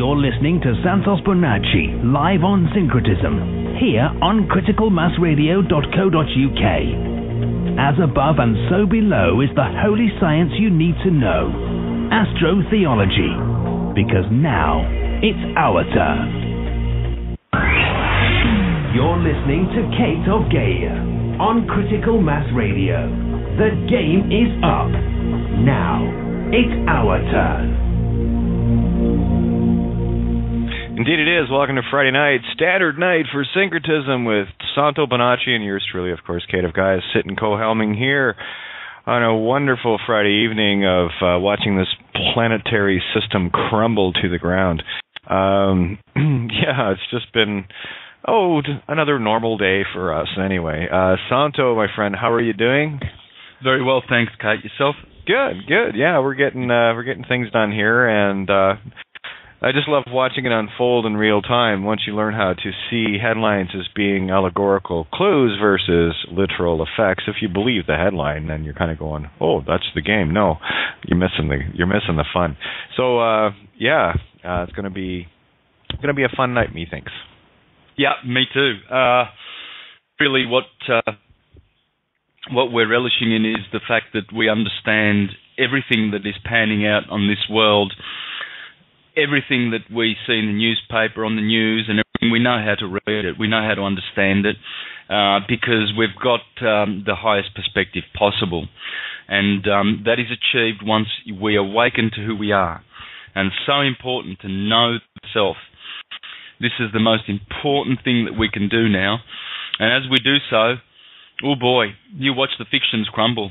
You're listening to Santos Bonacci live on Syncretism here on criticalmassradio.co.uk. As above and so below is the holy science you need to know astrotheology. Because now it's our turn. You're listening to Kate of Gaia on Critical Mass Radio. The game is up. Now it's our turn. Indeed, it is. Welcome to Friday night, standard night for syncretism with Santo Bonacci and yours truly, of course, Kate of Gaia, sitting co-helming here on a wonderful Friday evening of uh, watching this planetary system crumble to the ground. Um, yeah, it's just been oh another normal day for us anyway. Uh, Santo, my friend, how are you doing? Very well, thanks, Kate. Yourself? Good, good. Yeah, we're getting uh, we're getting things done here, and uh, I just love watching it unfold in real time once you learn how to see headlines as being allegorical clues versus literal effects. If you believe the headline, then you're kind of going, "Oh, that's the game." No, you're missing the you're missing the fun. So, uh yeah, uh it's going to be going to be a fun night, methinks. Yeah, me too. Uh really what uh what we're relishing in is the fact that we understand everything that is panning out on this world everything that we see in the newspaper, on the news, and everything, we know how to read it. We know how to understand it uh, because we've got um, the highest perspective possible. And um, that is achieved once we awaken to who we are. And so important to know self. This is the most important thing that we can do now. And as we do so, oh boy, you watch the fictions crumble.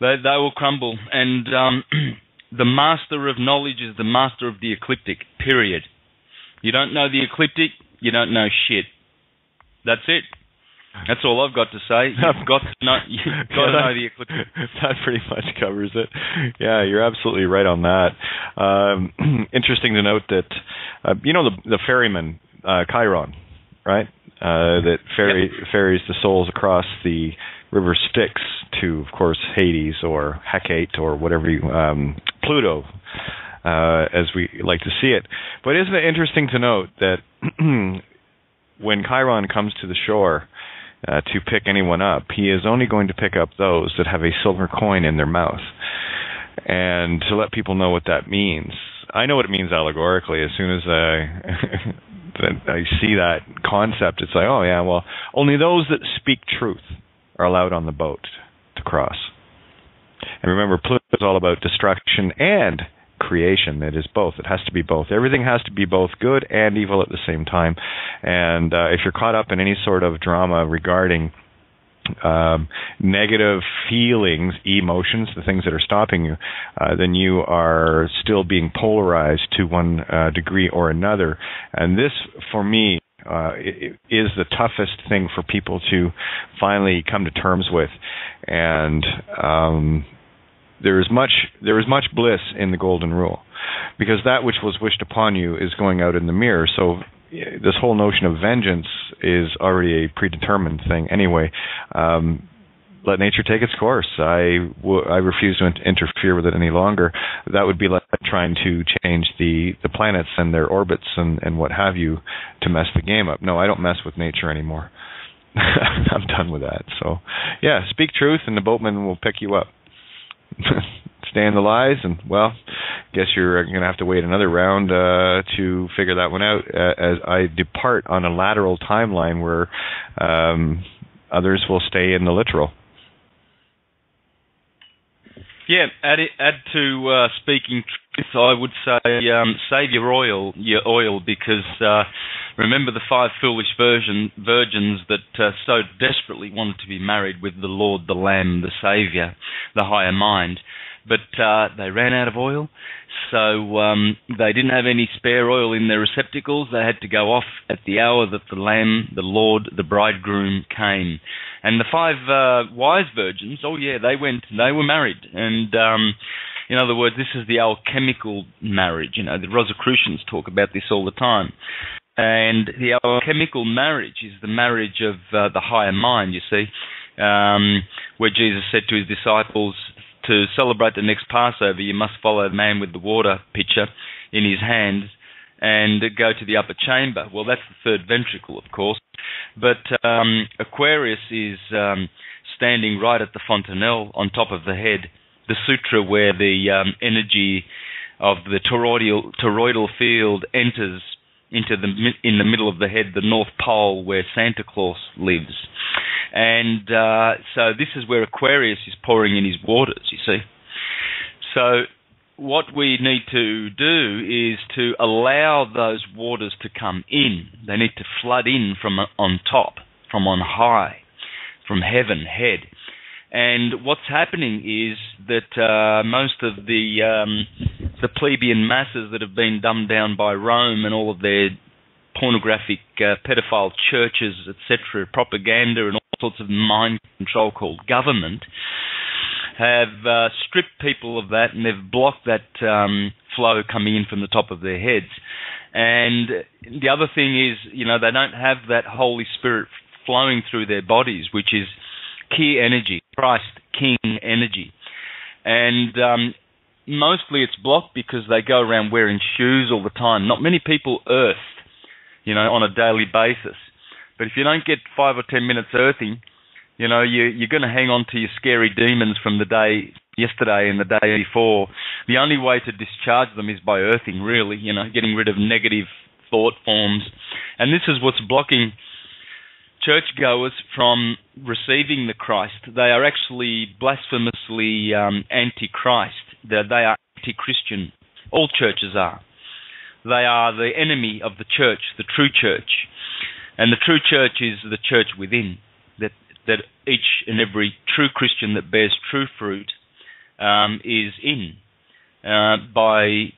They, they will crumble. And um, the master of knowledge is the master of the ecliptic, period. You don't know the ecliptic, you don't know shit. That's it. That's all I've got to say. You've got to know, you've got to know the ecliptic. That pretty much covers it. Yeah, you're absolutely right on that. Um, interesting to note that, uh, you know, the, the ferryman, uh, Charon, right? Uh, that ferry, yep. ferries the souls across the river Styx to, of course, Hades or Hecate or whatever you, um, Pluto, uh, as we like to see it. But isn't it interesting to note that when Charon comes to the shore uh, to pick anyone up, he is only going to pick up those that have a silver coin in their mouth. And to let people know what that means, I know what it means allegorically. As soon as I I see that concept, it's like, oh yeah, well, only those that speak truth are allowed on the boat to cross. And remember, Pluto is all about destruction and creation. It is both. It has to be both. Everything has to be both good and evil at the same time. And uh, if you're caught up in any sort of drama regarding um, negative feelings, emotions, the things that are stopping you, uh, then you are still being polarized to one uh, degree or another. And this, for me, uh, is the toughest thing for people to finally come to terms with, and um, there is much there is much bliss in the golden rule, because that which was wished upon you is going out in the mirror. So this whole notion of vengeance is already a predetermined thing anyway. Um, let nature take its course. I, w- I refuse to in- interfere with it any longer. That would be like trying to change the, the planets and their orbits and, and what have you to mess the game up. No, I don't mess with nature anymore. I'm done with that. So, yeah, speak truth, and the boatman will pick you up. Stand the lies, and well, guess you're going to have to wait another round uh, to figure that one out. Uh, as I depart on a lateral timeline where um, others will stay in the literal. Yeah, add it, add to uh, speaking truth. I would say um, save your oil, your oil, because uh, remember the five foolish virgin, virgins that uh, so desperately wanted to be married with the Lord, the Lamb, the Saviour, the higher mind, but uh, they ran out of oil, so um, they didn't have any spare oil in their receptacles. They had to go off at the hour that the Lamb, the Lord, the Bridegroom came. And the five uh, wise virgins, oh yeah, they went, they were married. And um, in other words, this is the alchemical marriage. You know, the Rosicrucians talk about this all the time. And the alchemical marriage is the marriage of uh, the higher mind, you see, um, where Jesus said to his disciples, to celebrate the next Passover, you must follow the man with the water pitcher in his hand and go to the upper chamber. Well, that's the third ventricle, of course. But um, Aquarius is um, standing right at the fontanelle on top of the head, the suture where the um, energy of the toroidal, toroidal field enters into the in the middle of the head, the North Pole where Santa Claus lives. And uh, so this is where Aquarius is pouring in his waters, you see. So what we need to do is to allow those waters to come in. They need to flood in from on top, from on high, from heaven, head. And what's happening is that uh, most of the um, the plebeian masses that have been dumbed down by Rome and all of their pornographic, uh, pedophile churches, etc., propaganda, and all sorts of mind control called government, have uh, stripped people of that and they've blocked that um, flow coming in from the top of their heads. And the other thing is, you know, they don't have that Holy Spirit flowing through their bodies, which is key energy, Christ King energy. And um, mostly it's blocked because they go around wearing shoes all the time. Not many people earth, you know, on a daily basis. But if you don't get five or ten minutes earthing, you know, you, you're going to hang on to your scary demons from the day yesterday and the day before. The only way to discharge them is by earthing, really. You know, getting rid of negative thought forms, and this is what's blocking churchgoers from receiving the Christ. They are actually blasphemously um, anti-Christ. They, they are anti-Christian. All churches are. They are the enemy of the church, the true church. And the true church is the church within, that, each and every true Christian that bears true fruit um, is in uh, by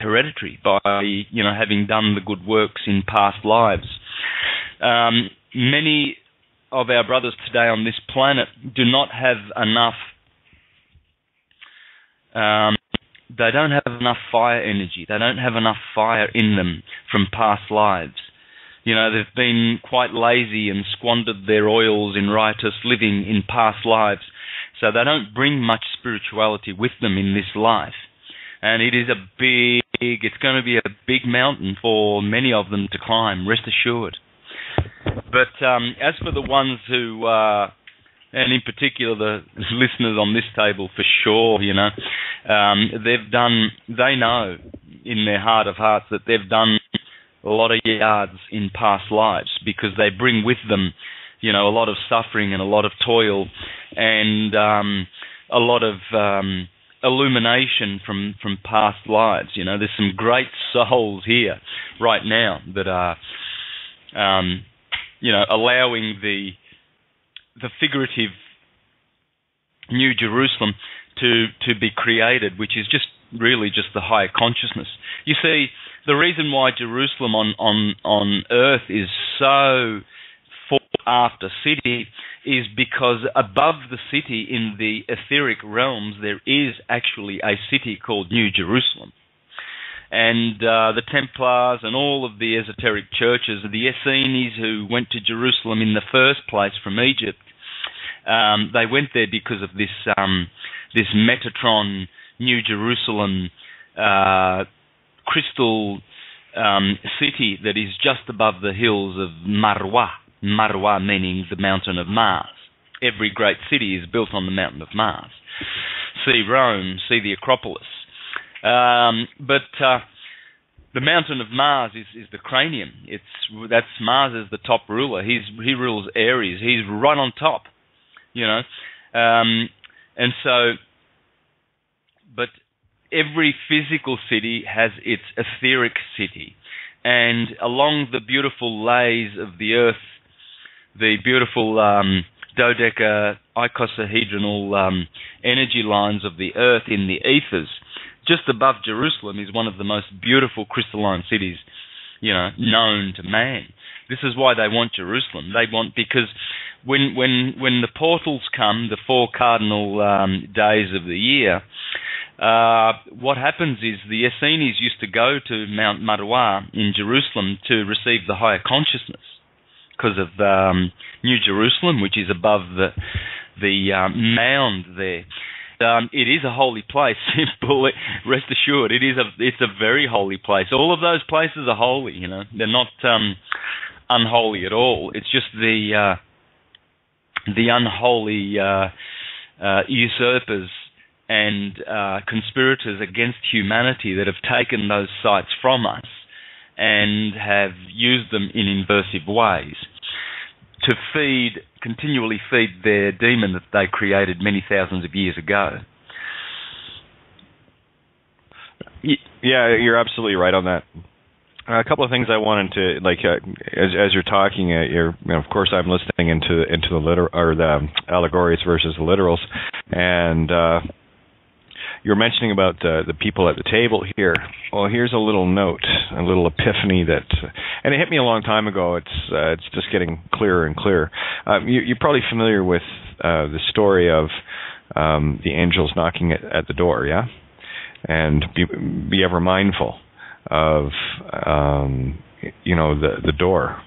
hereditary, by you know having done the good works in past lives. Um, many of our brothers today on this planet do not have enough. Um, they don't have enough fire energy. They don't have enough fire in them from past lives. You know, they've been quite lazy and squandered their oils in riotous living in past lives. So they don't bring much spirituality with them in this life. And it is a big, it's going to be a big mountain for many of them to climb, rest assured. But um, as for the ones who, uh, and in particular the listeners on this table for sure, you know, um, they've done, they know in their heart of hearts that they've done a lot of yards in past lives because they bring with them, you know, a lot of suffering and a lot of toil and um, a lot of um, illumination from from past lives. You know, there's some great souls here right now that are, um, you know, allowing the the figurative New Jerusalem to to be created, which is just really just the higher consciousness. You see, the reason why Jerusalem on on on earth is so after city is because above the city in the etheric realms there is actually a city called New Jerusalem. And uh, the Templars and all of the esoteric churches, the Essenes who went to Jerusalem in the first place from Egypt, um, they went there because of this um, this Metatron New Jerusalem uh, crystal um, city that is just above the hills of Marwa. Marwa meaning the mountain of Mars. Every great city is built on the mountain of Mars. See Rome, see the Acropolis. Um, but uh, the mountain of Mars is, is the cranium. It's that's Mars is the top ruler. He's he rules Aries. He's right on top, you know. Um, and so, every physical city has its etheric city. And along the beautiful leys of the earth, the beautiful um, dodeca icosahedral um, energy lines of the earth in the ethers, just above Jerusalem is one of the most beautiful crystalline cities, you know, known to man. This is why they want Jerusalem. They want because when when when the portals come, the four cardinal um, days of the year, uh, what happens is the Essenes used to go to Mount Marwa in Jerusalem to receive the higher consciousness because of um, New Jerusalem, which is above the the uh, mound there. um, it is a holy place. Rest assured, it is a it's a very holy place. All of those places are holy. You know, they're not um, unholy at all. It's just the uh, the unholy uh, uh, usurpers and uh, conspirators against humanity that have taken those sites from us and have used them in inversive ways to feed, continually feed their demon that they created many thousands of years ago. Yeah, you're absolutely right on that. Uh, a couple of things I wanted to like uh, as as you're talking. Uh, you're you know, of course I'm listening into into the liter or the allegories versus the literals, and uh, you're mentioning about uh, the people at the table here. Well, here's a little note, a little epiphany that, and it hit me a long time ago. It's uh, it's just getting clearer and clearer. Um, you, are probably familiar with uh, the story of um, the angels knocking at, at, the door, yeah, and be, be ever mindful of um, you know the the door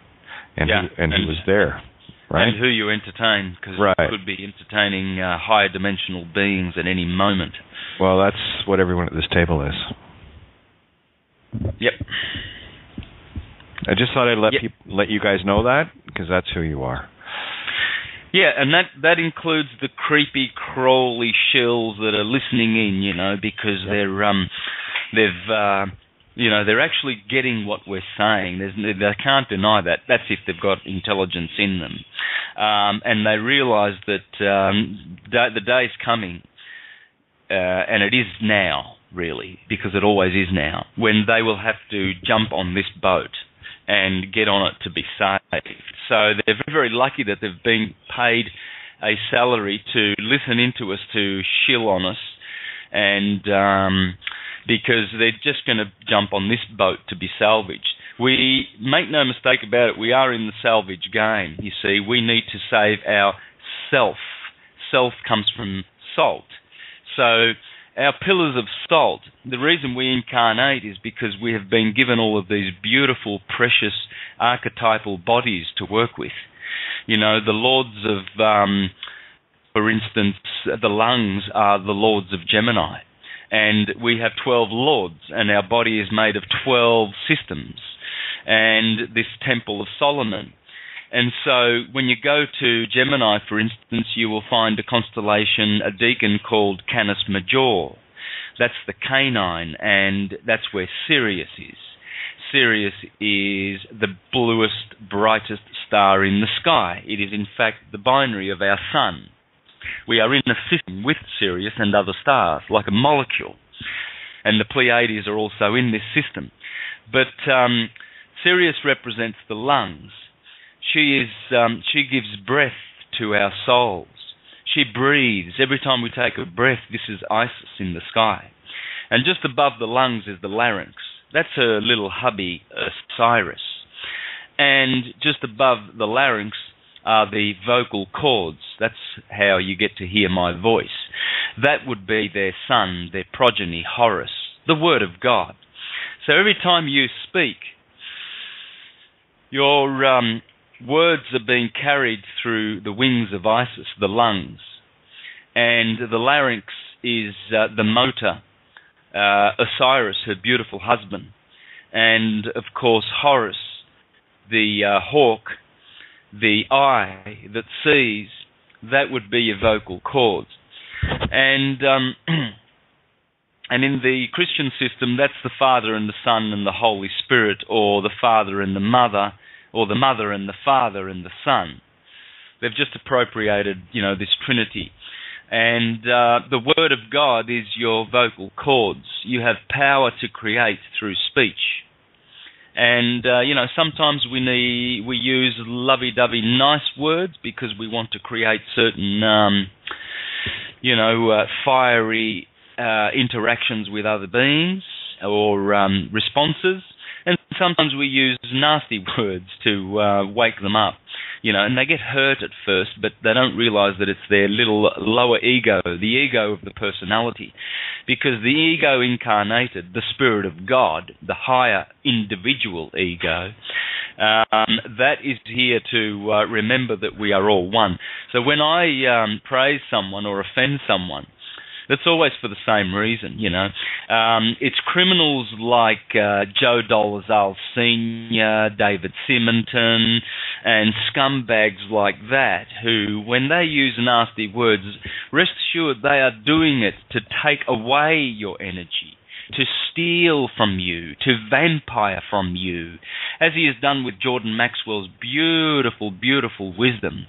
and yeah. who, and, and who was there right? And who you entertain, because right. you could be entertaining uh, higher dimensional beings at any moment. Well, that's what everyone at this table is. Yep. I just thought I'd let yep. let you guys know that because that's who you are. Yeah, and that that includes the creepy, crawly shills that are listening in, you know, because yep. they're um they've uh, you know they're actually getting what we're saying. There's, they can't deny that. That's if they've got intelligence in them, um, and they realise that um, the day's coming uh, and it is now, really, because it always is now, when they will have to jump on this boat and get on it to be saved. So they're very, very lucky that they've been paid a salary to listen into us, to shill on us, and um, because they're just going to jump on this boat to be salvaged. We make no mistake about it. We are in the salvage game. You see, we need to save our self. Self comes from salt. So our pillars of salt, the reason we incarnate is because we have been given all of these beautiful, precious archetypal bodies to work with. You know, the lords of, um, for instance, the lungs are the lords of Gemini. And we have 12 lords, and our body is made of 12 systems. And this Temple of Solomon and so when you go to Gemini, for instance, you will find a constellation, a decan called Canis Major. That's the canine, and that's where Sirius is. Sirius is the bluest, brightest star in the sky. It is, in fact, the binary of our sun. We are in a system with Sirius and other stars, like a molecule. And the Pleiades are also in this system. But um, Sirius represents the lungs she is um, she gives breath to our souls. She breathes. Every time we take a breath, this is Isis in the sky. And just above the lungs is the larynx. That's her little hubby, Osiris. And just above the larynx are the vocal cords. That's how you get to hear my voice. That would be their son, their progeny, Horus, the Word of God. So every time you speak, your um, words are being carried through the wings of Isis, the lungs, and the larynx is uh, the motor, uh, Osiris, her beautiful husband, and of course Horus, the uh, hawk, the eye that sees. That would be your vocal cords, and um, and in the Christian system, that's the Father and the Son and the Holy Spirit, or the Father and the Mother or the mother and the father and the son. They've just appropriated, you know, this trinity. And uh, the word of God is your vocal cords. You have power to create through speech. And uh, you know, sometimes we need we use lovey-dovey nice words because we want to create certain, um, you know, uh, fiery uh, interactions with other beings or um, responses sometimes we use nasty words to uh, wake them up, you know, and they get hurt at first, but they don't realize that it's their little lower ego, the ego of the personality, because the ego incarnated, the spirit of God, the higher individual ego. Um, that is here to uh, remember that we are all one. So when I um, praise someone or offend someone, That's always for the same reason, you know. Um, it's criminals like uh, Joe Dolezal Sr., David Simonton, and scumbags like that who, when they use nasty words, rest assured they are doing it to take away your energy to steal from you, to vampire from you, as he has done with Jordan Maxwell's beautiful, beautiful wisdom.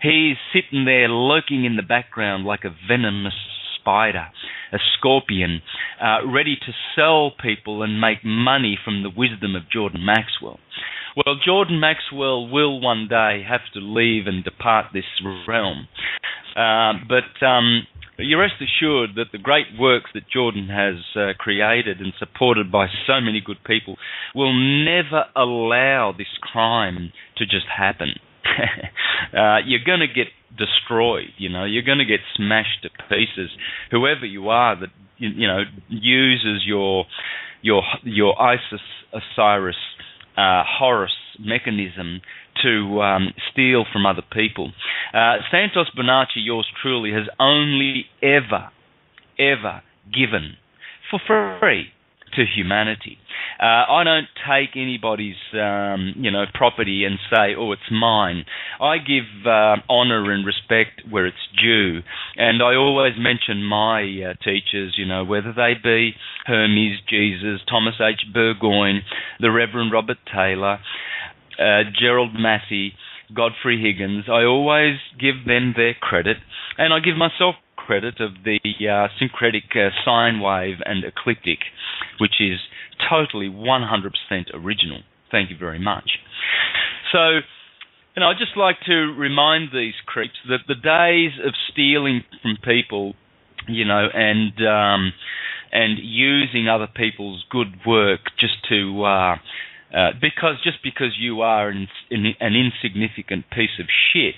He's sitting there lurking in the background like a venomous spider, a scorpion, uh, ready to sell people and make money from the wisdom of Jordan Maxwell. Well, Jordan Maxwell will one day have to leave and depart this realm. Uh, but um, you rest assured that the great works that Jordan has uh, created and supported by so many good people will never allow this crime to just happen. uh, you're going to get destroyed. You know, you're going to get smashed to pieces. Whoever you are that you, know uses your your your Isis, Osiris, uh, Horus mechanism to um, steal from other people. Uh, Santos Bonacci, yours truly, has only ever, ever given for free to humanity. Uh, I don't take anybody's, um, you know, property and say, "Oh, it's mine." I give uh, honour and respect where it's due, and I always mention my uh, teachers, you know, whether they be Hermes, Jesus, Thomas H. Burgoyne, the Reverend Robert Taylor, uh, Gerald Massey, Godfrey Higgins. I always give them their credit, and I give myself credit of the uh, syncretic uh, sine wave and ecliptic, which is totally 100% original. Thank you very much. So, and I'd just like to remind these creeps that the days of stealing from people, you know, and um, and using other people's good work just to uh, uh, because just because you are an, an insignificant piece of shit,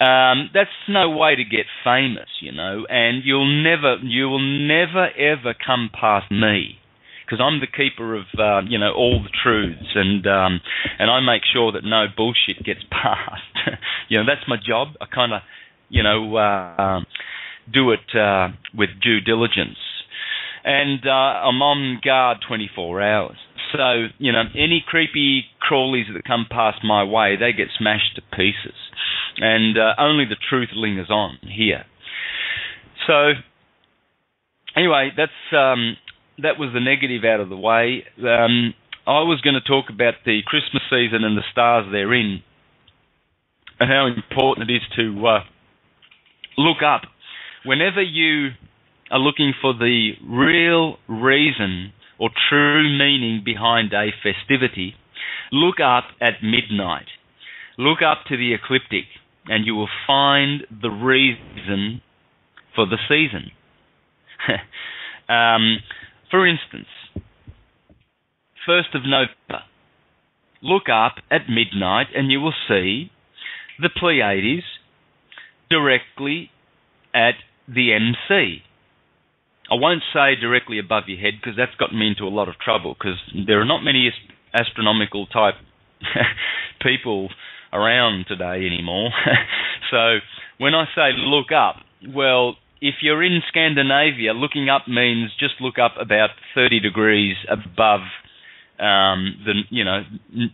um, that's no way to get famous, you know. And you'll never, you will never ever come past me because I'm the keeper of uh, you know all the truths, and um, and I make sure that no bullshit gets passed. you know that's my job. I kind of you know uh, um, do it uh, with due diligence, and uh, I'm on guard 24 hours. So, you know, any creepy crawlies that come past my way, they get smashed to pieces. And uh, only the truth lingers on here. So, anyway, that's um, that was the negative out of the way. Um, I was going to talk about the Christmas season and the stars therein, and how important it is to uh, look up whenever you are looking for the real reason or true meaning behind a festivity, look up at midnight. Look up to the ecliptic, and you will find the reason for the season. um, for instance, 1st of November. Look up at midnight and you will see the Pleiades directly at the MC. I won't say directly above your head because that's gotten me into a lot of trouble because there are not many astronomical type people around today anymore. so when I say look up, well, if you're in Scandinavia, looking up means just look up about 30 degrees above um, the you know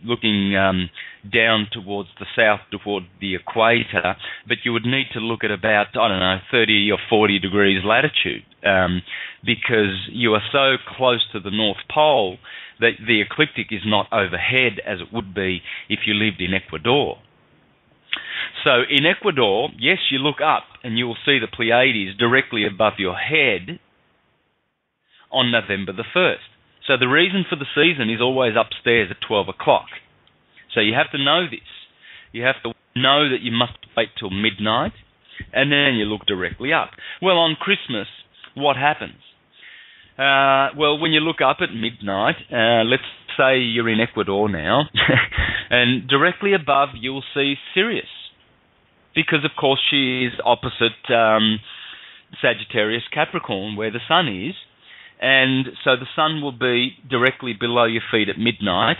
looking um, down towards the south toward the equator, but you would need to look at about I don't know 30 or 40 degrees latitude um, because you are so close to the North Pole that the ecliptic is not overhead as it would be if you lived in Ecuador. So in Ecuador, yes, you look up and you will see the Pleiades directly above your head on November the 1st. So the reason for the season is always upstairs at 12 o'clock. So you have to know this. You have to know that you must wait till midnight, and then you look directly up. Well, on Christmas, what happens? Uh, well, when you look up at midnight, uh, let's say you're in Ecuador now, and directly above you'll see Sirius, because of course she is opposite um, Sagittarius Capricorn, where the sun is, and so the sun will be directly below your feet at midnight.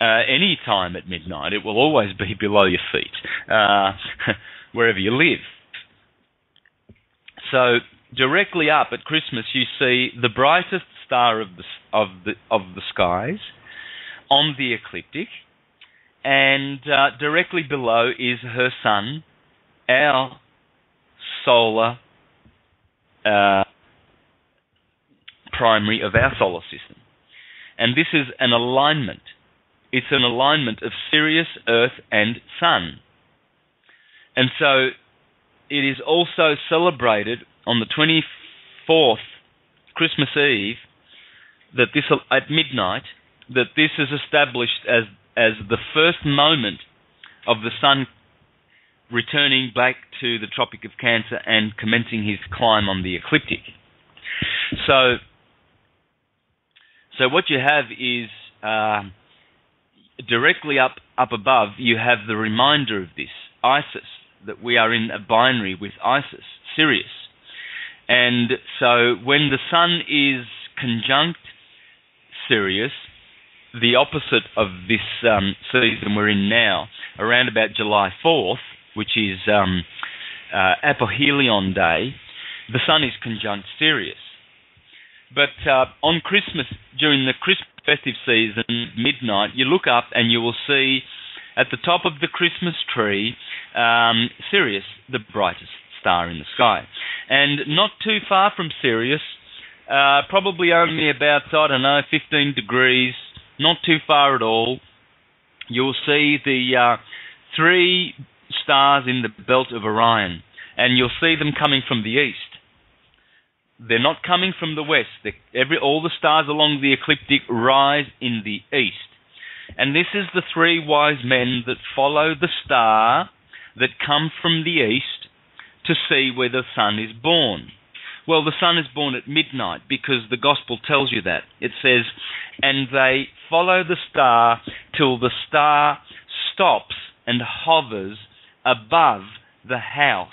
Uh, any time at midnight, it will always be below your feet, uh, wherever you live. So directly up at Christmas, you see the brightest star of the of the of the skies on the ecliptic, and uh, directly below is her sun, our solar uh, primary of our solar system, and this is an alignment. It's an alignment of Sirius, Earth, and Sun, and so it is also celebrated on the 24th, Christmas Eve, that this at midnight, that this is established as as the first moment of the sun returning back to the Tropic of Cancer and commencing his climb on the ecliptic. So, so what you have is uh, directly up up above. You have the reminder of this Isis that we are in a binary with Isis, Sirius. And so when the sun is conjunct Sirius, the opposite of this um, season we're in now, around about July 4th, which is um, uh, Aphelion Day, the sun is conjunct Sirius. But uh, on Christmas, during the Christmas festive season, midnight, you look up and you will see at the top of the Christmas tree um, Sirius, the brightest star in the sky. And not too far from Sirius, uh, probably only about, I don't know, 15 degrees, not too far at all, you'll see the uh, three stars in the belt of Orion, and you'll see them coming from the east. They're not coming from the west. Every, all the stars along the ecliptic rise in the east. And this is the three wise men that follow the star that come from the east to see where the sun is born. Well, the sun is born at midnight because the gospel tells you that. It says, and they follow the star till the star stops and hovers above the house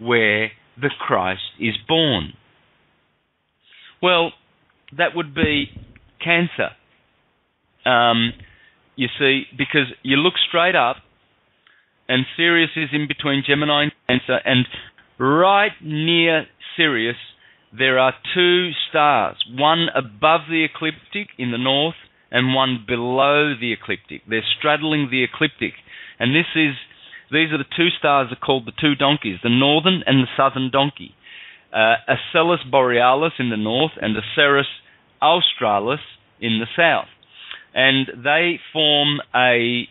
where the Christ is born. Well, that would be Cancer. Um, you see, because you look straight up and Sirius is in between Gemini and Cancer, and right near Sirius there are two stars, one above the ecliptic in the north and one below the ecliptic. They're straddling the ecliptic, and this is these are the two stars are called the two donkeys, the northern and the southern donkey. Uh, Asellus borealis in the north and Asellus australis in the south, and they form a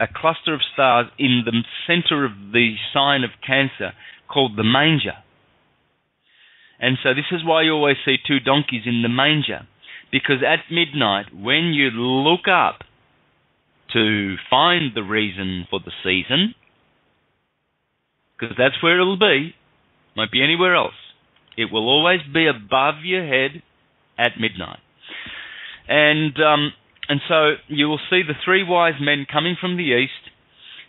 a cluster of stars in the center of the sign of Cancer called the manger. And so this is why you always see two donkeys in the manger. Because at midnight, when you look up to find the reason for the season, because that's where it'll be, won't be anywhere else. It will always be above your head at midnight. And um, and so you will see the three wise men coming from the east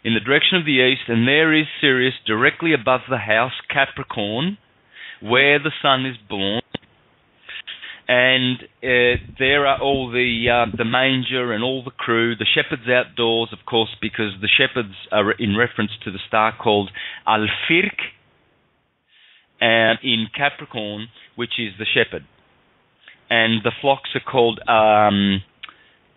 in the direction of the east, and there is Sirius directly above the house, Capricorn, where the sun is born. And uh, there are all the uh, the manger and all the crew, the shepherds outdoors, of course, because the shepherds are in reference to the star called Alfirk, and in Capricorn, which is the shepherd, and the flocks are called. Um,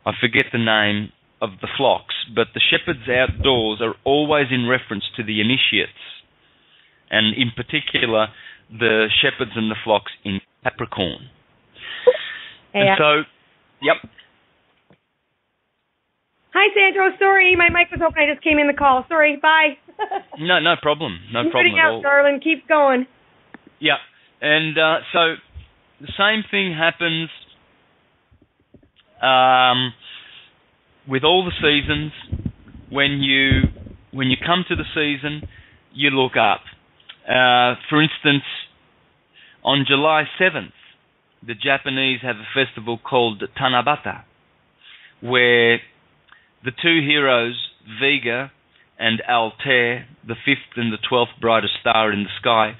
I forget the name of the flocks, but the shepherds outdoors are always in reference to the initiates, and in particular, the shepherds and the flocks in Capricorn. Hey, and so, yep. Hi, Sandro. Sorry, my mic was open. I just came in the call. Sorry. Bye. no, no problem. No I'm problem at out, all. darling. Keep going. Yeah, and uh, so the same thing happens um, with all the seasons. When you when you come to the season, you look up. Uh, for instance, on July 7th, the Japanese have a festival called Tanabata, where the two heroes, Vega and Altair, the fifth and the twelfth brightest star in the sky,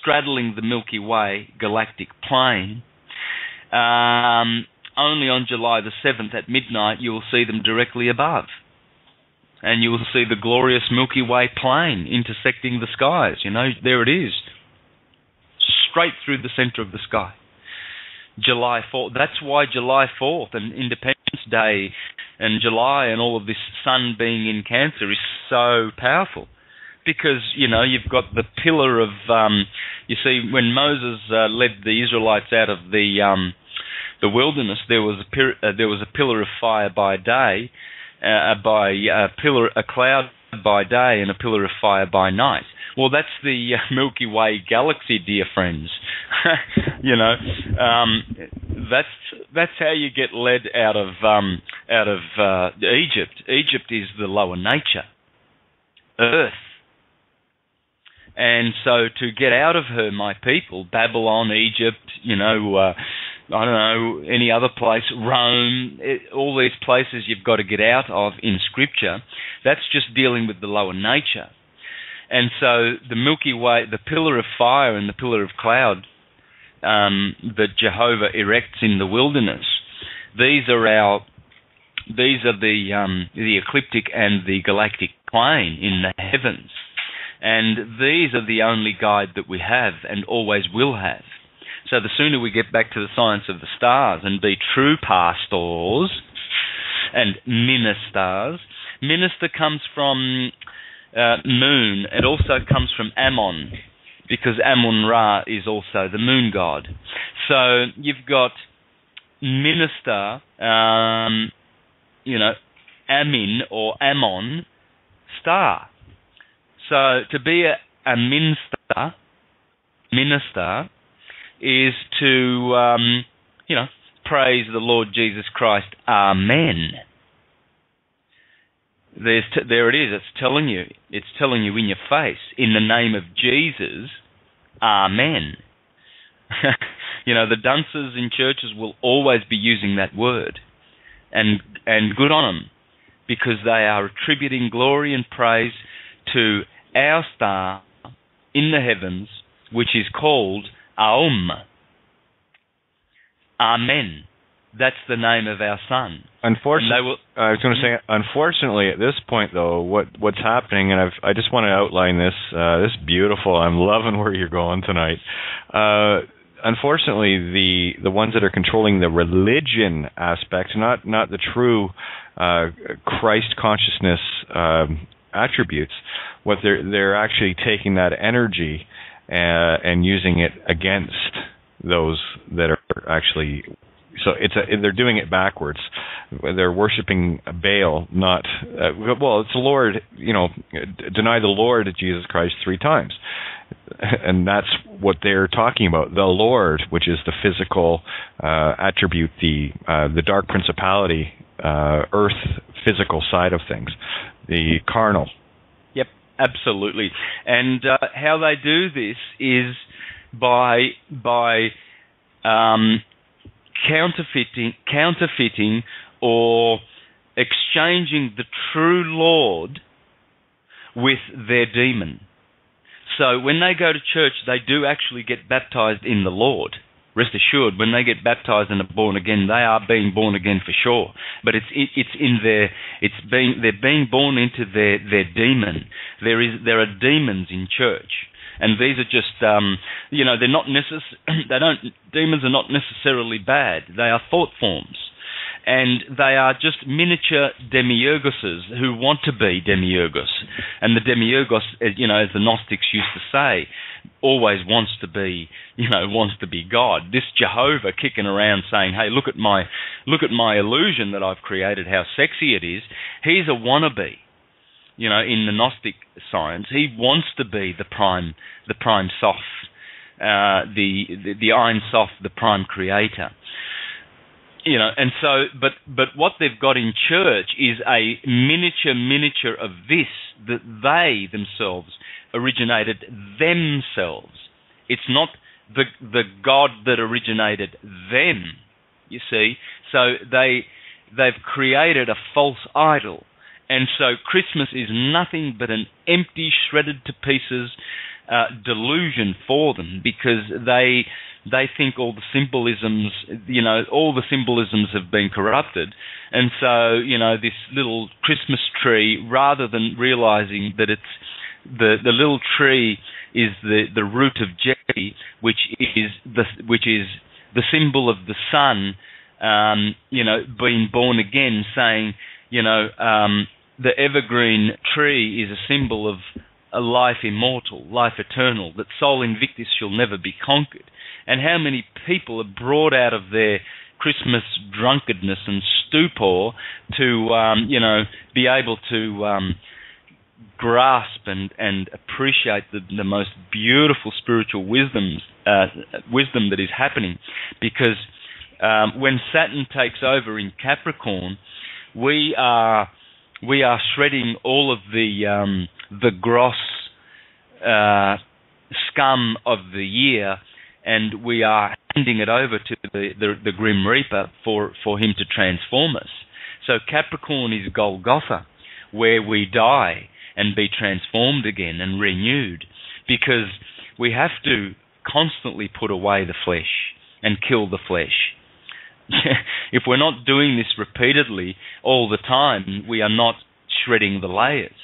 straddling the Milky Way galactic plane. Um, only on July the 7th at midnight you will see them directly above. And you will see the glorious Milky Way plane intersecting the skies. You know, there it is. straight through the center of the sky. July 4th. That's why July 4th and Independence Day and July and all of this sun being in Cancer is so powerful. Because, you know, you've got the pillar of, um, you see, when Moses uh, led the Israelites out of the um, the wilderness, there was a pir- uh, there was a pillar of fire by day, uh, by a pillar a cloud by day, and a pillar of fire by night. Well, that's the uh, Milky Way galaxy, dear friends. you know, um, that's that's how you get led out of um, out of uh, Egypt. Egypt is the lower nature, Earth. And so to get out of her, my people, Babylon, Egypt, you know, uh, I don't know, any other place, Rome, it, all these places you've got to get out of in Scripture, that's just dealing with the lower nature. And so the Milky Way, the pillar of fire and the pillar of cloud um, that Jehovah erects in the wilderness, these are our these are the um, the ecliptic and the galactic plane in the heavens, and these are the only guide that we have and always will have. So the sooner we get back to the science of the stars and be true pastors and ministers, minister comes from uh, moon. It also comes from Ammon, because Ammon Ra is also the moon god. So you've got minister, um, you know, Amin or Ammon star. So to be a, a minister, minister is to, um, you know, praise the Lord Jesus Christ. Amen. There's t- there it is. It's telling you. It's telling you in your face. In the name of Jesus, Amen. you know, the dunces in churches will always be using that word, and and good on them, because they are attributing glory and praise to our star in the heavens, which is called Aum. Amen. That's the name of our son. Unfortunately, will, I was going to say, unfortunately, at this point though, what what's happening, and I've I just want to outline this. Uh, this is beautiful. I'm loving where you're going tonight. Uh, unfortunately, the the ones that are controlling the religion aspect, not not the true uh, Christ consciousness um, attributes, what they're they're actually taking that energy uh, and using it against those that are actually so it's a, they're doing it backwards. They're worshiping Baal, not uh, well. It's the Lord. You know, deny the Lord Jesus Christ three times, and that's what they're talking about. The Lord, which is the physical uh, attribute, the uh, the dark principality, uh, earth physical side of things, the carnal. Absolutely. And uh, how they do this is by by um, counterfeiting, counterfeiting or exchanging the true Lord with their demon. So when they go to church, they do actually get baptized in the Lord. Rest assured, when they get baptized and are born again, they are being born again for sure. But it's it, it's in their it's being they're being born into their their demon. There is there are demons in church and these are just um, you know they're not necess- they don't demons are not necessarily bad they are thought forms and they are just miniature demiurguses who want to be demiurgus. and the demiurgus, you know as the gnostics used to say always wants to be you know wants to be god. This jehovah kicking around saying hey look at my look at my illusion that i've created how sexy it is. He's a wannabe. You know, in the Gnostic science, he wants to be the prime, the prime sof, uh, the, the the Ein Sof, the prime creator. You know, and so, but but what they've got in church is a miniature miniature of this that they themselves originated themselves. It's not the the God that originated them. You see, so they they've created a false idol and so Christmas is nothing but an empty, shredded to pieces uh, delusion for them because they they think all the symbolisms, you know, all the symbolisms have been corrupted, and so you know this little Christmas tree, rather than realizing that it's the the little tree is the the root of tree, which is the which is the symbol of the sun, um, you know, being born again, saying, you know, um, the evergreen tree is a symbol of a life immortal, life eternal, that Sol Invictus shall never be conquered. And how many people are brought out of their Christmas drunkenness and stupor to, um, you know, be able to um, grasp and, and appreciate the, the most beautiful spiritual wisdoms, uh, wisdom that is happening. Because um, when Saturn takes over in Capricorn, we are we are shredding all of the um, the gross uh, scum of the year, and we are handing it over to the, the, the Grim Reaper for, for him to transform us. So Capricorn is Golgotha, where we die and be transformed again and renewed, because we have to constantly put away the flesh and kill the flesh. if we're not doing this repeatedly all the time, we are not shredding the layers,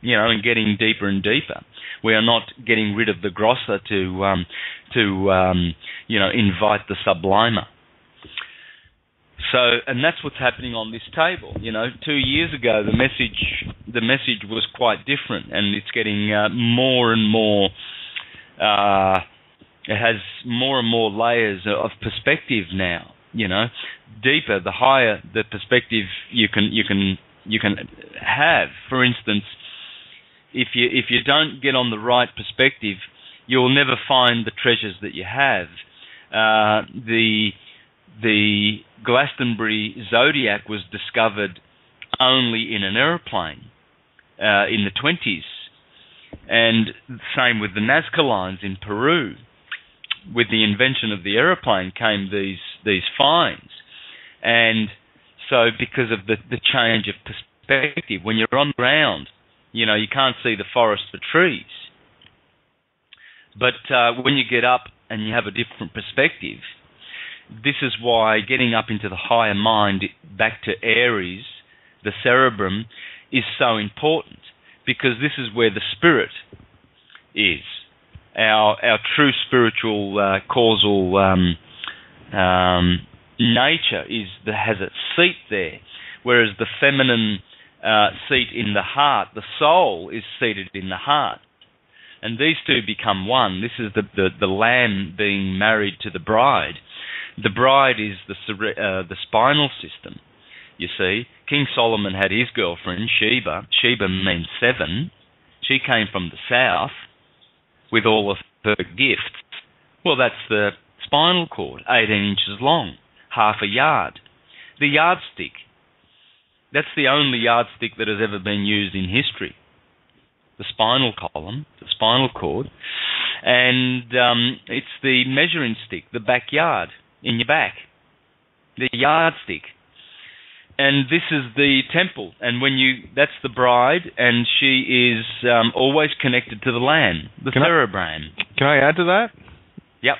you know, and getting deeper and deeper. We are not getting rid of the grosser to um, to um, you know invite the sublimer. So, and that's what's happening on this table. You know, two years ago the message the message was quite different, and it's getting uh, more and more. Uh, it has more and more layers of perspective now. You know, deeper the higher the perspective you can you can you can have. For instance, if you if you don't get on the right perspective, you'll never find the treasures that you have. Uh, the the Glastonbury zodiac was discovered only in an aeroplane uh, in the 20s, and same with the Nazca lines in Peru. With the invention of the aeroplane came these these finds, and so because of the the change of perspective, when you're on the ground you know, you can't see the forest for trees. But uh, when you get up and you have a different perspective, this is why getting up into the higher mind, back to Aries, the cerebrum, is so important because this is where the spirit is. Our our true spiritual uh, causal um, um, nature is the, has its seat there, whereas the feminine uh, seat in the heart. The soul is seated in the heart. And these two become one. This is the, the, the lamb being married to the bride. The bride is the, uh, the spinal system. You see, King Solomon had his girlfriend, Sheba. Sheba means seven. She came from the south with all of her gifts. Well, that's the spinal cord, 18 inches long, half a yard. The yardstick that's the only yardstick that has ever been used in history. The spinal column, the spinal cord, and um, it's the measuring stick, the backyard in your back, the yardstick. And this is the temple, and when you that's the bride, and she is um, always connected to the land, the can cerebrum. I, can I add to that? Yep.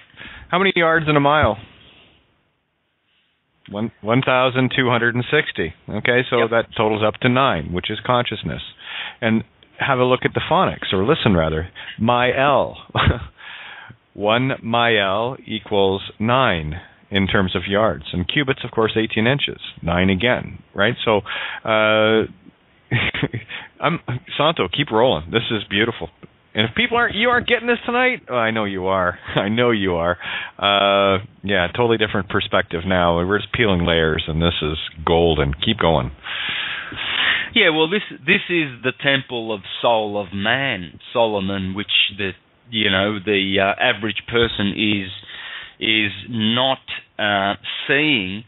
How many yards in a mile? One one thousand two hundred and sixty. Okay, so yep. that totals up to nine, which is consciousness. And have a look at the phonics, or listen rather. My L. One L equals nine in terms of yards, and cubits, of course, 18 inches. Nine again, right? So, uh, I'm Santo. Keep rolling. This is beautiful. And if people aren't, you aren't getting this tonight. Oh, I know you are. I know you are. Uh, yeah, totally different perspective now. We're just peeling layers, and this is golden. Keep going. Yeah, well, this this is the temple of soul of man, Solomon, which the you know the uh, average person is is not uh, seeing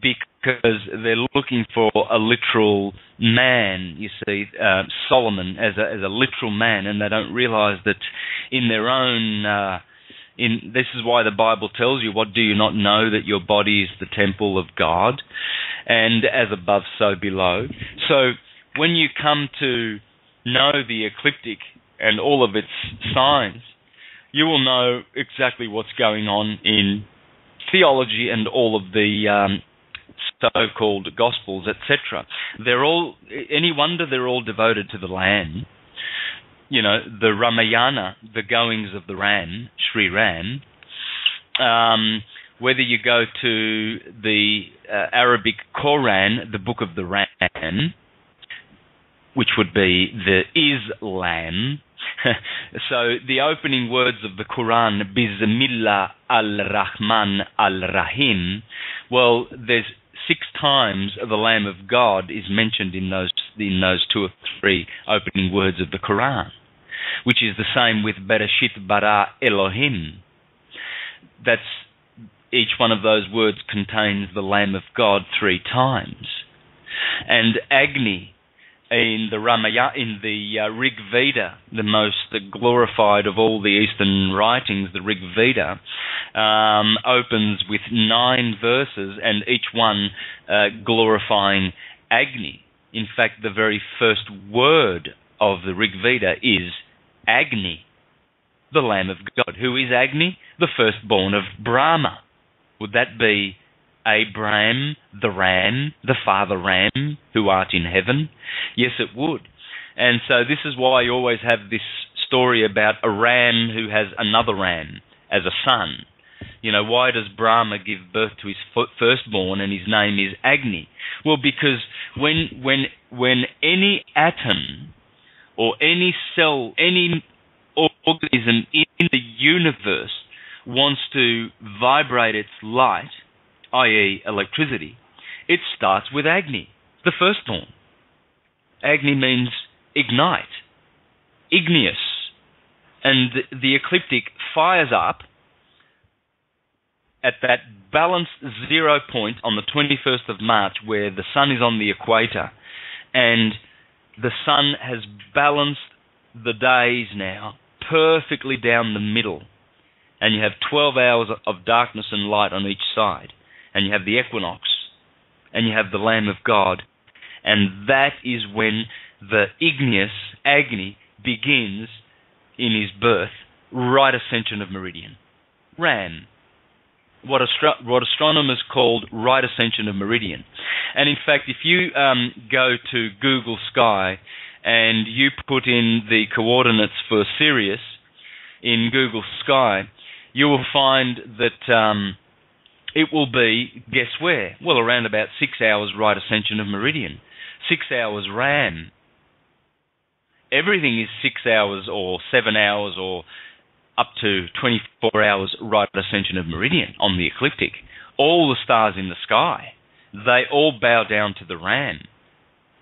because they're looking for a literal man. You see, uh, Solomon as a as a literal man, and they don't realize that in their own. Uh, in this is why the Bible tells you, "What do you not know that your body is the temple of God, and as above, so below." So when you come to know the ecliptic and all of its signs, you will know exactly what's going on in theology and all of the um, so-called gospels, etc. They're all any wonder they're all devoted to the land. you know, the Ramayana, the goings of the Ram, Sri Ram, um, whether you go to the uh, Arabic Quran, the book of the Ram, which would be the Islam. so the opening words of the Quran, Bismillah al-Rahman al-Rahim, well, there's six times the Lamb of God is mentioned in those in those two or three opening words of the Quran, which is the same with Bereshit bara Elohim. That's each one of those words contains the Lamb of God three times, and Agni in the Ramaya in the uh, Rig Veda, the most glorified of all the Eastern writings, the Rig Veda, um, opens with nine verses, and each one uh, glorifying Agni. In fact, the very first word of the Rig Veda is Agni, the Lamb of God. Who is Agni? The firstborn of Brahma. Would that be Abraham, the ram, the father ram, who art in heaven? Yes, it would. And so this is why you always have this story about a ram who has another ram as a son. You know, why does Brahma give birth to his firstborn and his name is Agni? Well, because when when when any atom or any cell, any organism in the universe wants to vibrate its light, i.e., electricity, it starts with Agni, the first firstborn. Agni means ignite, igneous. And the ecliptic fires up at that balanced zero point on the 21st of March, where the sun is on the equator, and the sun has balanced the days now perfectly down the middle, and you have 12 hours of darkness and light on each side and you have the equinox, and you have the Lamb of God, and that is when the igneous Agni begins in his birth, right ascension of meridian. Ram. What, astro- what astronomers called right ascension of meridian. And in fact, if you um, go to Google Sky and you put in the coordinates for Sirius in Google Sky, you will find that um, it will be, guess where? Well, around about six hours right ascension of meridian, six hours ram. Everything is six hours or seven hours or up to 24 hours right ascension of meridian on the ecliptic. All the stars in the sky, they all bow down to the ram.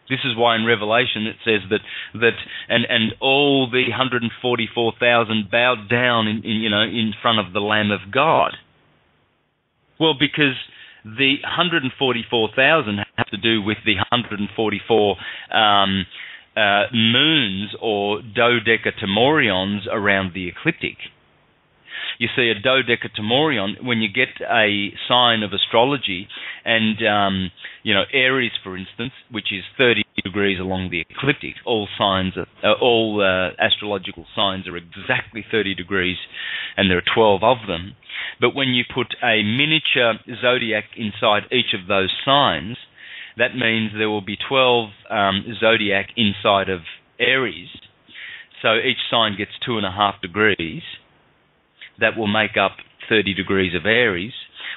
This is why in Revelation it says that that and and all the 144,000 bowed down in, in you know in front of the Lamb of God. Well, because the 144,000 have to do with the 144 um, uh, moons or dodecatemorions around the ecliptic. You see, a dodecatemorion, when you get a sign of astrology, and um, you know Aries, for instance, which is 30 degrees along the ecliptic, all signs, are, uh, all uh, astrological signs are exactly 30 degrees, and there are 12 of them. But when you put a miniature zodiac inside each of those signs, that means there will be 12 um, zodiac inside of Aries. So each sign gets two and a half degrees. That will make up 30 degrees of Aries.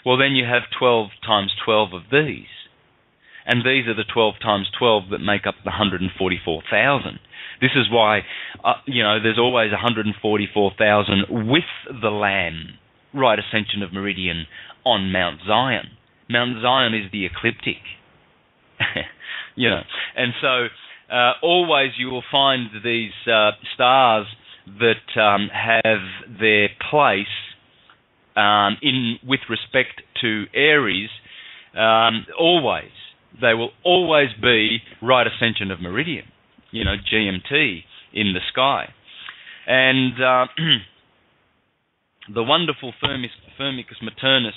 Well, then you have 12 times 12 of these. And these are the 12 times 12 that make up the 144,000. This is why, uh, you know, there's always 144,000 with the Lamb right ascension of meridian on Mount Zion. Mount Zion is the ecliptic. you know, and so uh, always you will find these uh, stars that um, have their place um, in with respect to Aries. Um, always, they will always be right ascension of meridian. You know, GMT in the sky, and. Uh, the wonderful Firmicus Maternus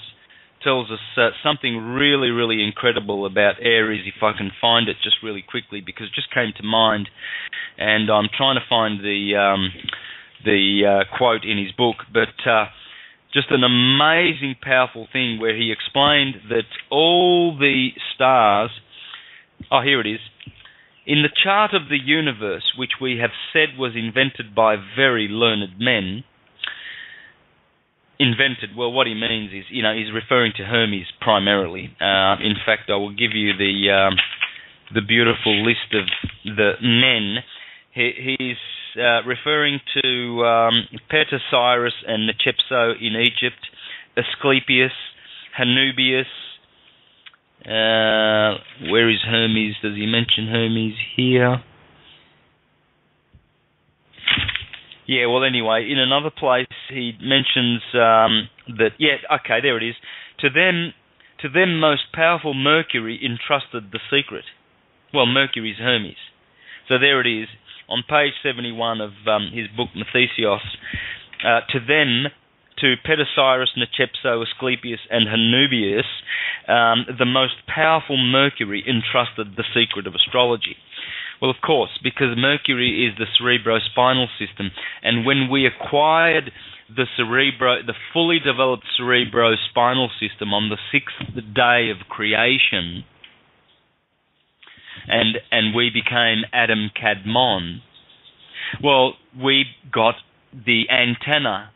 tells us uh, something really, really incredible about Aries. If I can find it just really quickly, because it just came to mind, and I'm trying to find the um, the uh, quote in his book, but uh, just an amazing, powerful thing where he explained that all the stars. Oh, here it is. In the chart of the universe, which we have said was invented by very learned men, invented, well, what he means is, you know, he's referring to Hermes primarily. Uh, in fact, I will give you the um, the beautiful list of the men. He, he's uh, referring to um, and Nechepso in Egypt, Asclepius, Hanubius, uh, where is Hermes? Does he mention Hermes here? Yeah, well, anyway, in another place he mentions um, that. Yeah, okay, there it is. To them, to them, most powerful Mercury entrusted the secret. Well, Mercury's Hermes. So there it is on page seventy-one of um, his book Matheseos. Uh, to them, to Petosiris, Nechepso, Asclepius, and Hanubius, um, the most powerful Mercury entrusted the secret of astrology. Well, of course, because Mercury is the cerebrospinal system, and when we acquired the cerebro, the fully developed cerebrospinal system on the sixth day of creation, and and we became Adam Kadmon. Well, we got the antenna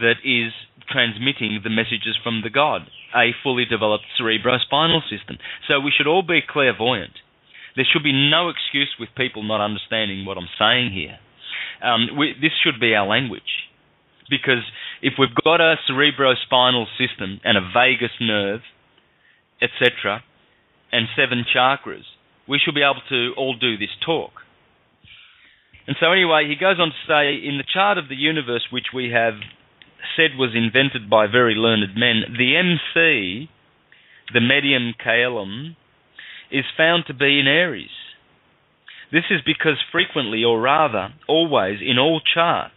that is transmitting the messages from the God, a fully developed cerebrospinal system. So we should all be clairvoyant. There should be no excuse with people not understanding what I'm saying here. Um, we, this should be our language. Because if we've got a cerebrospinal system and a vagus nerve, etc., and seven chakras, we should be able to all do this talk. And so, anyway, he goes on to say in the chart of the universe, which we have said was invented by very learned men, the MC, the medium caelum, is found to be in Aries. This is because frequently, or rather, always, in all charts,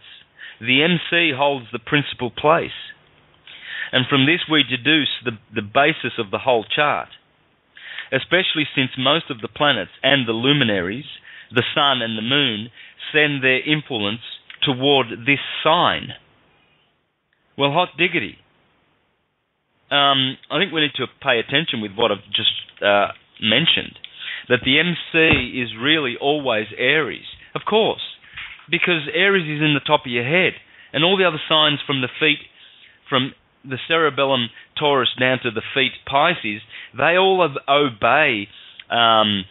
the MC holds the principal place. And from this we deduce the, the basis of the whole chart. Especially since most of the planets and the luminaries, the sun and the moon, send their influence toward this sign. Well, hot diggity. Um, I think we need to pay attention with what I've just uh, mentioned. That the MC is really always Aries. Of course, because Aries is in the top of your head, and all the other signs from the feet, from the cerebellum Taurus down to the feet Pisces, they all obey um,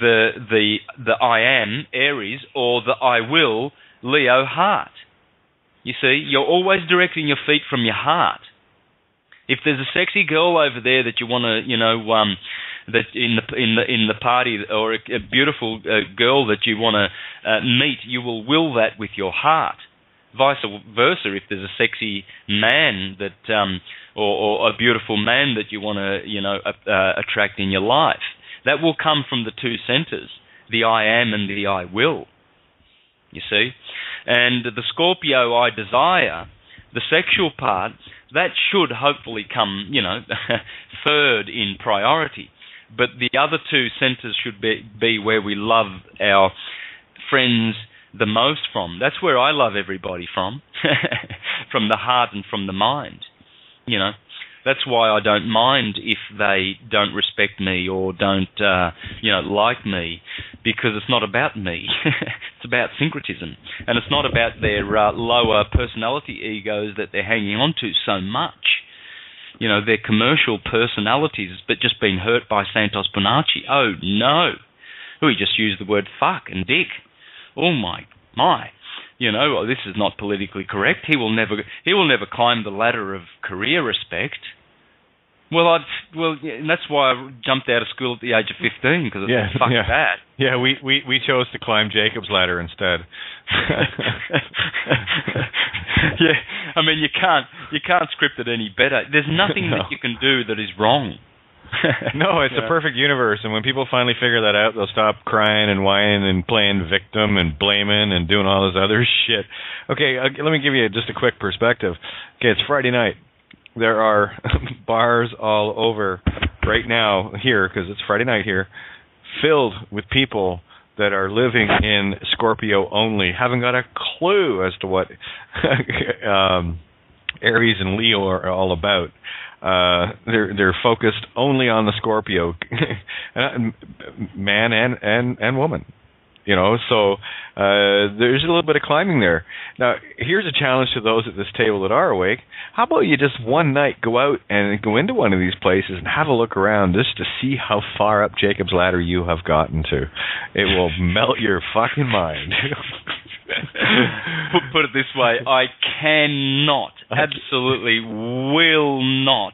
the the the I am Aries or the I will Leo heart. You see, you're always directing your feet from your heart. If there's a sexy girl over there that you want to, you know, um, that in the in the in the party, or a, a beautiful uh, girl that you want to uh, meet, you will will that with your heart. Vice versa, if there's a sexy man that, um, or, or a beautiful man that you want to, you know, uh, attract in your life, that will come from the two centers, the I am and the I will. You see, and the Scorpio I desire, the sexual part, that should hopefully come, you know, third in priority. But the other two centers should be, be where we love our friends the most from. That's where I love everybody from, from the heart and from the mind. You know, that's why I don't mind if they don't respect me or don't, uh, you know, like me, because it's not about me. it's about syncretism, and it's not about their uh, lower personality egos that they're hanging on to so much. You know, their commercial personalities, but just being hurt by Santos Bonacci. Oh no! Oh, he just used the word fuck and dick. Oh my my! You know, this is not politically correct. He will never he will never climb the ladder of career respect. Well, I well, yeah, and that's why I jumped out of school at the age of fifteen because yeah, fuck yeah. that. Yeah, we, we we chose to climb Jacob's ladder instead. yeah, I mean you can't you can't script it any better. There's nothing no. that you can do that is wrong. no, it's yeah. a perfect universe, and when people finally figure that out, they'll stop crying and whining and playing victim and blaming and doing all this other shit. Okay, uh, let me give you just a quick perspective. Okay, it's Friday night there are bars all over right now here because it's Friday night here, filled with people that are living in Scorpio only, haven't got a clue as to what um, Aries and Leo are all about. uh, they're they're focused only on the Scorpio, man and and and woman. You know, so uh, there's a little bit of climbing there. Now, here's a challenge to those at this table that are awake. How about you just one night go out and go into one of these places and have a look around just to see how far up Jacob's ladder you have gotten to. It will melt your fucking mind. put, put it this way, I cannot, absolutely will not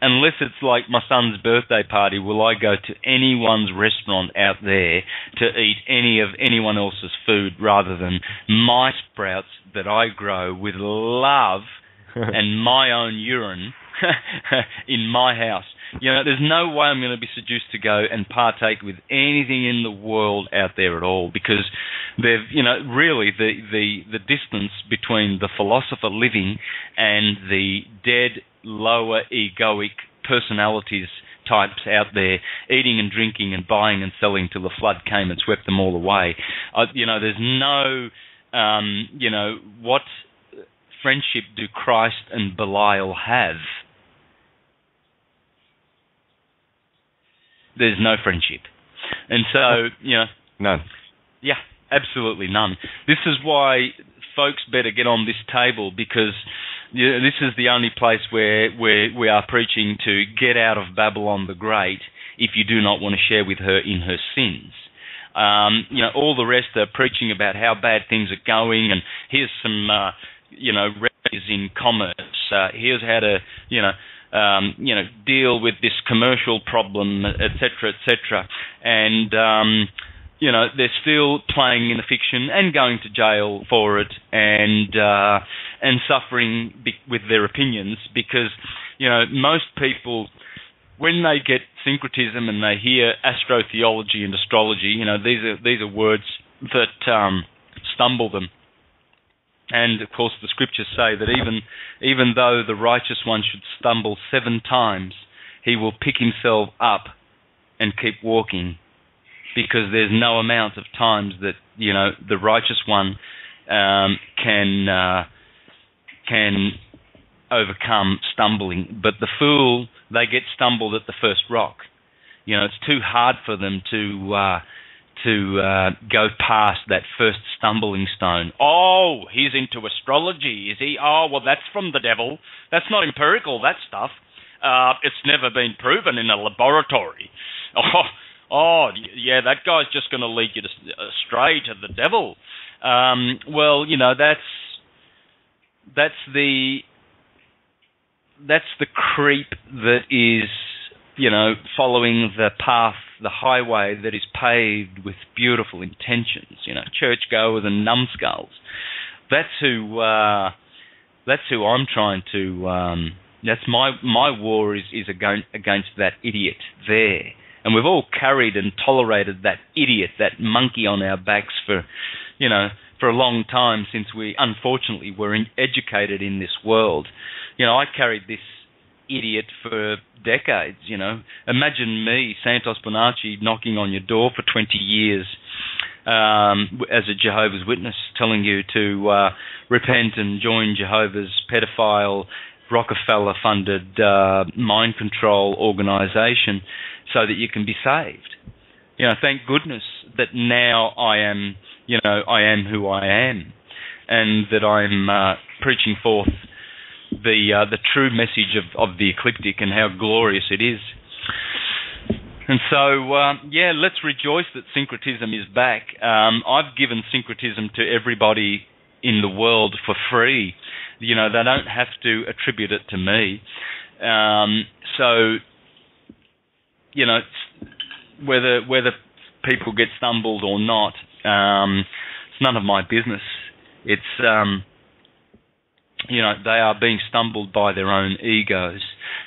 unless it's like my son's birthday party, will I go to anyone's restaurant out there to eat any of anyone else's food rather than my sprouts that I grow with love and my own urine in my house. You know, there's no way I'm going to be seduced to go and partake with anything in the world out there at all because they've, you know, really the the the distance between the philosopher living and the dead lower egoic personalities types out there eating and drinking and buying and selling till the flood came and swept them all away. Uh, you know, there's no, um, you know, what friendship do Christ and Belial have? There's no friendship. And so, you know. None. Yeah, absolutely none. This is why folks better get on this table because you know, this is the only place where, where we are preaching to get out of Babylon the Great if you do not want to share with her in her sins. Um, you know, all the rest are preaching about how bad things are going, and here's some, uh, you know, remedies in commerce. Uh, here's how to, you know, um, you know, deal with this commercial problem, etc., etc. And um, you know, they're still playing in the fiction and going to jail for it, and uh, and suffering be- with their opinions because you know most people when they get syncretism and they hear astrotheology and astrology, you know these are these are words that um, stumble them. And of course, the scriptures say that even even though the righteous one should stumble seven times, he will pick himself up and keep walking, because there's no amount of times that you know the righteous one um, can uh, can overcome stumbling, but the fool they get stumbled at the first rock. You know, it's too hard for them to uh, to uh, go past that first stumbling stone. Oh, he's into astrology, is he? Oh, well, that's from the devil. That's not empirical. That stuff. Uh, it's never been proven in a laboratory. Oh, oh, yeah, that guy's just going to lead you astray to the devil. Um, well, you know, that's that's the that's the creep that is you know following the path the highway that is paved with beautiful intentions you know churchgoers and numbskulls that's who uh, that's who I'm trying to um, that's my my war is is against, against that idiot there and we've all carried and tolerated that idiot that monkey on our backs for you know for a long time since we unfortunately were in, educated in this world. You know, I carried this idiot for decades. You know, imagine me, Santos Bonacci, knocking on your door for 20 years um, as a Jehovah's Witness, telling you to uh, repent and join Jehovah's pedophile, Rockefeller-funded uh, mind control organization, so that you can be saved. You know, thank goodness that now I am you know, I am who I am, and that I'm uh, preaching forth the uh, the true message of, of the ecliptic and how glorious it is. And so, uh, yeah, let's rejoice that syncretism is back. Um, I've given syncretism to everybody in the world for free. You know, they don't have to attribute it to me. Um, so, you know, whether whether people get stumbled or not, um, it's none of my business. It's um, you know they are being stumbled by their own egos,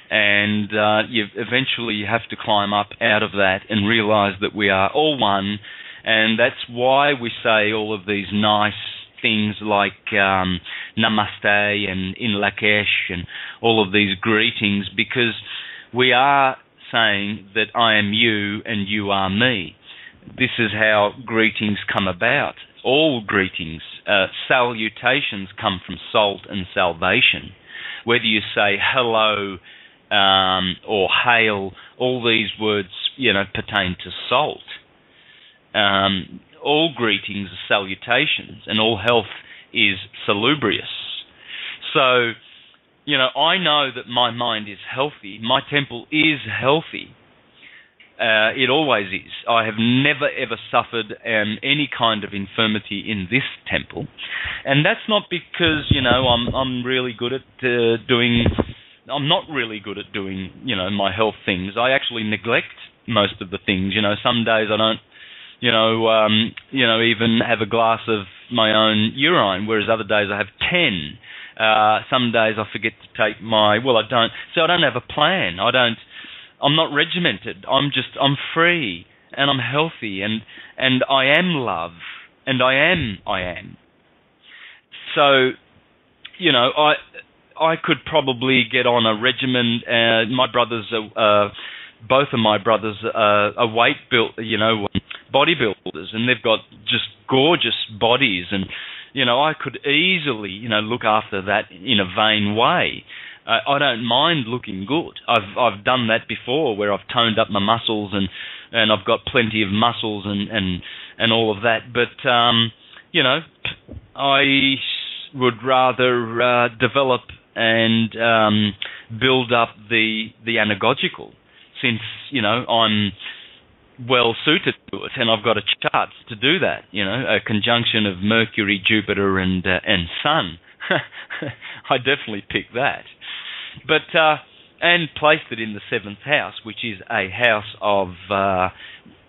and uh, you eventually you have to climb up out of that and realize that we are all one, and that's why we say all of these nice things like um, namaste and in Lakesh and all of these greetings because we are saying that I am you and you are me. This is how greetings come about. All greetings, uh, salutations come from salt and salvation. Whether you say hello, um, or hail. All these words, you know, pertain to salt. Um, all greetings are salutations, and all health is salubrious. So, you know, I know that my mind is healthy. My temple is healthy. Uh, it always is. I have never ever suffered um, any kind of infirmity in this temple, and that's not because you know I'm I'm really good at uh, doing. I'm not really good at doing you know my health things. I actually neglect most of the things. You know, some days I don't you know, um, you know, even have a glass of my own urine, whereas other days I have ten. Uh, some days I forget to take my. Well, I don't. So I don't have a plan. I don't. I'm not regimented. I'm just. I'm free and I'm healthy and and I am love and I am. I am. So, you know, I I could probably get on a regimen. Uh, my brothers are. Uh, both of my brothers are, are weight built, you know, bodybuilders, and they've got just gorgeous bodies, and you know, I could easily, you know, look after that in a vain way. Uh, I don't mind looking good. I've I've done that before, where I've toned up my muscles and and I've got plenty of muscles and and and all of that. But um, you know, I would rather uh, develop and um, build up the the anagogical since you know I'm well suited to it, and I've got a chart to do that. You know, a conjunction of Mercury, Jupiter, and uh, and Sun. I definitely pick that, but uh, and placed it in the seventh house, which is a house of uh,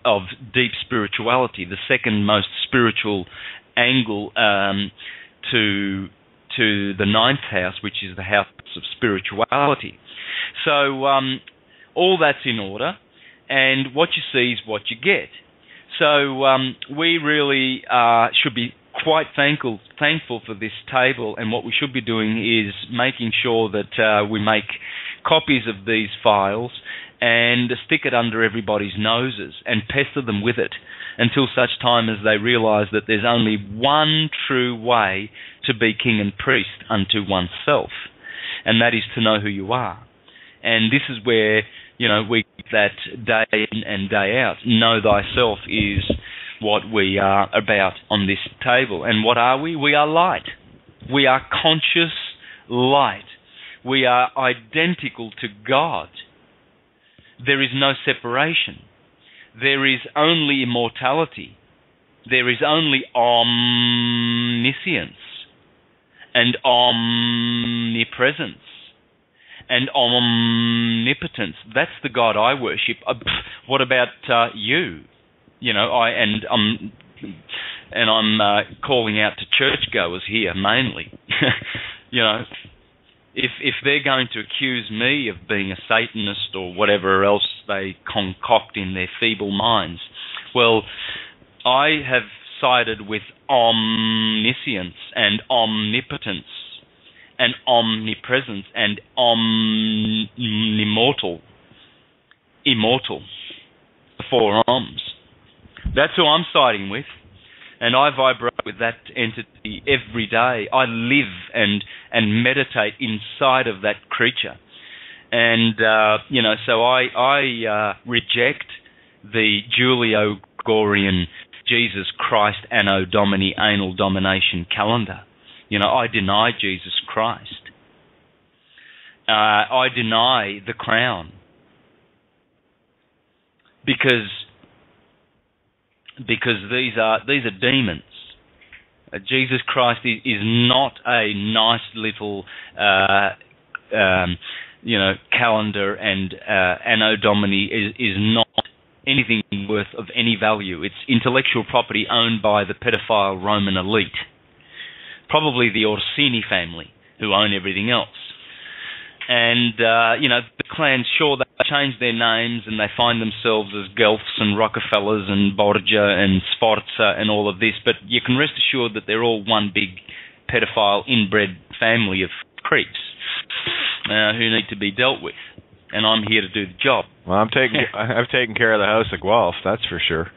of deep spirituality, the second most spiritual angle um, to to the ninth house, which is the house of spirituality. So um, all that's in order, and what you see is what you get. So um, we really uh, should be quite thankful thankful for this table, and what we should be doing is making sure that uh, we make copies of these files and stick it under everybody's noses and pester them with it until such time as they realise that there's only one true way to be king and priest unto oneself, and that is to know who you are. And this is where you know, we that day in and day out. Know thyself is what we are about on this table. And what are we? We are light. We are conscious light. We are identical to God. There is no separation. There is only immortality. There is only omniscience and omnipresence and omnipotence. That's the God I worship. Uh, what about uh, you? You know, I and I'm and I'm uh, calling out to churchgoers here mainly. you know, if if they're going to accuse me of being a Satanist or whatever else they concoct in their feeble minds, well, I have sided with omniscience and omnipotence and omnipresence and omnimortal, immortal, the four arms. That's who I'm siding with, and I vibrate with that entity every day. I live and and meditate inside of that creature, and uh, you know, so I I uh, reject the Julio Gregorian Jesus Christ Anno Domini anal domination calendar. You know, I deny Jesus Christ. Uh, I deny the crown because because these are these are demons. Uh, Jesus Christ is, is, not a nice little uh, um, you know calendar, and uh, Anno Domini is is not anything worth of any value. It's intellectual property owned by the pedophile Roman elite probably the Orsini family who own everything else. And uh, you know the clans, sure they change their names and they find themselves as Guelphs and Rockefellers and Borgia and Sforza and all of this, but you can rest assured that they're all one big pedophile inbred family of creeps uh, who need to be dealt with. And I'm here to do the job. Well, I'm taking I've taken care of the house of Guelph, that's for sure.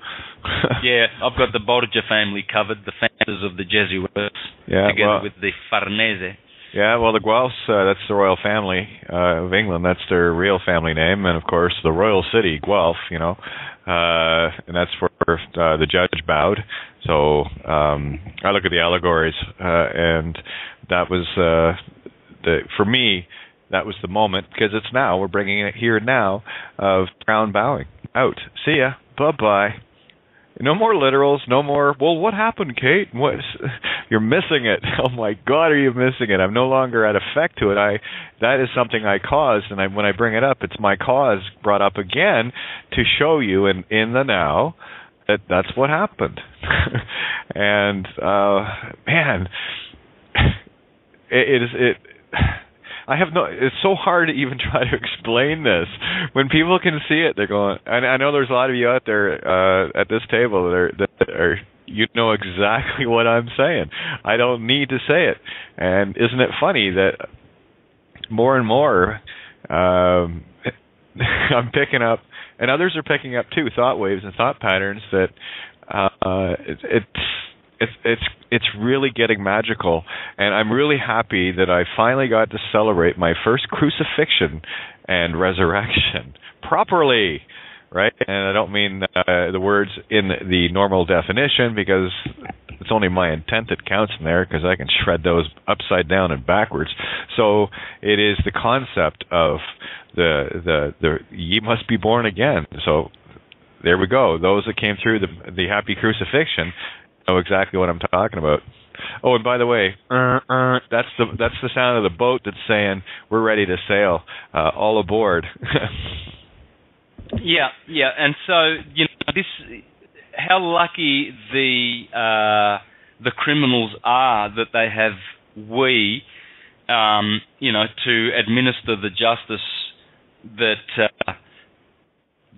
yeah, I've got the Borgia family covered, the founders of the Jesuits, yeah, together well, with the Farnese. Yeah, well, the Guelphs, uh, that's the royal family uh, of England. That's their real family name. And, of course, the royal city, Guelph, you know, uh, and that's where uh, the judge bowed. So um, I look at the allegories, uh, and that was, uh, the for me, that was the moment, because it's now, we're bringing it here now, of crown bowing. Out. See ya. Bye-bye. No more literals. No more. Well, what happened, Kate? What? You're missing it. Oh my God, are you missing it? I'm no longer at effect to it. I that is something I caused, and I, when I bring it up, it's my cause brought up again to show you in in the now that that's what happened. and uh man, it, it is it. I have no. It's so hard to even try to explain this. When people can see it, they're going. I, I know there's a lot of you out there uh, at this table that are that are. You know exactly what I'm saying. I don't need to say it. And isn't it funny that more and more um, I'm picking up, and others are picking up too, thought waves and thought patterns that uh, it, it's it's it's it's really getting magical and i'm really happy that i finally got to celebrate my first crucifixion and resurrection properly right and i don't mean uh, the words in the normal definition because it's only my intent that counts in there because i can shred those upside down and backwards so it is the concept of the the the ye must be born again so there we go. Those that came through the the happy crucifixion know exactly what I'm talking about. Oh, and by the way, uh, uh, that's the that's the sound of the boat that's saying we're ready to sail. Uh, all aboard. yeah, yeah, and so you know this, how lucky the uh, the criminals are that they have we, um, you know, to administer the justice that. Uh,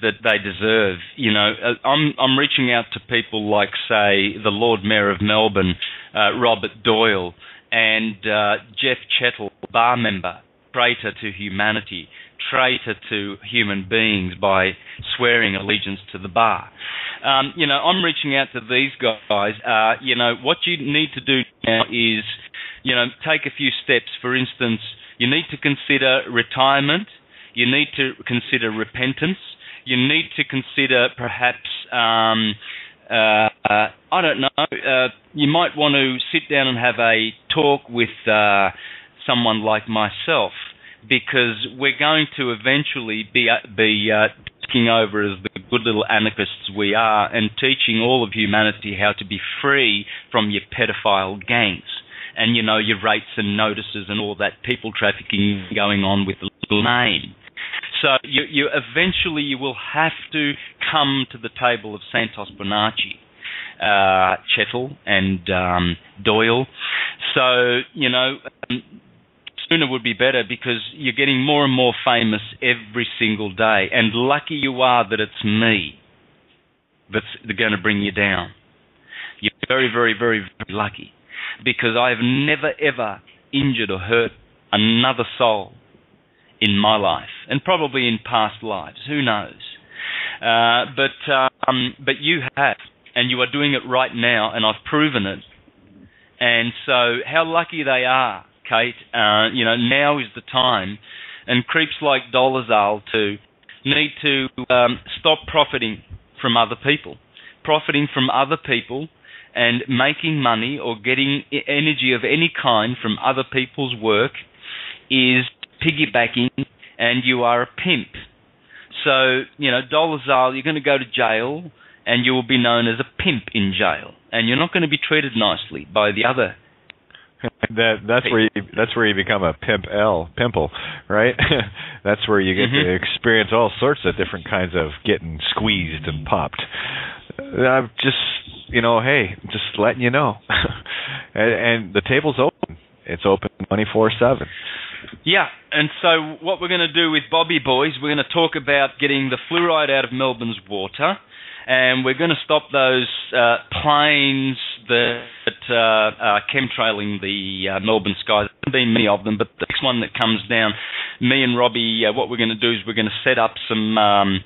that they deserve. You know, uh, I'm I'm reaching out to people like, say, the Lord Mayor of Melbourne, uh, Robert Doyle, and uh, Geoff Chettle, bar member, traitor to humanity, traitor to human beings by swearing allegiance to the bar. Um, you know, I'm reaching out to these guys. Uh, you know, what you need to do now is, you know, take a few steps. For instance, you need to consider retirement. You need to consider repentance you need to consider perhaps um, uh, uh, I don't know. Uh, you might want to sit down and have a talk with uh, someone like myself because we're going to eventually be uh, be uh, taking over as the good little anarchists we are and teaching all of humanity how to be free from your pedophile gangs and you know your rates and notices and all that people trafficking going on with the little name. So you, you eventually you will have to come to the table of Santos Bonacci, uh, Chettle, and um, Doyle. So you know. Um, sooner would be better because you're getting more and more famous every single day. And lucky you are that it's me that's going to bring you down. You're very, very, very, very lucky because I've never, ever injured or hurt another soul in my life, and probably in past lives. Who knows? Uh, but um, but you have, and you are doing it right now, and I've proven it. And so, how lucky they are, Kate. Uh, you know, now is the time, and creeps like Dolezal to need to um, stop profiting from other people, profiting from other people, and making money or getting energy of any kind from other people's work is piggybacking and you are a pimp. So, you know, Dolezal, you're going to go to jail and you will be known as a pimp in jail. And you're not going to be treated nicely by the other that that's where you that's where you become a pimp L pimple, right? that's where you get mm-hmm. to experience all sorts of different kinds of getting squeezed and popped. I'm just you know, hey, just letting you know. and, and the table's open. It's open twenty four seven. Yeah, and so what we're going to do with Bobby Boys, we're going to talk about getting the fluoride out of Melbourne's water, and we're going to stop those uh, planes that uh, are chemtrailing the uh, Melbourne skies. There have been many of them, but the next one that comes down, me and Robbie, uh, what we're going to do is we're going to set up some. Um,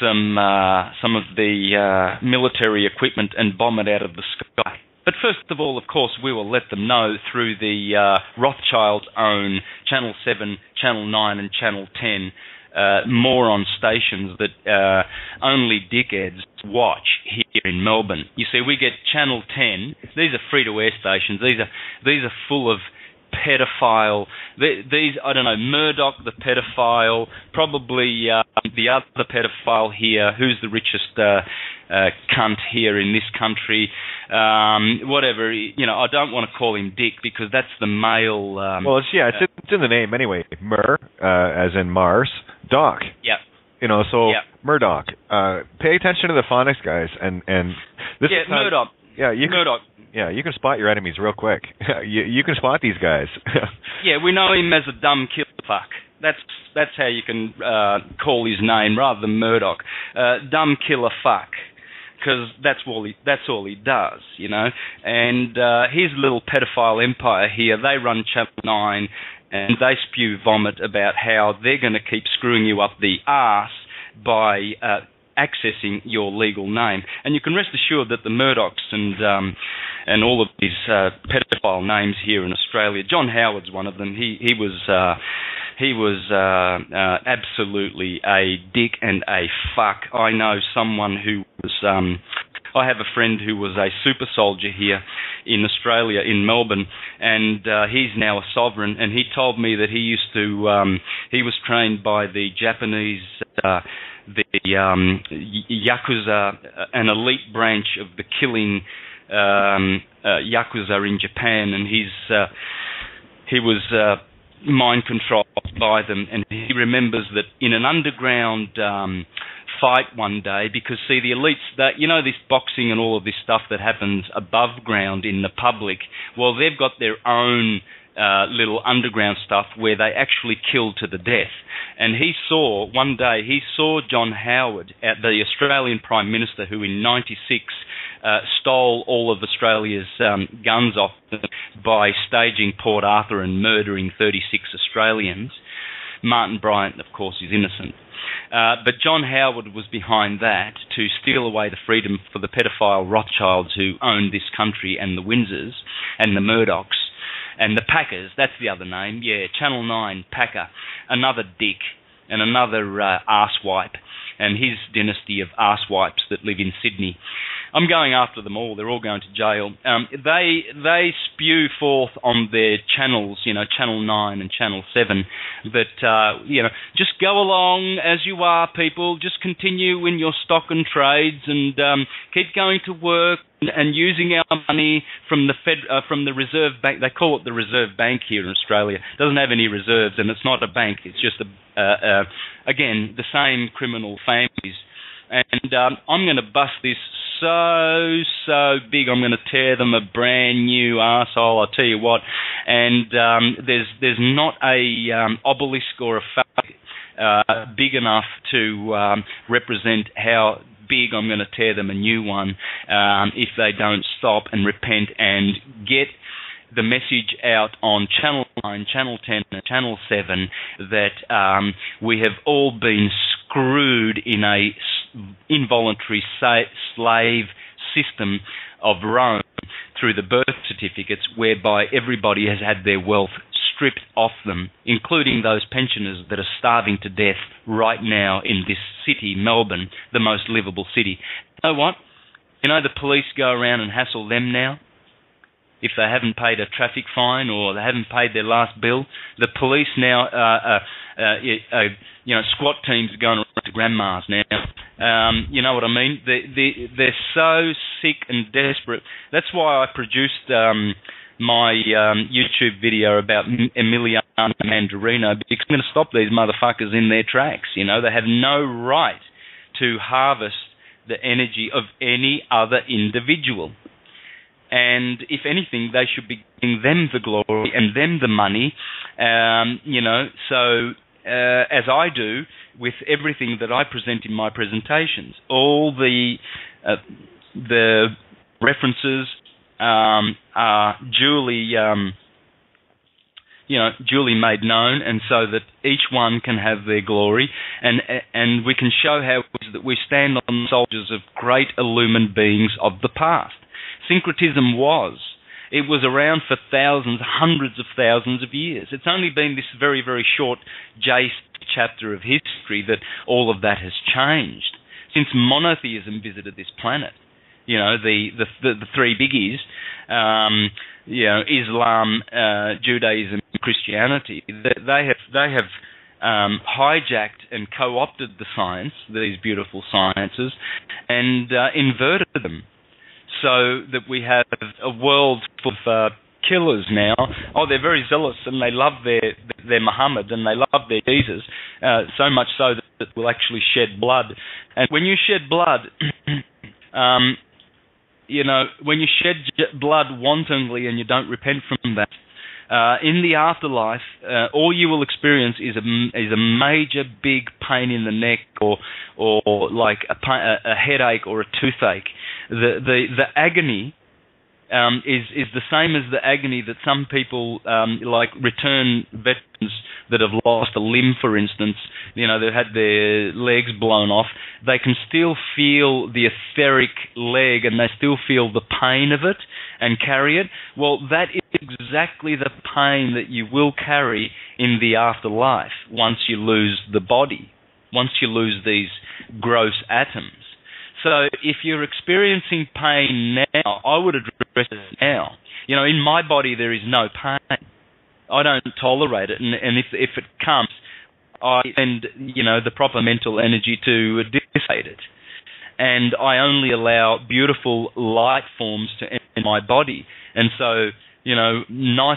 some uh, some of the uh, military equipment and bomb it out of the sky but first of all, of course, we will let them know through the uh, Rothschild's own Channel 7, Channel 9, and Channel 10 uh, moron stations that uh, only dickheads watch here in Melbourne. You see, we get Channel 10. These are free-to-air stations. These are these are full of pedophile. These I don't know Murdoch, the pedophile, probably uh, the other pedophile here. Who's the richest uh, uh, cunt here in this country? Um, whatever you know, I don't want to call him Dick because that's the male. Um, well, it's yeah, it's, it's in the name anyway. Mur, uh, as in Mars. Doc. Yeah. You know, so yeah. Murdoch. Uh, pay attention to the phonics guys, and and this yeah, is how, Murdoch. Yeah, you can, Murdoch. Yeah, you can spot your enemies real quick. you you can spot these guys. yeah, we know him as a dumb killer fuck. That's that's how you can uh, call his name rather than Murdoch. Uh, dumb killer fuck because that's all he that's all he does, you know. And uh, his little pedophile empire here, they run Channel Nine, and they spew vomit about how they're going to keep screwing you up the arse by uh, accessing your legal name. And you can rest assured that the Murdochs and um, and all of these uh, pedophile names here in Australia, John Howard's one of them. He he was. Uh, he was uh, uh, absolutely a dick and a fuck. I know someone who was um, I have a friend who was a super soldier here in Australia, in Melbourne, and uh, he's now a sovereign. And he told me that he used to, um, he was trained by the Japanese, uh, the um, Yakuza, uh, an elite branch of the killing um, uh, Yakuza in Japan, and he's, uh, he was uh, mind controlled by them, and he remembers that in an underground um, fight one day because see the elites that you know this boxing and all of this stuff that happens above ground in the public well they've got their own uh, little underground stuff where they actually kill to the death. And he saw one day he saw John Howard at the Australian Prime Minister who in 96 uh, stole all of Australia's um, guns off by staging Port Arthur and murdering 36 Australians. Martin Bryant of course is innocent uh, but John Howard was behind that to steal away the freedom for the pedophile Rothschilds who owned this country and the Windsors and the Murdochs and the Packers. That's the other name. Yeah, Channel 9 Packer. Another dick and another uh, arsewipe and his dynasty of arsewipes that live in Sydney. I'm going after them all. They're all going to jail. Um, they they spew forth on their channels, you know, Channel Nine and Channel Seven, that uh, you know, just go along as you are, people. Just continue in your stock and trades and um, keep going to work and using our money from the Fed, uh, from the Reserve Bank. They call it the Reserve Bank here in Australia. It doesn't have any reserves, and it's not a bank. It's just a uh, uh, again the same criminal families. And um, I'm going to bust this so so big. I'm going to tear them a brand new asshole. I'll tell you what. And um, there's there's not a um, obelisk or a phallic uh, big enough to um, represent how big I'm going to tear them a new one um, if they don't stop and repent and get the message out on Channel 9, Channel 10, and Channel 7 that um, we have all been screwed in a involuntary slave system of Rome through the birth certificates, whereby everybody has had their wealth stripped off them, including those pensioners that are starving to death right now in this city, Melbourne, the most livable city. You know what? You know the police go around and hassle them now? if they haven't paid a traffic fine or they haven't paid their last bill. The police now, uh, uh you know, squat teams are going to grandmas now. Um, you know what I mean? They, they, they're so sick and desperate. That's why I produced um, my um, YouTube video about Emiliano Mandarino because I'm going to stop these motherfuckers in their tracks. You know, they have no right to harvest the energy of any other individual and if anything, they should be giving them the glory and them the money. Um, you know, so uh, as I do with everything that I present in my presentations, all the uh, the references um, are duly. Um, you know, duly made known, and so that each one can have their glory, and and we can show how that we stand on the soldiers of great illumined beings of the past. Syncretism was. It was around for thousands, hundreds of thousands of years. It's only been this very, very short J chapter of history that all of that has changed. Since monotheism visited this planet, you know, the, the, the, the three biggies, um, you know, Islam, uh, Judaism, Christianity, they, have, they have um, hijacked and co-opted the science, these beautiful sciences, and uh, inverted them, so that we have a world full of uh, killers now. Oh, they're very zealous and they love their their Muhammad and they love their Jesus, uh, so much so that it will actually shed blood. And when you shed blood, um, you know, when you shed blood wantonly and you don't repent from that, uh, in the afterlife, uh, all you will experience is a is a major big pain in the neck or or like a, a headache or a toothache. The the the agony um, is is the same as the agony that some people um, like return veterans that have lost a limb, for instance. You know, they've had their legs blown off. They can still feel the etheric leg, and they still feel the pain of it and carry it. Well, that is exactly the pain that you will carry in the afterlife once you lose the body, once you lose these gross atoms. So if you're experiencing pain now, I would address it now. You know, in my body there is no pain. I don't tolerate it, and, and if if it comes, I send you know the proper mental energy to dissipate it, and I only allow beautiful light forms to enter my body, and so you know nice,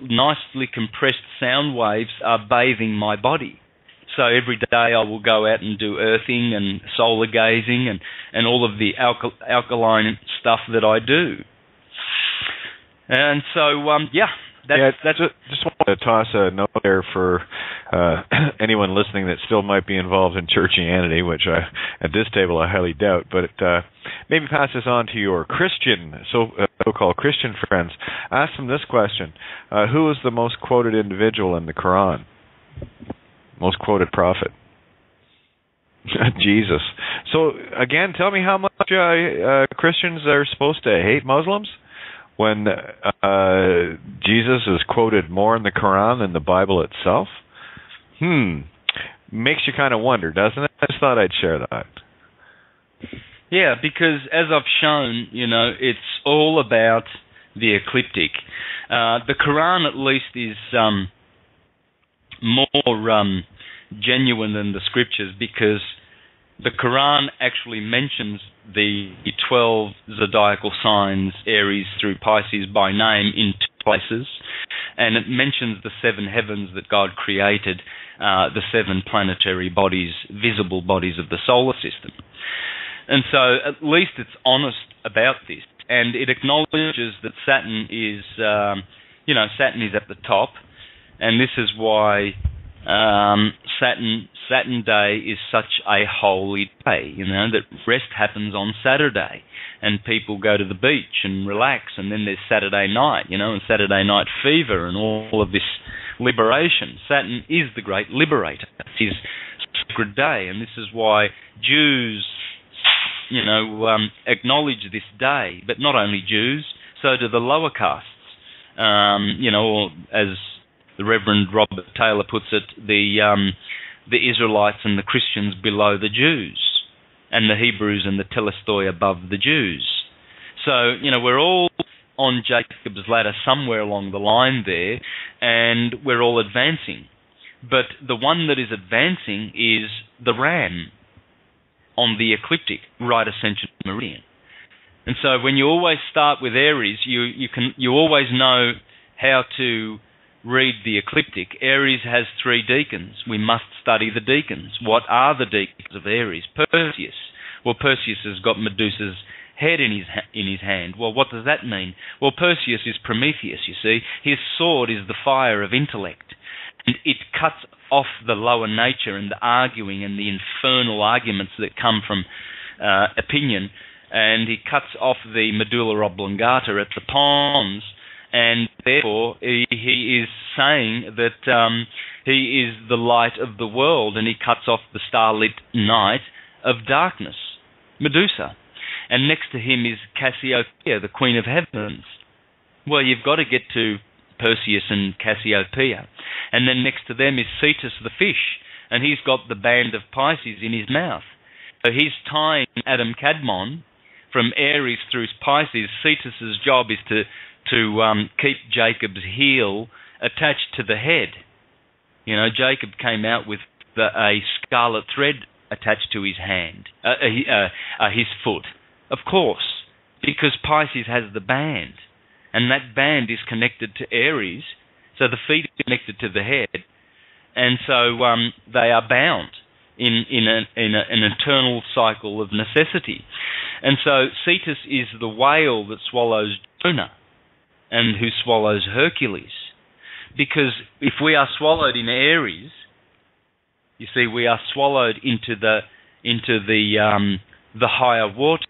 nicely compressed sound waves are bathing my body. So every day I will go out and do earthing and solar gazing and, and all of the alkal- alkaline stuff that I do. And so, um, yeah, that's, yeah, that's just, just wanted to toss a note there for uh, anyone listening that still might be involved in churchianity, which I, at this table I highly doubt. But uh, maybe pass this on to your Christian, so uh, so-called Christian friends. Ask them this question: uh, Who is the most quoted individual in the Quran? Most quoted prophet. Jesus. So again, tell me how much uh, uh, Christians are supposed to hate Muslims when uh, Jesus is quoted more in the Quran than the Bible itself. Hmm, makes you kind of wonder, doesn't it? I just thought I'd share that. Yeah, because as I've shown, you know, it's all about the ecliptic. Uh, the Quran, at least, is um, more um, genuine than the scriptures because the Quran actually mentions the 12 zodiacal signs, Aries through Pisces by name, in two places, and it mentions the seven heavens that God created, uh, the seven planetary bodies, visible bodies of the solar system. And so at least it's honest about this, and it acknowledges that Saturn is, um, you know, Saturn is at the top, and this is why um, Saturn Saturn Day is such a holy day, you know, that rest happens on Saturday and people go to the beach and relax and then there's Saturday night, you know, and Saturday night fever and all of this liberation. Saturn is the great liberator. It's his sacred day and this is why Jews, you know, um, acknowledge this day, but not only Jews, so do the lower castes. Um, you know, as the Reverend Robert Taylor puts it, the um, the Israelites and the Christians below the Jews, and the Hebrews and the Telestoi above the Jews. So you know we're all on Jacob's ladder somewhere along the line there, and we're all advancing. But the one that is advancing is the ram on the ecliptic right ascension meridian. And so when you always start with Aries, you you can you always know how to read the ecliptic, Aries has three decans. We must study the decans. What are the decans of Aries? Perseus. Well, Perseus has got Medusa's head in his in his hand. Well, what does that mean? Well, Perseus is Prometheus. You see, his sword is the fire of intellect, and it cuts off the lower nature and the arguing and the infernal arguments that come from uh, opinion, and he cuts off the medulla oblongata at the pons and therefore he, is saying that um, he is the light of the world, and he cuts off the starlit night of darkness, Medusa. and next to him is Cassiopeia, the Queen of Heavens. Well, you've got to get to Perseus and Cassiopeia. And then next to them is Cetus the fish, and he's got the band of Pisces in his mouth. So he's tying Adam Kadmon from Aries through Pisces. Cetus's job is to to um, keep Jacob's heel attached to the head. You know, Jacob came out with the, a scarlet thread attached to his hand, uh, uh, uh, uh, his foot. Of course, because Pisces has the band, and that band is connected to Aries, so the feet are connected to the head, and so um, they are bound in in, in a, an eternal cycle of necessity. And so Cetus is the whale that swallows Jonah, and who swallows Hercules, because if we are swallowed in Aries, you see, we are swallowed into the into the um, the higher waters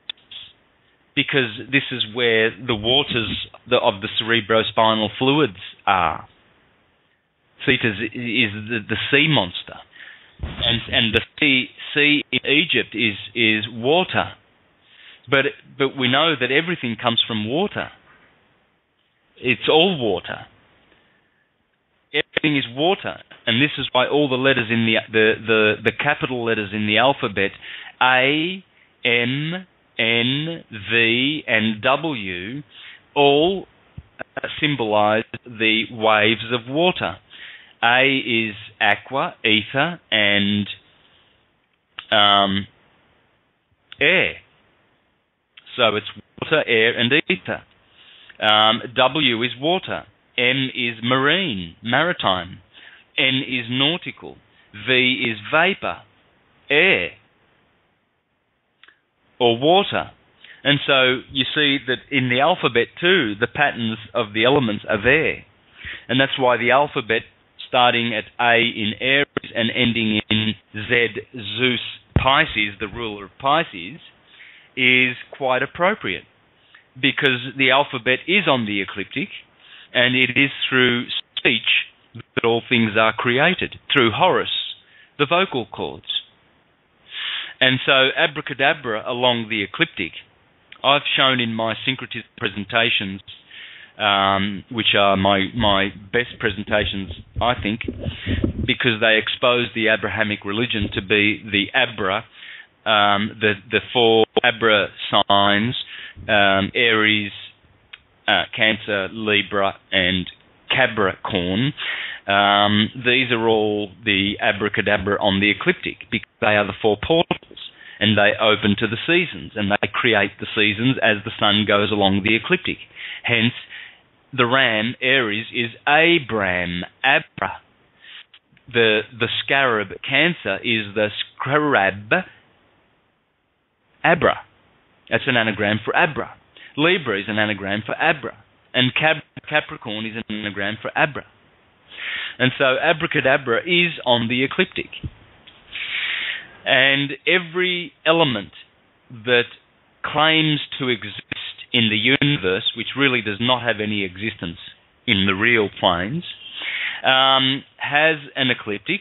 because this is where the waters of the cerebrospinal fluids are. Cetus is the, the sea monster, and and the sea, sea in Egypt is is water, but but we know that everything comes from water. It's all water everything is water, and this is why all the letters in the the the, the capital letters in the alphabet A, M, N, V, and W all uh, symbolize the waves of water. A is aqua, ether, and um, air. So it's water, air, and ether. Um, w is water. M is marine, maritime. N is nautical. V is vapor, air, or water. And so you see that in the alphabet too, the patterns of the elements are there. And that's why the alphabet, starting at A in Aries and ending in Z, Zeus, Pisces, the ruler of Pisces, is quite appropriate. Because the alphabet is on the ecliptic, and it is through speech that all things are created, through Horus, the vocal cords. And so, abracadabra along the ecliptic, I've shown in my syncretism presentations, um, which are my, my best presentations, I think, because they expose the Abrahamic religion to be the Abra, um, the, the four Abra signs, um, Aries, uh, Cancer, Libra, and Capricorn. Um, these are all the abracadabra on the ecliptic because they are the four portals and they open to the seasons and they create the seasons as the sun goes along the ecliptic. Hence, the ram, Aries, is Abram, Abra. The, the scarab, Cancer, is the scarab, Abra. That's an anagram for Abra. Libra is an anagram for Abra, and Cap- Capricorn is an anagram for Abra. And so abracadabra is on the ecliptic. And every element that claims to exist in the universe, which really does not have any existence in the real planes, um, has an ecliptic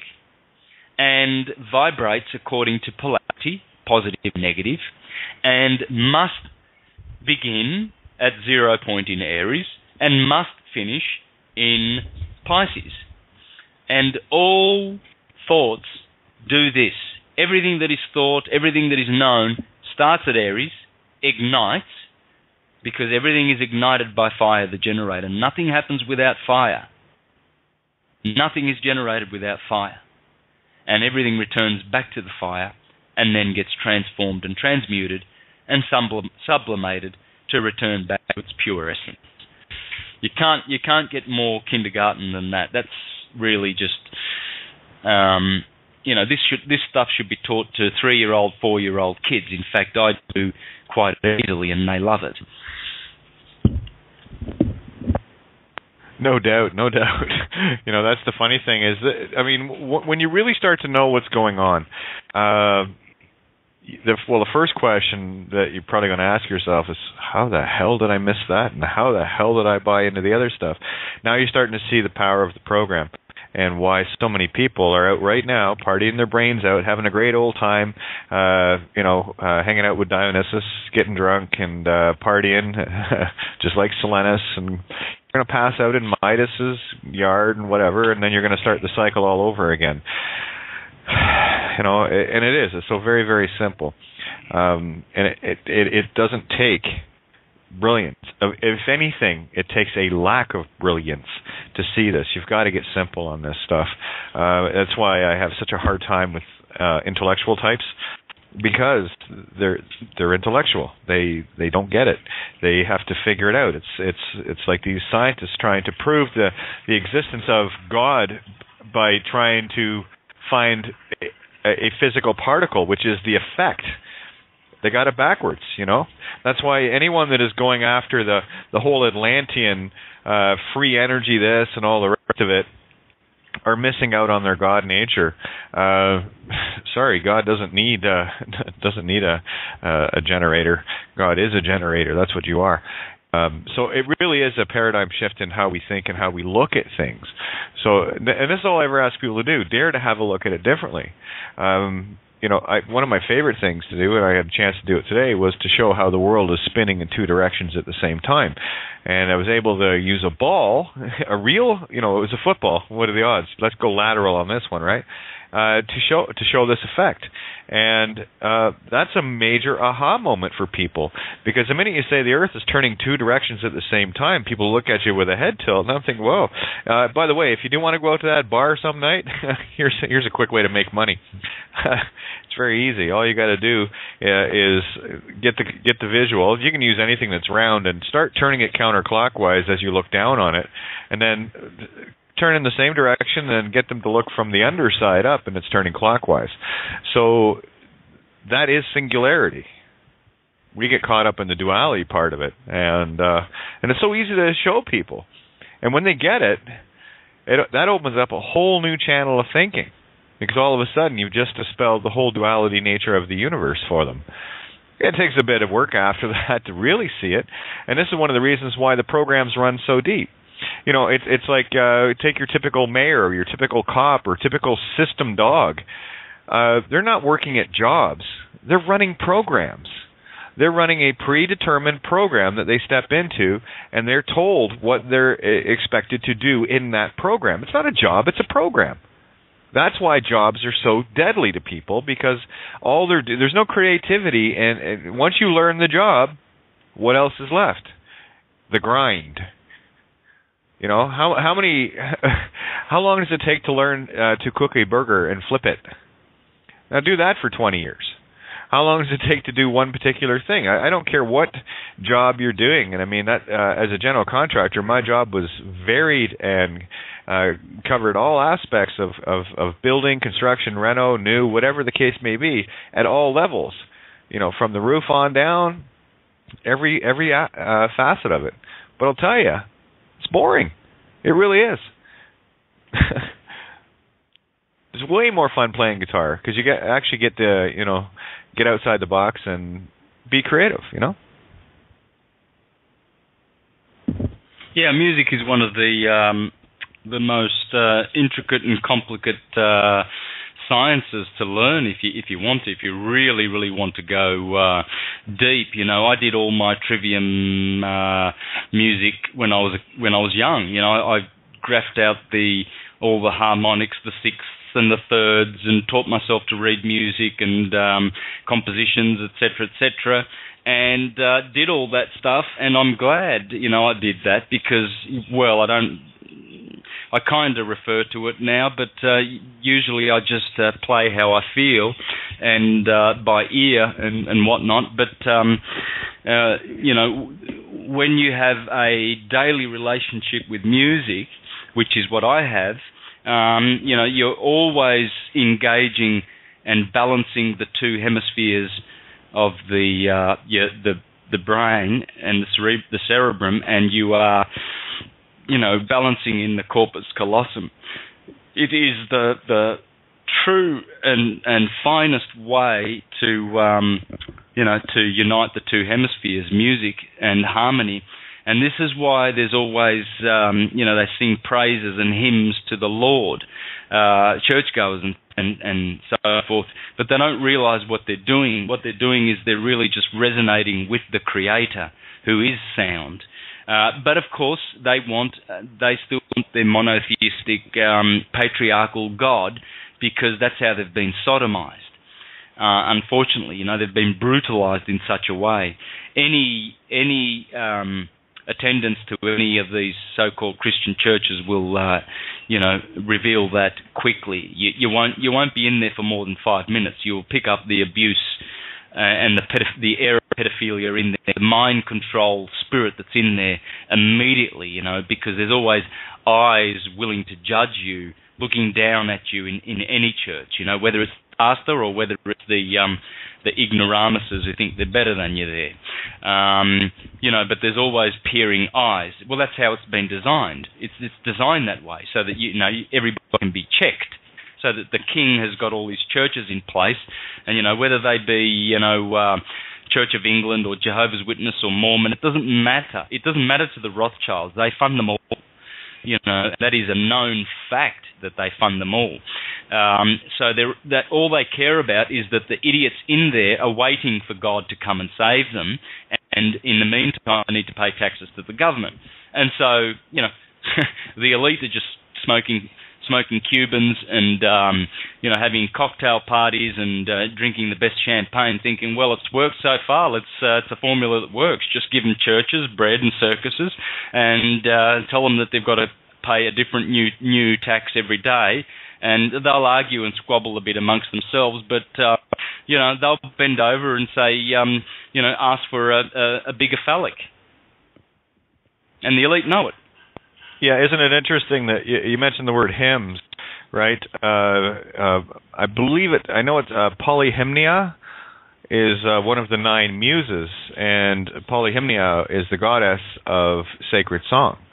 and vibrates according to polarity, positive, negative, and must begin at zero point in Aries and must finish in Pisces. And all thoughts do this. Everything that is thought, everything that is known, starts at Aries, ignites, because everything is ignited by fire, the generator. Nothing happens without fire. Nothing is generated without fire. And everything returns back to the fire and then gets transformed and transmuted and sublimated to return back to its pure essence. You can't you can't get more kindergarten than that. That's really just um, you know this should this stuff should be taught to three year old, four year old kids. In fact, I do quite easily, and they love it. No doubt, no doubt. you know that's the funny thing is that I mean w- when you really start to know what's going on. Uh, the, well, the first question that you're probably going to ask yourself is, how the hell did I miss that? And how the hell did I buy into the other stuff? Now you're starting to see the power of the program. and why so many people are out right now partying their brains out, having a great old time, uh, you know, uh, hanging out with Dionysus, getting drunk and uh, partying, just like Silenus, and you're going to pass out in Midas's yard and whatever, and then you're going to start the cycle all over again. You know, and it is. It's so very, very simple, um, and it, it it doesn't take brilliance. If anything, it takes a lack of brilliance to see this. You've got to get simple on this stuff. Uh, that's why I have such a hard time with uh, intellectual types because they're they're intellectual. They they don't get it. They have to figure it out. It's it's it's like these scientists trying to prove the the existence of God by trying to find a physical particle, which is the effect they got it backwards, you know. That's why anyone that is going after the the whole Atlantean uh, free energy, this and all the rest of it, are missing out on their God nature. Uh, sorry, God doesn't need uh, doesn't need a uh, a generator. God is a generator. That's what you are. Um, so it really is a paradigm shift in how we think and how we look at things. So, and this is all I ever ask people to do: dare to have a look at it differently. Um, you know, I, one of my favorite things to do, and I had a chance to do it today, was to show how the world is spinning in two directions at the same time. And I was able to use a ball, a real, you know, it was a football. What are the odds? Let's go lateral on this one, right? Uh, to show to show this effect, and uh, that's a major aha moment for people because the minute you say the Earth is turning two directions at the same time, people look at you with a head tilt, and I'm thinking, whoa. Uh, by the way, if you do want to go out to that bar some night, here's here's a quick way to make money. it's very easy. All you got to do uh, is get the get the visual. You can use anything that's round and start turning it counterclockwise as you look down on it, and then turn in the same direction and get them to look from the underside up and it's turning clockwise. So that is singularity. We get caught up in the duality part of it and uh and it's so easy to show people. And when they get it, it that opens up a whole new channel of thinking because all of a sudden you've just dispelled the whole duality nature of the universe for them. It takes a bit of work after that to really see it, and this is one of the reasons why the programs run so deep you know, it's it's like uh, take your typical mayor or your typical cop or typical system dog. Uh, they're not working at jobs. They're running programs. They're running a predetermined program that they step into, and they're told what they're uh, expected to do in that program. It's not a job; it's a program. That's why jobs are so deadly to people because all they're there's no creativity, and, and once you learn the job, what else is left? The grind you know how how many how long does it take to learn uh, to cook a burger and flip it? Now do that for 20 years. How long does it take to do one particular thing? I, I don't care what job you're doing, and I mean that uh, as a general contractor, my job was varied and uh, covered all aspects of, of of building, construction, reno, new, whatever the case may be, at all levels. You know, from the roof on down, every every uh, facet of it. But I'll tell you, boring. It really is. it's way more fun playing guitar because you get actually get to you know get outside the box and be creative. You know. Yeah, music is one of the um, the most uh, intricate and complicated uh, sciences to learn if you if you want to, if you really really want to go uh, deep. You know, I did all my trivium uh, music when I was when I was young. You know, I, I graphed out the all the harmonics, the sixths and the thirds, and taught myself to read music and um, compositions, etc., etc. And uh, did all that stuff, and I'm glad, you know, I did that because, well, I don't I kind of refer to it now, but uh, usually I just uh, play how I feel and uh, by ear and, and whatnot. But um, uh, you know, when you have a daily relationship with music, which is what I have, um, you know, you're always engaging and balancing the two hemispheres of the uh, yeah, the the brain and the, cere- the cerebrum, and you are you know, balancing in the corpus callosum. It is the the true and and finest way to um, you know to unite the two hemispheres, music and harmony, And this is why there's always, um, you know, they sing praises and hymns to the Lord, uh, churchgoers and, and, and so forth, but they don't realize what they're doing. What they're doing is they're really just resonating with the Creator, who is sound. Uh, but of course, they want, uh, they still want their monotheistic, um, patriarchal God because that's how they've been sodomized. Uh, unfortunately, you know, they've been brutalized in such a way. Any any um, attendance to any of these so-called Christian churches will, uh, you know, reveal that quickly. You, you, won't you won't be in there for more than five minutes. You'll pick up the abuse uh, and the pedoph- the error of pedophilia in there, the mind control spirit that's in there immediately. You know, because there's always eyes willing to judge you, looking down at you in, in any church. You know, whether it's pastor or whether it's the um, the ignoramuses who think they're better than you there. Um, you know, but there's always peering eyes. Well, that's how it's been designed. It's it's designed that way so that you, you know everybody can be checked. So that the king has got all these churches in place, and you know whether they be you know uh, Church of England or Jehovah's Witness or Mormon, it doesn't matter. It doesn't matter to the Rothschilds. They fund them all. You know that is a known fact that they fund them all. Um, so that all they care about is that the idiots in there are waiting for God to come and save them, and in the meantime, they need to pay taxes to the government. And so, you know, the elite are just smoking smoking Cubans and um, you know having cocktail parties and uh, drinking the best champagne, thinking, well, it's worked so far. Let's uh, it's a formula that works. Just give them churches, bread, and circuses, and uh, tell them that they've got to pay a different new new tax every day, and they'll argue and squabble a bit amongst themselves, but uh, you know they'll bend over and say, um, you know, ask for a, a, a bigger phallic, and the elite know it. Yeah, isn't it interesting that you, you mentioned the word hymns, right? Uh, uh, I believe it. I know it's uh, polyhymnia is uh, one of the nine muses, and polyhymnia is the goddess of sacred song.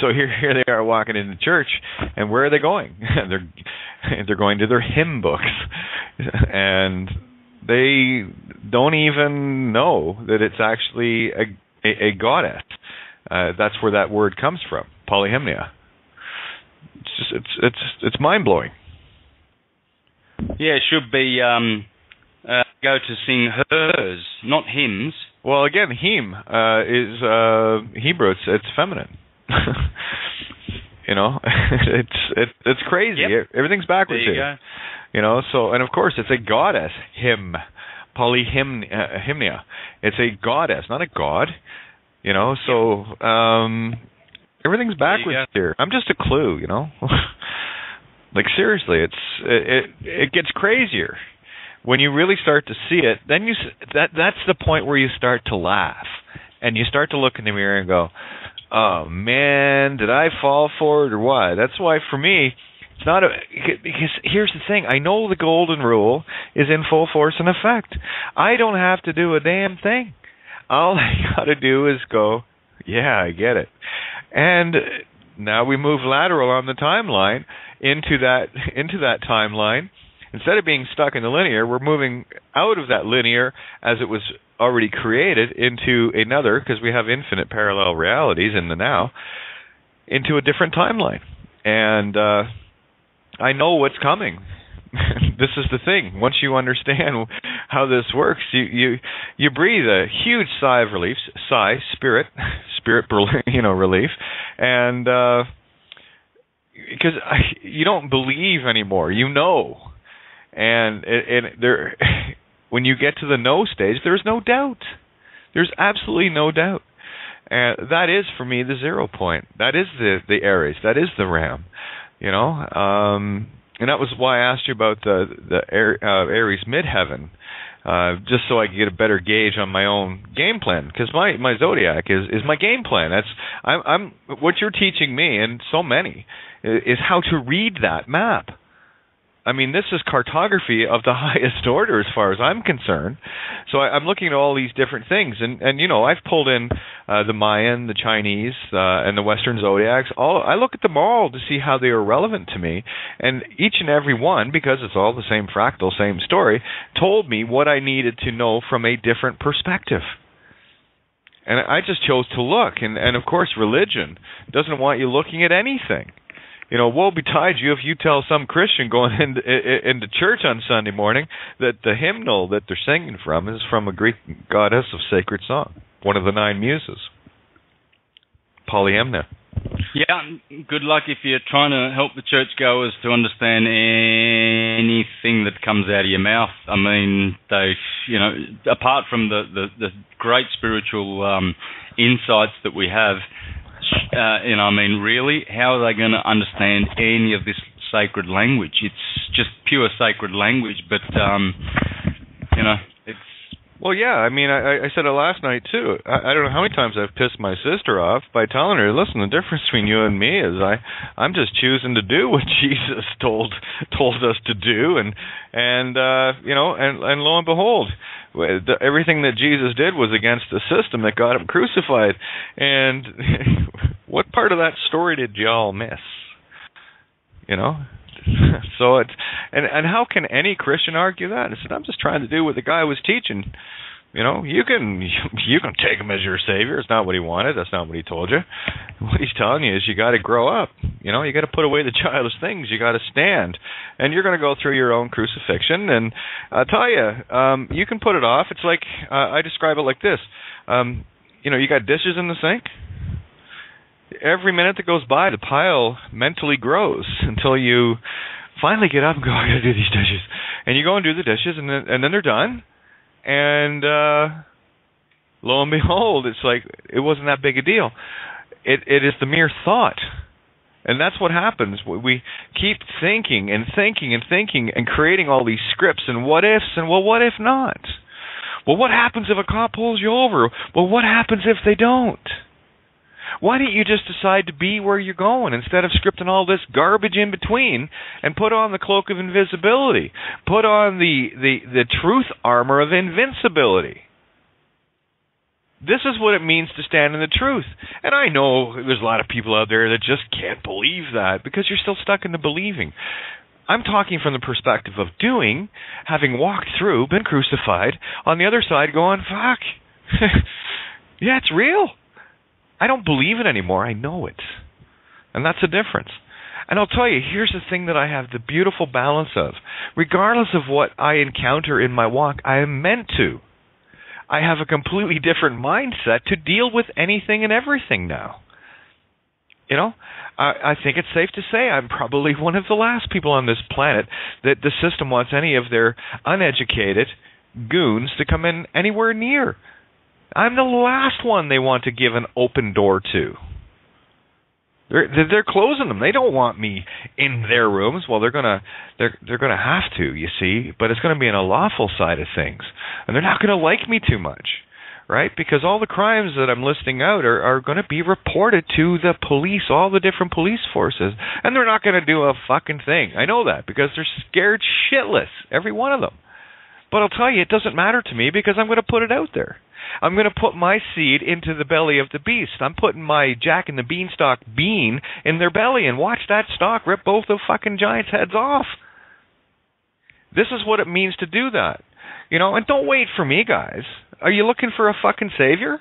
So here, here they are walking into church, and where are they going? they're they're going to their hymn books, and they don't even know that it's actually a a, a goddess. Uh, that's where that word comes from, polyhymnia. It's just, it's it's it's mind blowing. Yeah, it should be um, uh, go to sing hers, not hymns. Well, again, hymn uh, is uh, Hebrew. It's, it's feminine. you know, it's it, it's crazy. Yep. Everything's backwards you here. Go. You know, so and of course it's a goddess hymn, polyhymnia. It's a goddess, not a god. You know, so um everything's backwards here. I'm just a clue. You know, like seriously, it's it, it it gets crazier when you really start to see it. Then you that that's the point where you start to laugh and you start to look in the mirror and go oh man, did I fall for it or what? That's why for me, it's not a because here's the thing. I know the golden rule is in full force and effect. I don't have to do a damn thing. All I got to do is go, yeah, I get it. And now we move lateral on the timeline into that into that timeline. Instead of being stuck in the linear, we're moving out of that linear as it was already created into another because we have infinite parallel realities in the now into a different timeline and uh i know what's coming this is the thing once you understand how this works you you you breathe a huge sigh of relief sigh spirit spirit you know relief and uh because you don't believe anymore you know and it there when you get to the no stage, there's no doubt. There's absolutely no doubt. And that is for me the zero point. That is the the Aries. That is the Ram. You know, um, and that was why I asked you about the the uh, Aries midheaven, uh, just so I could get a better gauge on my own game plan. Because my my zodiac is is my game plan. That's I'm I'm what you're teaching me and so many is how to read that map I mean, this is cartography of the highest order as far as I'm concerned. So I, am looking at all these different things, and and you know, I've pulled in uh, the Mayan, the Chinese, uh, and the Western zodiacs. All I look at them all to see how they are relevant to me, and each and every one, because it's all the same fractal, same story, told me what I needed to know from a different perspective. And I just chose to look, and and of course, religion doesn't want you looking at anything. You know, woe betide you if you tell some Christian going into, into church on Sunday morning that the hymnal that they're singing from is from a Greek goddess of sacred song, one of the nine muses, Polyhymnia. Yeah, good luck if you're trying to help the churchgoers to understand anything that comes out of your mouth. I mean, they, you know, apart from the the, the great spiritual um, insights that we have, uh, you know, I mean, really, how are they going to understand any of this sacred language? It's just pure sacred language, but um, you know, well, yeah. I mean, I, I said it last night too. I, I don't know how many times I've pissed my sister off by telling her, "Listen, the difference between you and me is I, I'm just choosing to do what Jesus told told us to do, and and uh, you know, and and lo and behold, the, everything that Jesus did was against the system that got him crucified. And what part of that story did y'all miss? You know, so it's and and how can any Christian argue that? I said I'm just trying to do what the guy was teaching. You know, you can you can take him as your savior. It's not what he wanted. That's not what he told you. What he's telling you is you got to grow up. You know, you got to put away the childish things. You got to stand, and you're going to go through your own crucifixion. And I'll tell you, um, you can put it off. It's like uh, I describe it like this. Um, you know, you got dishes in the sink every minute that goes by, the pile mentally grows until you finally get up and go, I gotta do these dishes. And you go and do the dishes, and then, and then they're done. And uh, lo and behold, it's like it wasn't that big a deal. It it is the mere thought. And that's what happens. We keep thinking and thinking and thinking and creating all these scripts and what ifs and well, what if not? Well, what happens if a cop pulls you over? Well, what happens if they don't? Why don't you just decide to be where you're going instead of scripting all this garbage in between and put on the cloak of invisibility? Put on the, the, the truth armor of invincibility. This is what it means to stand in the truth. And I know there's a lot of people out there that just can't believe that because you're still stuck in the believing. I'm talking from the perspective of doing, having walked through, been crucified, on the other side going, fuck. yeah, it's real. I don't believe it anymore. I know it. And that's the difference. And I'll tell you, here's the thing that I have the beautiful balance of. Regardless of what I encounter in my walk, I am meant to. I have a completely different mindset to deal with anything and everything now. You know, I, I think it's safe to say I'm probably one of the last people on this planet that the system wants any of their uneducated goons to come in anywhere near. I'm the last one they want to give an open door to. They're they're closing them. They don't want me in their rooms. Well, they're gonna they're they're gonna have to, you see. But it's gonna be in a lawful side of things, and they're not gonna like me too much, right? Because all the crimes that I'm listing out are are gonna be reported to the police, all the different police forces, and they're not gonna do a fucking thing. I know that because they're scared shitless, every one of them. But I'll tell you, it doesn't matter to me because I'm gonna put it out there. I'm going to put my seed into the belly of the beast. I'm putting my Jack and the Beanstalk bean in their belly and watch that stalk rip both the fucking giants' heads off. This is what it means to do that. You know, and don't wait for me, guys. Are you looking for a fucking savior?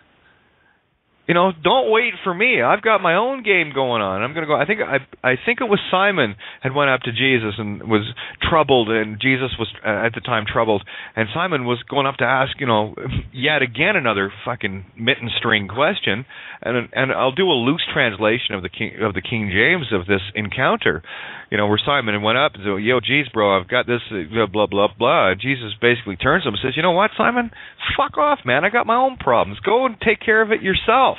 You know, don't wait for me. I've got my own game going on. I'm going to go. I think I I think it was Simon had went up to Jesus and was troubled, and Jesus was uh, at the time troubled, and Simon was going up to ask, you know, yet again another fucking mitten string question, and and I'll do a loose translation of the King of the King James of this encounter, you know, where Simon went up and said, "Yo, geez, bro, I've got this uh, blah blah blah." Jesus basically turns to him and says, "You know what, Simon? Fuck off, man. I got my own problems. Go and take care of it yourself."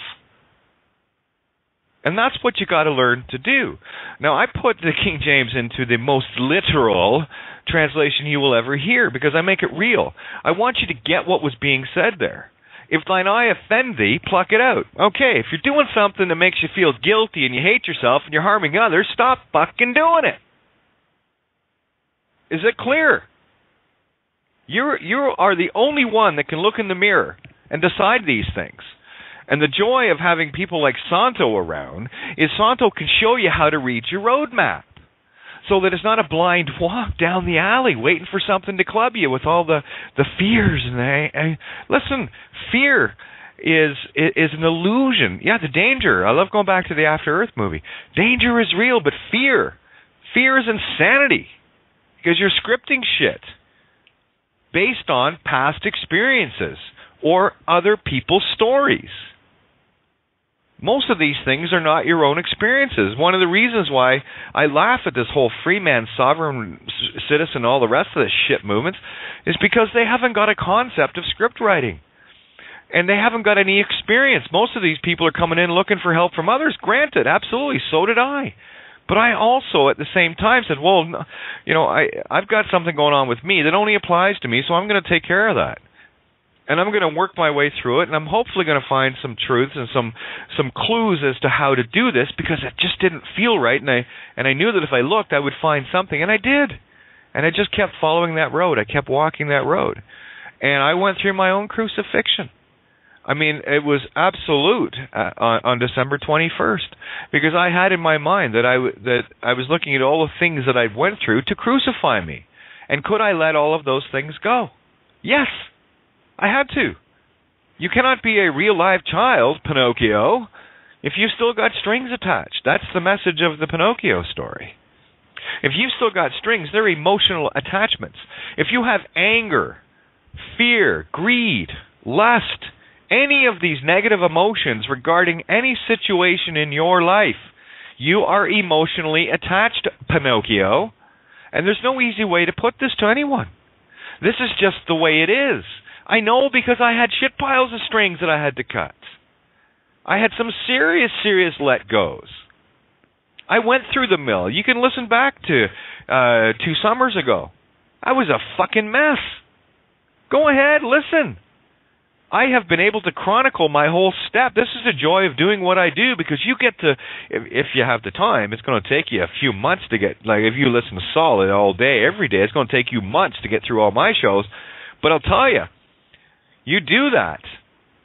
And that's what you got to learn to do. Now, I put the King James into the most literal translation you will ever hear because I make it real. I want you to get what was being said there. If thine eye offend thee, pluck it out. Okay, if you're doing something that makes you feel guilty and you hate yourself and you're harming others, stop fucking doing it. Is it clear? You're you are the only one that can look in the mirror and decide these things. And the joy of having people like Santo around is Santo can show you how to read your roadmap. So that it's not a blind walk down the alley waiting for something to club you with all the, the fears and the, and listen, fear is is an illusion. Yeah, the danger. I love going back to the After Earth movie. Danger is real, but fear, fear is insanity because you're scripting shit based on past experiences or other people's stories. Most of these things are not your own experiences. One of the reasons why I laugh at this whole free man, sovereign citizen, all the rest of this shit movements is because they haven't got a concept of script writing. And they haven't got any experience. Most of these people are coming in looking for help from others. Granted, absolutely, so did I. But I also, at the same time, said, "Well, you know, I I've got something going on with me that only applies to me, so I'm going to take care of that." And I'm going to work my way through it, and I'm hopefully going to find some truths and some some clues as to how to do this because it just didn't feel right, and I and I knew that if I looked, I would find something, and I did, and I just kept following that road. I kept walking that road, and I went through my own crucifixion. I mean, it was absolute uh, on, on December 21st because I had in my mind that I that I was looking at all the things that I'd went through to crucify me, and could I let all of those things go? Yes. I had to. You cannot be a real live child, Pinocchio, if you've still got strings attached. That's the message of the Pinocchio story. If you've still got strings, they're emotional attachments. If you have anger, fear, greed, lust, any of these negative emotions regarding any situation in your life, you are emotionally attached, Pinocchio. And there's no easy way to put this to anyone. This is just the way it is. I know because I had shit piles of strings that I had to cut. I had some serious, serious let goes. I went through the mill. You can listen back to uh, two summers ago. I was a fucking mess. Go ahead, listen. I have been able to chronicle my whole step. This is the joy of doing what I do because you get to, if, if you have the time, it's going to take you a few months to get, like if you listen to solid all day, every day, it's going to take you months to get through all my shows. But I'll tell you, you do that,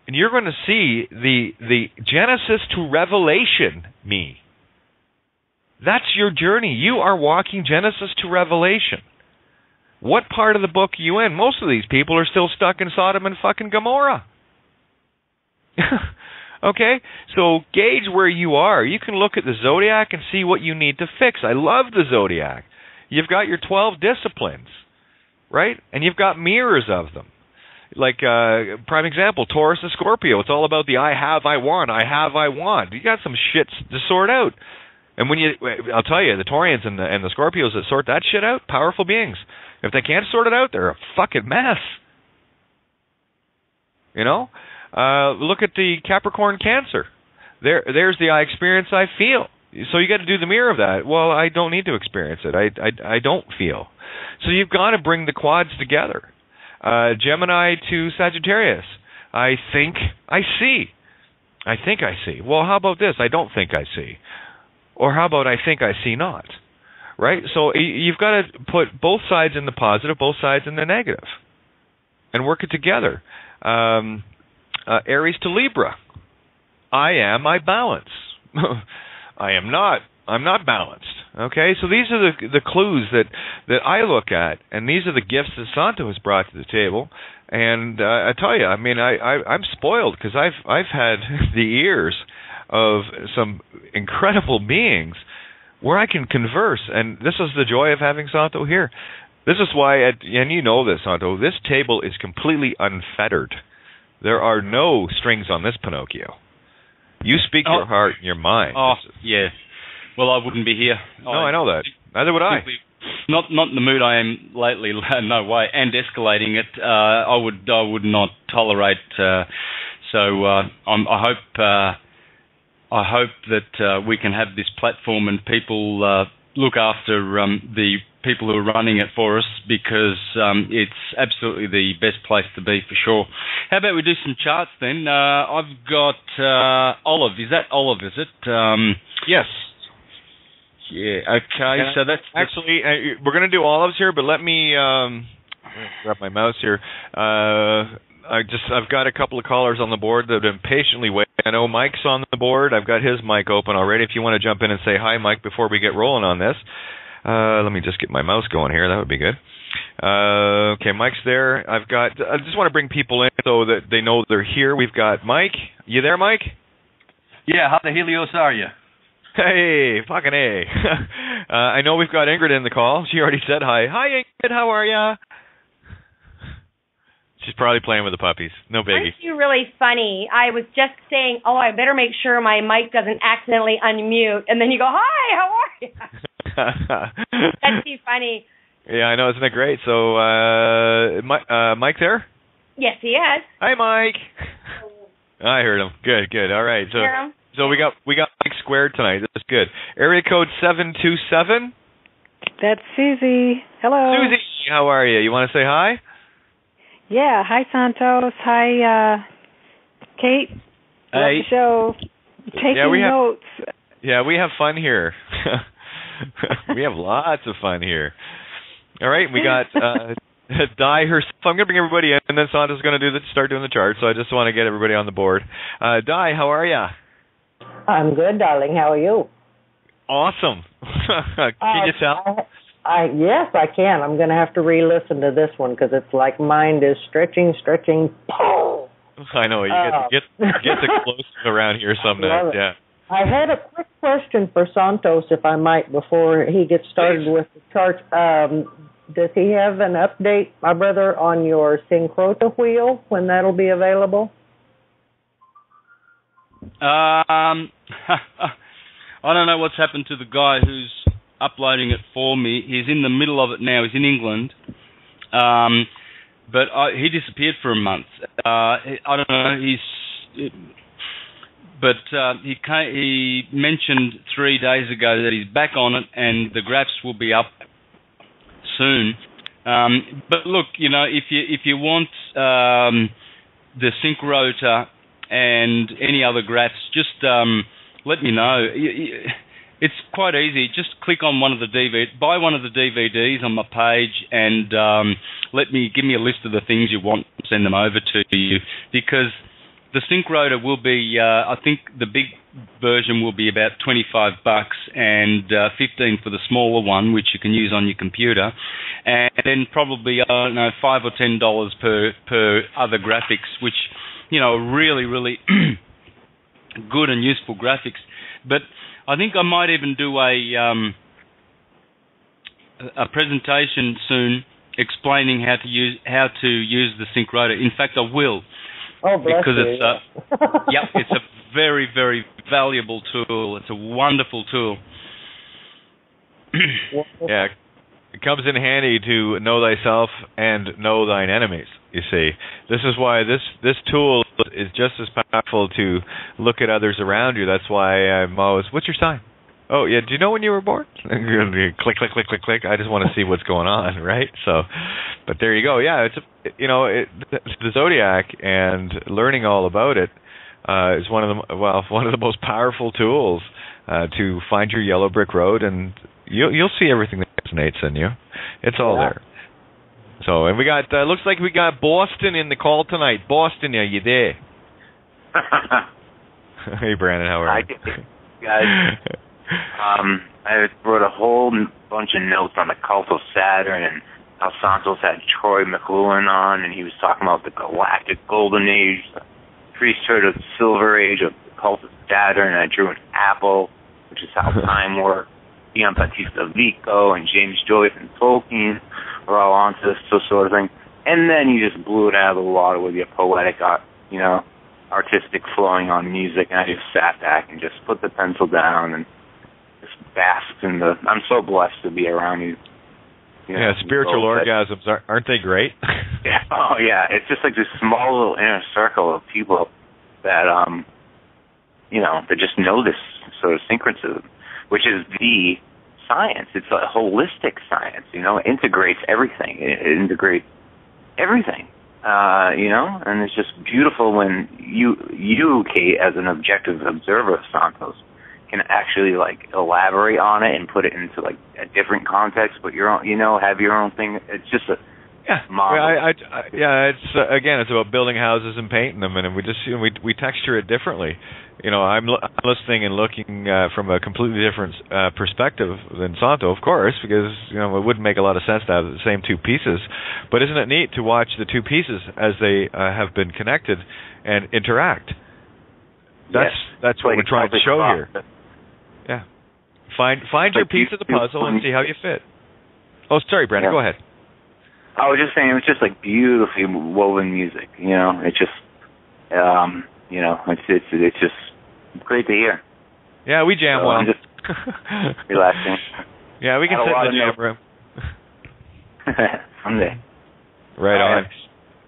and you're going to see the the Genesis to Revelation me. That's your journey. You are walking Genesis to Revelation. What part of the book are you in? Most of these people are still stuck in Sodom and fucking Gomorrah. okay? So gauge where you are. You can look at the zodiac and see what you need to fix. I love the zodiac. You've got your 12 disciplines, right? And you've got mirrors of them like uh prime example taurus and scorpio. It's all about the i have i want i have i want. You got some shit to sort out. And when you i'll tell you the taurians and the and the scorpios that sort that shit out powerful beings. If they can't sort it out they're a fucking mess. You know? Uh look at the capricorn cancer. There there's the i experience i feel. So you got to do the mirror of that. Well i don't need to experience it. I i i don't feel. So you've got to bring the quads together uh, Gemini to Sagittarius. I think I see. I think I see. Well, how about this? I don't think I see. Or how about I think I see not? Right? So you've got to put both sides in the positive, both sides in the negative, and work it together. Um, uh, Aries to Libra. I am, I balance. I am not, I'm not balanced. Okay, so these are the the clues that that I look at, and these are the gifts that Santo has brought to the table. And uh, I tell you, I mean, I, I I'm spoiled because I've I've had the ears of some incredible beings where I can converse, and this is the joy of having Santo here. This is why, at, and you know this, Santo. This table is completely unfettered. There are no strings on this Pinocchio. You speak oh. your heart and your mind. Oh, yeah. Well, I wouldn't be here. No, I, I know that. Neither would I. Not not in the mood I am lately. No way. And escalating it, uh, I would I would not tolerate. Uh, so uh, i hope uh, I hope that uh, we can have this platform and people uh, look after um, the people who are running it for us because um, it's absolutely the best place to be for sure. How about we do some charts then? Uh, I've got uh, Olive. Is that Olive? Is it? Um, yes. Yeah. Okay. so that's actually uh, we're gonna do olives here, but let me um, grab my mouse here. Uh, I just I've got a couple of callers on the board that have been patiently waiting. I know Mike's on the board. I've got his mic open already. If you want to jump in and say hi, Mike, before we get rolling on this, uh, let me just get my mouse going here. That would be good. Uh, okay, Mike's there. I've got. I just want to bring people in so that they know they're here. We've got Mike. You there, Mike? Yeah, how the Helios are you? Hey, fucking a. uh, I know we've got Ingrid in the call. She already said hi. Hi, Ingrid. How are ya? She's probably playing with the puppies. No biggie. Aren't you really funny? I was just saying, oh, I better make sure my mic doesn't accidentally unmute, and then you go, hi, how are you? That's too funny. yeah, I know. Isn't it great? So, uh, Mike, uh, Mike there? Yes, he is. Hi, Mike. I heard him. Good, good. All right. So, Hear him? So we got we got Mike squared tonight. That's good. Area code seven two seven. That's Susie. Hello. Susie, how are you? You want to say hi? Yeah. Hi, Santos. Hi, uh, Kate. Love Hey. the show. Taking Yeah, we have- notes. Yeah, we have fun here. we have lots of fun here. All right, we got uh Di herself. I'm gonna bring everybody in, and then Santa's gonna do the start doing the chart. So I just want to get everybody on the board. Uh, Di, how are ya? I'm good, darling. How are you? Awesome. Can you tell? I, I yes, I can. I'm going to have to re-listen to this one because it's like mind is stretching, stretching. I know you Oh. get get get explosive around here some Love Yeah. I had a quick question for Santos, if I might, before he gets started Please. with the chart. Um, does he have an update, my brother, on your Syncrota wheel when that'll be available? Um, I don't know what's happened to the guy who's uploading it for me. He's in the middle of it now. He's in England, um, but I, he disappeared for a month. Uh, I don't know. He's, but uh, he ca he mentioned three days ago that he's back on it, and the graphs will be up soon. Um, but look, you know, if you if you want um, the sync rotor and any other graphs, just um, let me know. It's quite easy. Just click on one of the DVD, buy one of the DVDs on my page, and um, let me give me a list of the things you want. Send them over to you because the sync rotor will be. Uh, I think the big version will be about 25 bucks and uh, 15 for the smaller one, which you can use on your computer, and then probably I don't know five or ten dollars per per other graphics, which you know really really good and useful graphics. But I think I might even do a um, a presentation soon explaining how to use how to use the sync rotor. In fact, I will Oh, bless because you. it's uh, yep, it's a very very valuable tool. It's a wonderful tool. Yeah, it comes in handy to know thyself and know thine enemies. You see, this is why this this tool is just as powerful to look at others around you. That's why I'm always. What's your sign? Oh yeah, do you know when you were born? click, click, click, click, click. I just want to see what's going on, right? So, but there you go. Yeah, it's a, you know it, the zodiac and learning all about it uh, is one of the well one of the most powerful tools uh, to find your yellow brick road, and you'll you'll see everything that resonates in you. It's all Yeah. there. So, and we got uh, looks like we got Boston in the call tonight. Boston, are you there? hey, Brandon, how are you? Hi, guys. Um, I wrote a whole bunch of notes on the cult of Saturn and how Santos had Troy McLachlan on, and he was talking about the galactic golden age, the priesthood of the silver age of the cult of Saturn, and I drew an apple, which is how time works. Gian Battista Vico and James Joyce and Tolkien were all onto this sort of thing. And then you just blew it out of the water with your poetic, art, you know, artistic flowing on music, and I just sat back and just put the pencil down and just basked in the. I'm so blessed to be around you. you know, yeah, spiritual both that- orgasms aren't, aren't they great? Yeah. Oh yeah, it's just like this small little inner circle of people that um, you know, that just know this sort of syncretism, which is the science. It's a holistic science. You know, it integrates everything. It, integrates everything. Uh, you know, and it's just beautiful when you you Kate as an objective observer of Santos can actually like elaborate on it and put it into like a different context, but your own, you know, have your own thing. It's just a Yeah, Marble. I, I, I, yeah. It's uh, again, it's about building houses and painting them, and we just you know, we we texture it differently. You know, I'm, l- I'm listening and looking uh, from a completely different uh, perspective than Santo, of course, because you know it wouldn't make a lot of sense to have the same two pieces. But isn't it neat to watch the two pieces as they uh, have been connected and interact? That's Yes. that's what Like we're trying to show here. Yeah, find find your piece you- of the puzzle and see how you fit. Oh, sorry, Brandon. Yeah. Go ahead. I was just saying it was just like beautifully woven music. You know, it's just, um, you know, it's it's it's just great to hear. Yeah, we jam So well. I'm just relaxing. yeah, we can sit in the jam room. Someday. Right on.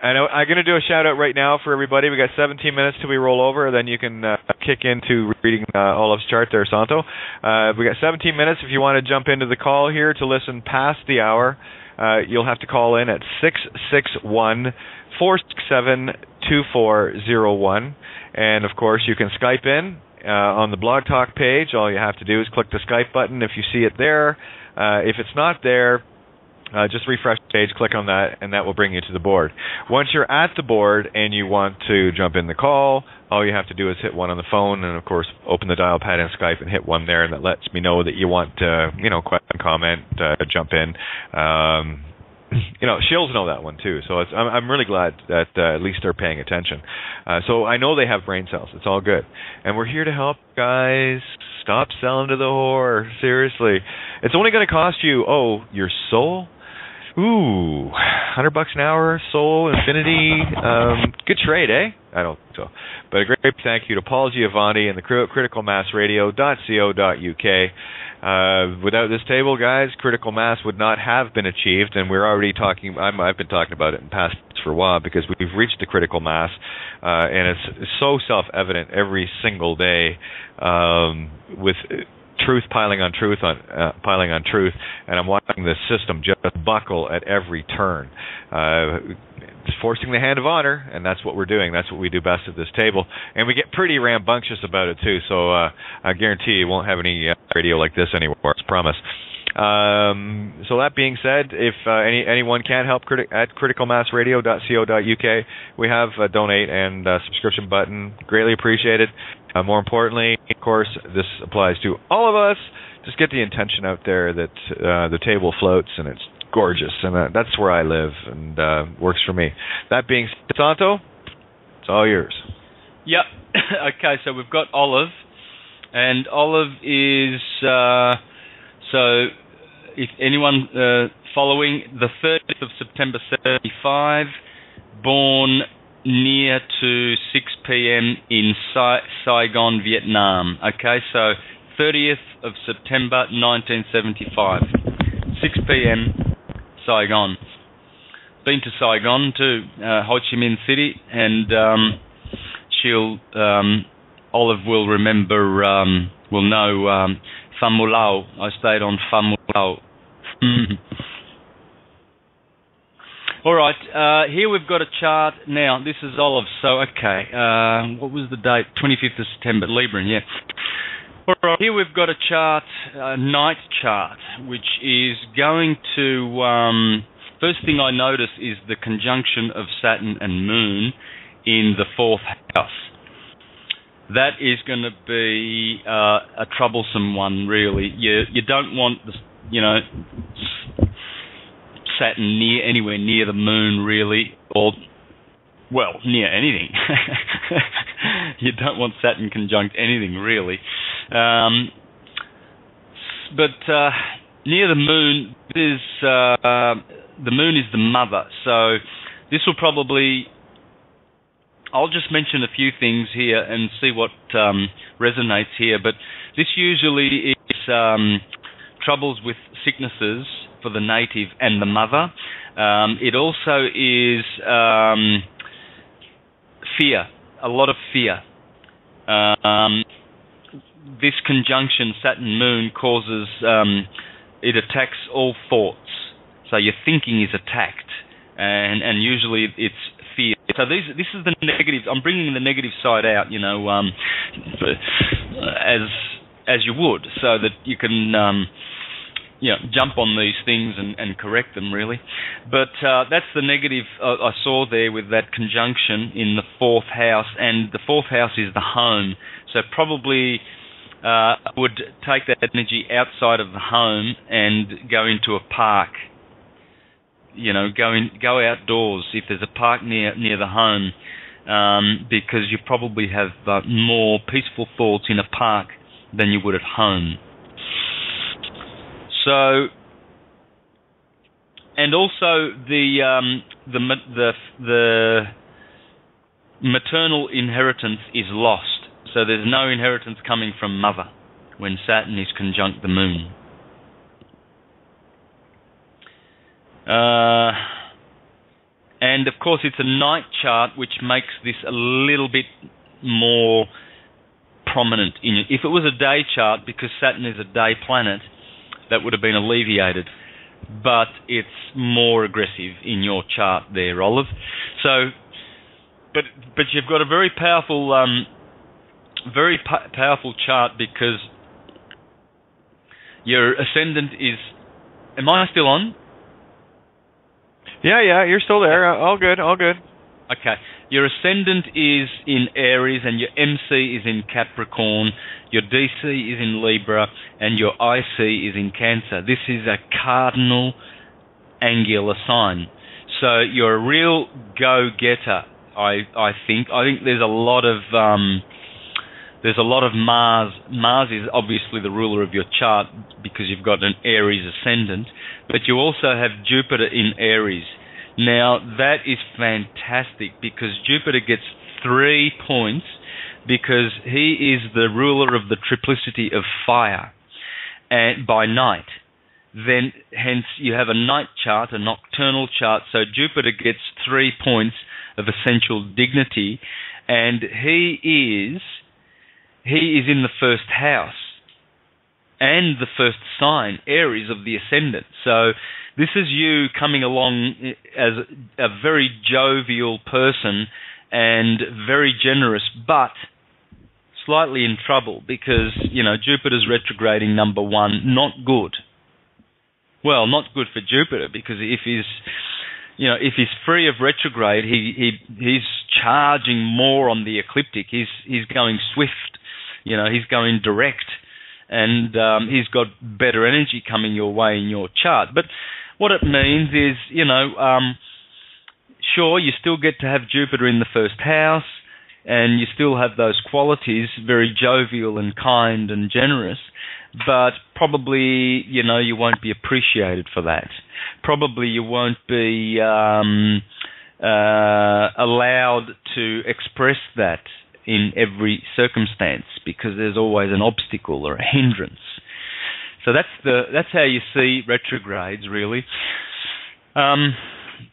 I know, I'm going to do a shout out right now for everybody. We got 17 minutes till we roll over. Then you can uh, kick into reading uh, Olaf's chart there, Santo. Uh, we got 17 minutes. If you want to jump into the call here to listen past the hour, uh, you'll have to call in at 661 467 2401. And of course, you can Skype in uh, on the Blog Talk page. All you have to do is click the Skype button if you see it there. Uh, if it's not there, uh, just refresh the page, click on that, and that will bring you to the board. Once you're at the board and you want to jump in the call, all you have to do is hit one on the phone, and of course, open the dial pad in Skype and hit one there, and that lets me know that you want to, you know, question, comment, uh, jump in. Um, you know, shills know that one too, so I'm, I'm really glad that uh, at least they're paying attention. Uh, so I know they have brain cells. It's all good, and we're here to help guys. Stop selling to the whore. Seriously, it's only going to cost you oh your soul. Ooh, hundred bucks an hour, Soul Infinity. Um, good trade, eh? I don't think so. But a great thank you to Paul Giovanni and the crew at criticalmassradio.co.uk. Uh, without this table, guys, critical mass would not have been achieved, and we're already talking. I'm, I've been talking about it in past for a while because we've reached the critical mass, uh, and it's, it's so self-evident every single day um, with truth piling on truth on uh, piling on truth, and I'm watching the system just buckle at every turn. Uh, it's forcing the hand of honor, and that's what we're doing. That's what we do best at this table, and we get pretty rambunctious about it too. So uh, I guarantee you won't have any uh, radio like this anymore. I promise. Um, so that being said, if uh, any anyone can help criti- at criticalmassradio.co.uk, we have a donate and uh, subscription button. Greatly appreciated. Uh, more importantly, of course, this applies to all of us. Just get the intention out there that uh, the table floats and it's gorgeous, and uh, that's where I live and uh, works for me. That being said, Santo, it's all yours. Yep. okay, so we've got Olive, and Olive is uh, so. If anyone uh, following the 30th of September 75, born near to 6 p.m. in Sa- Saigon, Vietnam. Okay, so 30th of September 1975, 6 p.m. Saigon. Been to Saigon to uh, Ho Chi Minh City, and um, she'll um, Olive will remember um, will know um, Pham Ngu Lao. I stayed on Pham Ngu Lao. All right, uh, here we've got a chart now. This is Olive. So okay, uh, what was the date? 25th of September. Libran, yeah. All right, here we've got a chart, a night chart, which is going to. Um, first thing I notice is the conjunction of Saturn and Moon in the fourth house. That is going to be uh, a troublesome one, really. You you don't want the you know Saturn near anywhere near the Moon, really, or well near anything. you don't want Saturn conjunct anything, really. Um, but uh, near the Moon is uh, the Moon is the mother, so this will probably I'll just mention a few things here and see what um, resonates here. But this usually is um, troubles with sicknesses for the native and the mother. Um, it also is um, fear, a lot of fear. Um, this conjunction Saturn Moon causes um, it attacks all thoughts. So your thinking is attacked, and and usually it's fear. So these, this is the negative. I'm bringing the negative side out, you know, um, as as you would, so that you can um, you know, jump on these things and, and correct them really. But uh, that's the negative uh, I saw there with that conjunction in the fourth house, and the fourth house is the home. So probably uh, would take that energy outside of the home and go into a park. You know, go in, go outdoors if there's a park near near the home, um, because you probably have uh, more peaceful thoughts in a park than you would at home. So, and also the um, the the the maternal inheritance is lost. So there's no inheritance coming from mother when Saturn is conjunct the moon. Uh, and of course, it's a night chart, which makes this a little bit more prominent. In if it was a day chart, because Saturn is a day planet, that would have been alleviated. But it's more aggressive in your chart there, Olive. So, but but you've got a very powerful, um, very po- powerful chart because your ascendant is. Am I still on? Yeah, yeah, you're still there. All good, all good. Okay. Your ascendant is in Aries and your MC is in Capricorn, your DC is in Libra, and your IC is in Cancer. This is a cardinal angular sign. So you're a real go getter, I I think. I think there's a lot of um, there's a lot of Mars. Mars is obviously the ruler of your chart because you've got an Aries ascendant, but you also have Jupiter in Aries. Now, that is fantastic because Jupiter gets three points because he is the ruler of the triplicity of fire and by night. Then, hence, you have a night chart, a nocturnal chart. So Jupiter gets three points of essential dignity, and he is he is in the first house and the first sign, Aries of the ascendant. So this is you coming along as a very jovial person and very generous, but slightly in trouble because, you know, Jupiter's retrograding number one, not good. Well, not good for Jupiter because if he's you know, if he's free of retrograde, he, he he's charging more on the ecliptic. He's he's going swift, you know, he's going direct, and um, he's got better energy coming your way in your chart. But what it means is, you know, um, sure, you still get to have Jupiter in the first house, and you still have those qualities, very jovial and kind and generous, but probably, you know, you won't be appreciated for that. Probably you won't be um, uh, allowed to express that in every circumstance because there's always an obstacle or a hindrance. So that's the that's how you see retrogrades really. Um,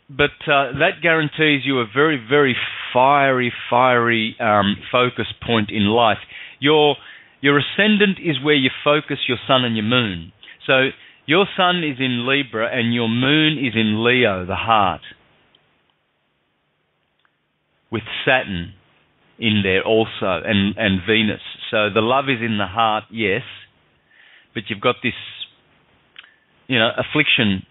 but uh, that guarantees you a very very fiery fiery um, focus point in life. Your your ascendant is where you focus your sun and your moon. So your sun is in Libra and your moon is in Leo, the heart, with Saturn in there also and and Venus. So the love is in the heart, yes, but you've got this, you know, affliction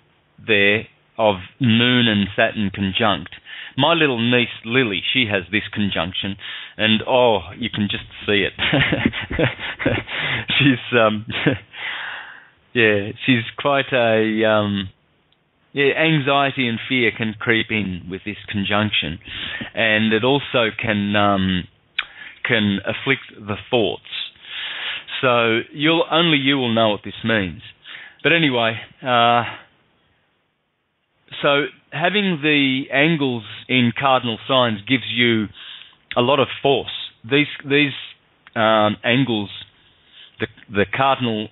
there of Moon and Saturn conjunct. My little niece Lily, she has this conjunction, and oh, you can just see it. she's um, yeah, she's quite a um, yeah, anxiety and fear can creep in with this conjunction, and it also can um, can afflict the thoughts. So you'll only you will know what this means. But anyway, uh, so having the angles in cardinal signs gives you a lot of force. These these um, angles, the the cardinal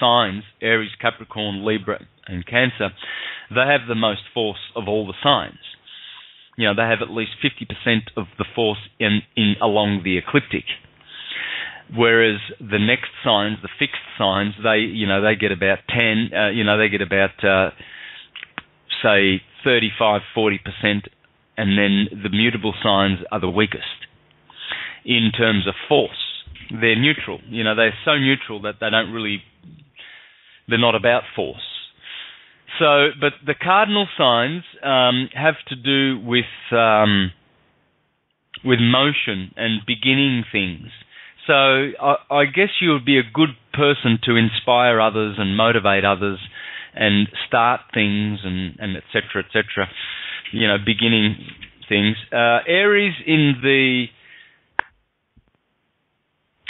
signs, Aries, Capricorn, Libra, and Cancer, they have the most force of all the signs. You know, they have at least 50% of the force in, in along the ecliptic. Whereas the next signs, the fixed signs, they you know they get about 10, uh, you know they get about uh, say 35, 40 percent, and then the mutable signs are the weakest in terms of force. They're neutral, you know, they're so neutral that they don't really they're not about force. So, but the cardinal signs um, have to do with um, with motion and beginning things. So I, I guess you would be a good person to inspire others and motivate others and start things and and etc etc. You know, beginning things. Uh, Aries in the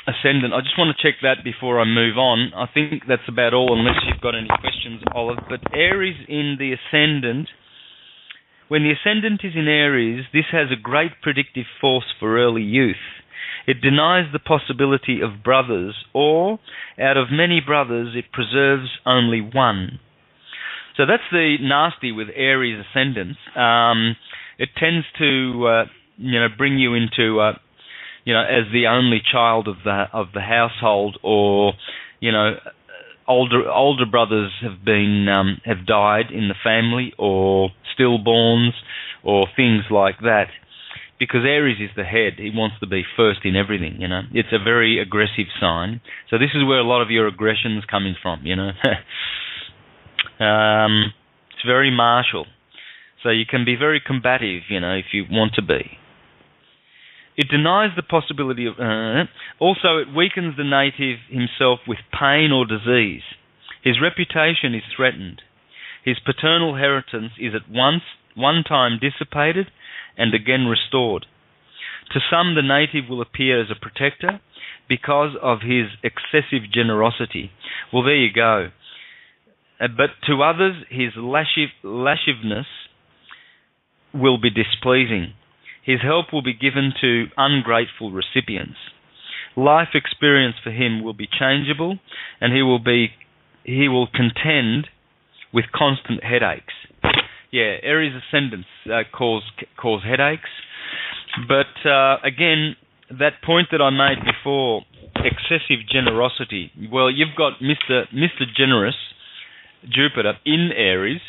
ascendant. I just want to check that before I move on. I think that's about all, unless you've got any questions, Olive. But Aries in the ascendant. When the ascendant is in Aries, this has a great predictive force for early youth. It denies the possibility of brothers, or, out of many brothers, it preserves only one. So that's the nasty with Aries ascendants. Um, it tends to, uh, you know, bring you into uh, you know, as the only child of the of the household, or you know, older older brothers have been um, have died in the family, or stillborns, or things like that. Because Aries is the head, he wants to be first in everything. You know, it's a very aggressive sign. So this is where a lot of your aggression's coming from. You know, um, it's very martial. So you can be very combative. You know, if you want to be. It denies the possibility of. Uh, also, it weakens the native himself with pain or disease. His reputation is threatened. His paternal inheritance is at once one time dissipated and again restored. To some, the native will appear as a protector because of his excessive generosity. Well, there you go. Uh, but to others, his lasciv- will be displeasing. His help will be given to ungrateful recipients. Life experience for him will be changeable, and he will be he will contend with constant headaches. Yeah, Aries ascendants uh, cause cause headaches, but uh, again, that point that I made before, excessive generosity. Well, you've got Mister Mister Generous, Jupiter in Aries,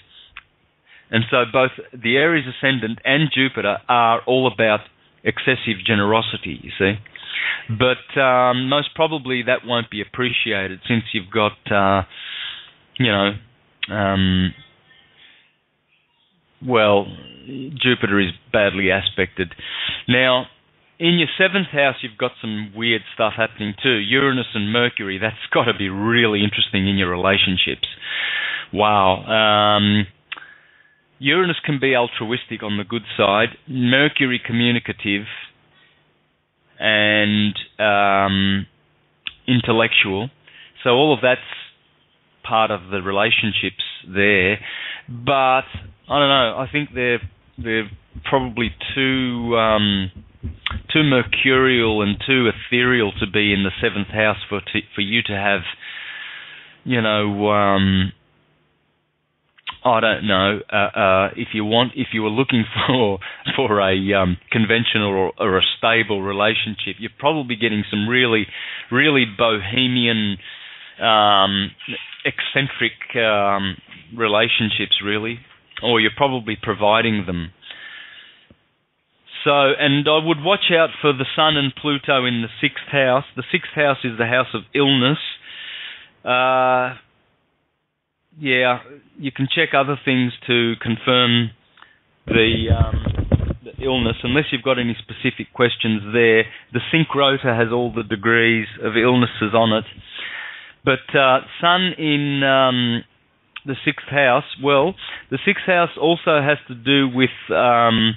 and so both the Aries ascendant and Jupiter are all about excessive generosity, you see. But um, most probably that won't be appreciated since you've got, uh, you know, um, well, Jupiter is badly aspected. Now, in your seventh house, you've got some weird stuff happening too. Uranus and Mercury, that's got to be really interesting in your relationships. Wow. Um, Uranus can be altruistic on the good side, Mercury communicative and um, intellectual. So all of that's part of the relationships there. But I don't know. I think they're they're probably too um, too mercurial and too ethereal to be in the seventh house for for you to have, you know, um, I don't know. Uh, uh, if you want, if you were looking for for a um, conventional or, or, a stable relationship, you're probably getting some really, really bohemian, um, eccentric um, relationships, really, or you're probably providing them. So, and I would watch out for the Sun and Pluto in the sixth house. The sixth house is the house of illness. Uh, yeah, you can check other things to confirm the, um, the, illness, unless you've got any specific questions there. The sync rota has all the degrees of illnesses on it. But uh, Sun in um, the sixth house, well, the sixth house also has to do with um,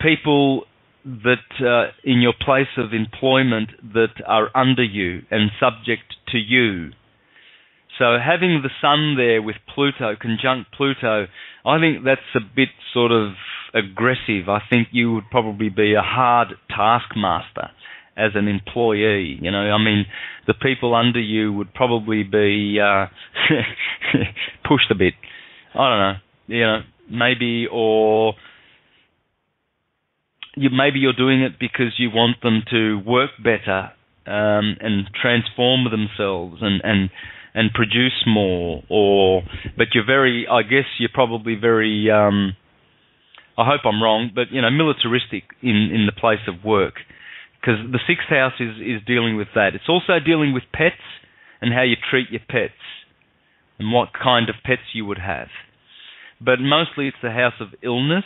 people that uh, in your place of employment that are under you and subject to you. So having the Sun there with Pluto, conjunct Pluto, I think that's a bit sort of aggressive. I think you would probably be a hard taskmaster as an employee. You know, I mean, the people under you would probably be uh, pushed a bit. I don't know. You know, maybe or you, maybe you're doing it because you want them to work better um, and transform themselves and and and produce more or but you're very I guess you're probably very um I hope I'm wrong but you know militaristic in in the place of work because the sixth house is is dealing with that it's also dealing with pets and how you treat your pets and what kind of pets you would have. But mostly it's the house of illness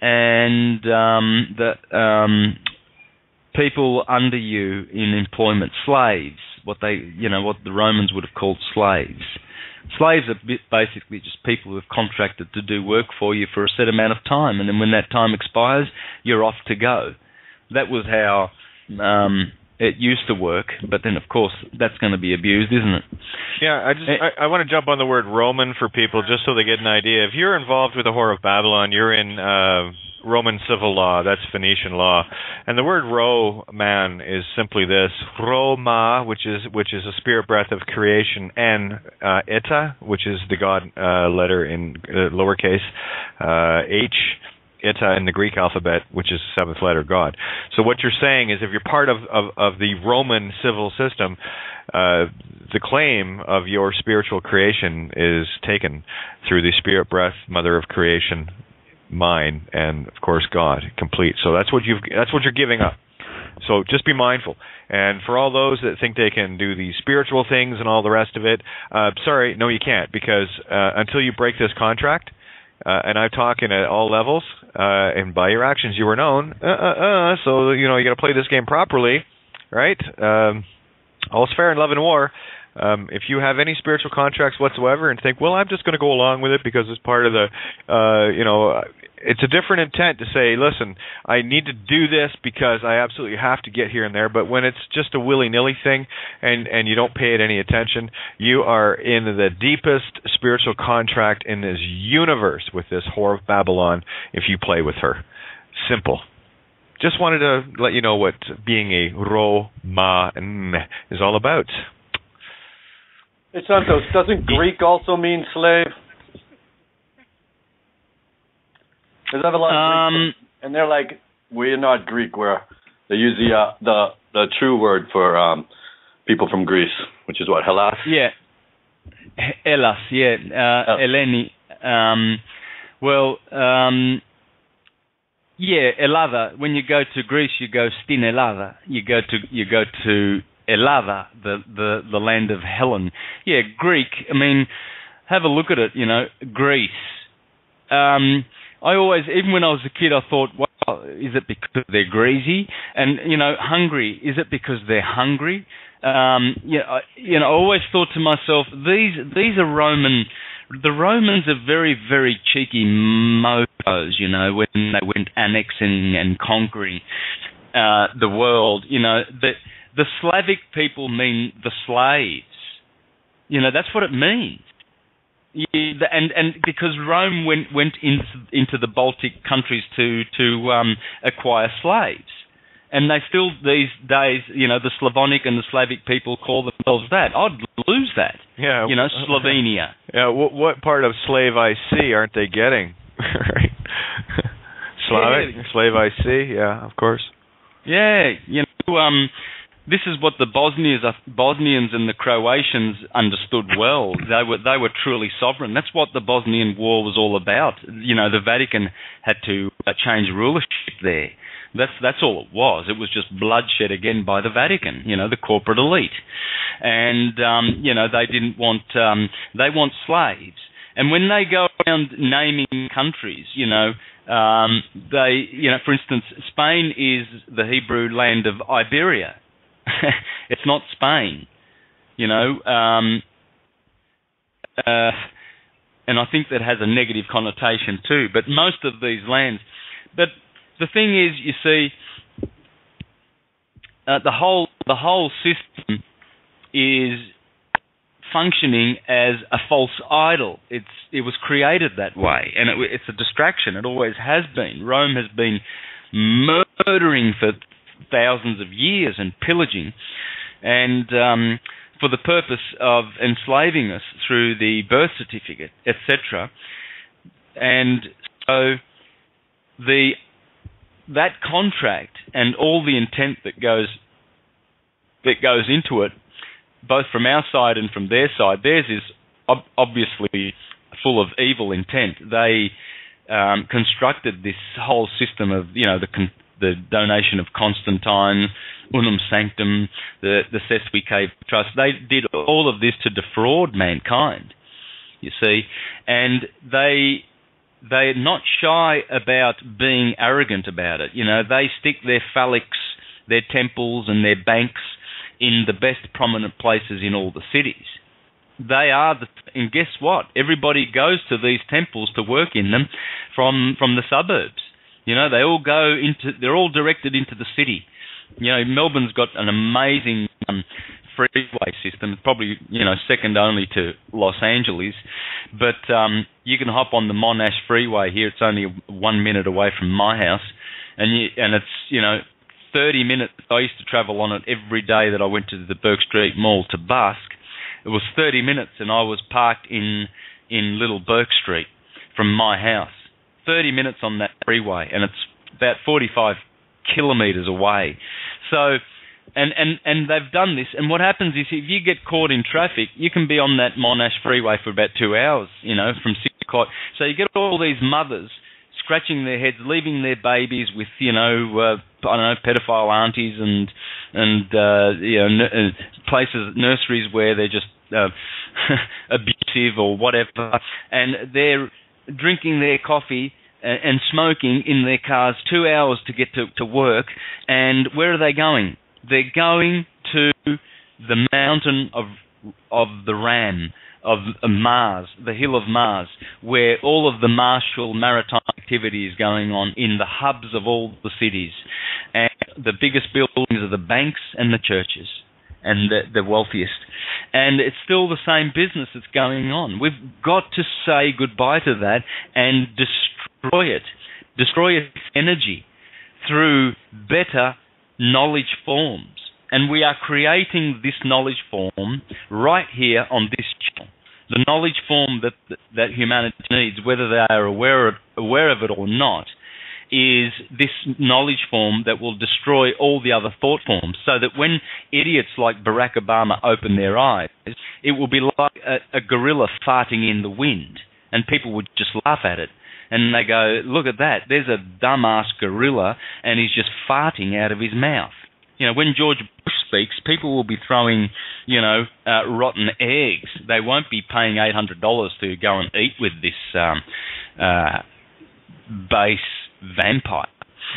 and um, the um, people under you in employment, slaves, what they, you know, what the Romans would have called slaves. Slaves are basically just people who have contracted to do work for you for a set amount of time, and then when that time expires, you're off to go. That was how um, it used to work, but then of course that's going to be abused, isn't it? Yeah, I just I, I want to jump on the word Roman for people just so they get an idea. If you're involved with the Whore of Babylon, you're in uh, Roman civil law. That's Phoenician law, and the word "ro" man is simply this: Roma, which is which is a spirit breath of creation, and uh, eta, which is the God uh, letter in uh, lowercase uh, h Eta in the Greek alphabet, which is the seventh letter God. So what you're saying is, if you're part of of, of the Roman civil system, uh, the claim of your spiritual creation is taken through the spirit breath, mother of creation, mine, and of course God, complete. So that's what you've that's what you're giving up. So just be mindful. And for all those that think they can do the spiritual things and all the rest of it, uh, sorry, no, you can't, because uh, until you break this contract, uh, and I'm talking at all levels, uh, and by your actions you were known. Uh, uh, uh, so you know you got to play this game properly, right? Um, all's fair in love and war. Um, if you have any spiritual contracts whatsoever and think, well, I'm just going to go along with it because it's part of the, uh, you know, it's a different intent to say, listen, I need to do this because I absolutely have to get here and there. But when it's just a willy nilly thing and and you don't pay it any attention, you are in the deepest spiritual contract in this universe with this whore of Babylon. If you play with her, simple. Just wanted to let you know what being a Roman is all about. Hey Santos, doesn't Greek also mean slave? Because I have a lot of Um, and they're like, we're not Greek. We're they use the uh, the the true word for um, people from Greece, which is what Hellas. Yeah. Hellas, yeah. Uh, Oh. Eleni. Um, well, um, yeah, Elada. When you go to Greece, you go Stin Elada. You go to you go to Elada, the the the land of Helen. Yeah, Greek. I mean, have a look at it. You know, Greece. Um, I always, even when I was a kid, I thought, well, is it because they're greasy? And you know, hungry. Is it because they're hungry? Um, yeah, I, you know, I always thought to myself, these these are Roman. The Romans are very very cheeky mofos. You know, when they went annexing and conquering uh, the world. You know, the the Slavic people mean the slaves. You know, that's what it means. And and because Rome went went into into the Baltic countries to to um, acquire slaves, and they still these days, you know, the Slavonic and the Slavic people call themselves that. I'd lose that, Yeah, you know, Slovenia. Yeah, what, what part of slave I see aren't they getting? right. Slavic, Yeah. slave I see. Yeah, of course. Yeah, you know, um, this is what the Bosnians, Bosnians and the Croatians understood well. They were they were truly sovereign. That's what the Bosnian War was all about. You know, the Vatican had to uh, change rulership there. That's that's all it was. It was just bloodshed again by the Vatican. You know, the corporate elite, and um, you know they didn't want um, they want slaves. And when they go around naming countries, you know, um, they, you know, for instance, Spain is the Hebrew land of Iberia. it's not Spain, you know. Um, uh, and I think that has a negative connotation too. But most of these lands, but the thing is, you see, uh, the whole the whole system is functioning as a false idol. It's it was created that way, and it, it's a distraction. It always has been. Rome has been murdering for thousands of years and pillaging, and um, for the purpose of enslaving us through the birth certificate, etc. And so the that contract and all the intent that goes that goes into it, both from our side and from their side, theirs is ob- obviously full of evil intent. They um, constructed this whole system of you know the con- the donation of Constantine, Unam Sanctam, the the Cestui Que Vie Trust. They did all of this to defraud mankind. You see, and they they're not shy about being arrogant about it. You know, they stick their phallics, their temples, and their banks in the best prominent places in all the cities. They are the, and guess what? Everybody goes to these temples to work in them from from the suburbs. You know, they all go into, they're all directed into the city. You know, Melbourne's got an amazing um, freeway system, probably you know second only to Los Angeles. But um, you can hop on the Monash Freeway here. It's only one minute away from my house, and you, and it's you know 30 minutes. I used to travel on it every day that I went to the Bourke Street Mall to busk. It was 30 minutes, and I was parked in in Little Bourke Street from my house. 30 minutes on that freeway, and it's about 45 kilometres away. So and and and they've done this. And what happens is if you get caught in traffic, you can be on that Monash freeway for about two hours. You know, from six o'clock. So you get all these mothers scratching their heads, leaving their babies with you know uh, I don't know pedophile aunties and and uh, you know n- uh, places nurseries where they're just uh, abusive or whatever, and they're drinking their coffee and smoking in their cars two hours to get to, to work. And where are they going? they're going to the mountain of of the Ram of Mars, the hill of Mars, where all of the martial maritime activity is going on in the hubs of all the cities, and the biggest buildings are the banks and the churches, and the, the wealthiest. And it's still the same business that's going on. We've got to say goodbye to that and destroy it, destroy its energy through better knowledge forms. And we are creating this knowledge form right here on this channel. The knowledge form that that humanity needs, whether they are aware of, aware of it or not, is this knowledge form that will destroy all the other thought forms. So that when idiots like Barack Obama open their eyes, it will be like a, a gorilla farting in the wind, and people would just laugh at it and they go, look at that, there's a dumbass gorilla, and he's just farting out of his mouth. You know, when George Bush speaks, people will be throwing, you know, uh, rotten eggs. They won't be paying eight hundred dollars to go and eat with this um, uh, base vampire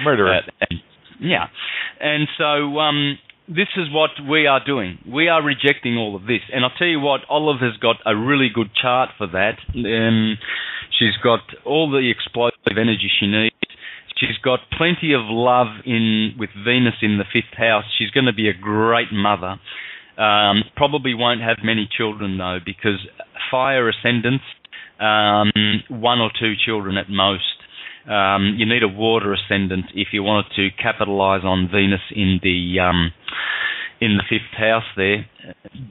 murderer. Uh, and, yeah, and so um, this is what we are doing. We are rejecting all of this. And I'll tell you what, Olive has got a really good chart for that. Um, she's got all the explosive energy she needs. She's got plenty of love in with Venus in the fifth house. She's going to be a great mother. Um, probably won't have many children though, because fire ascendants, um, one or two children at most. Um, you need a water ascendant if you wanted to capitalize on Venus in the um, in the fifth house there.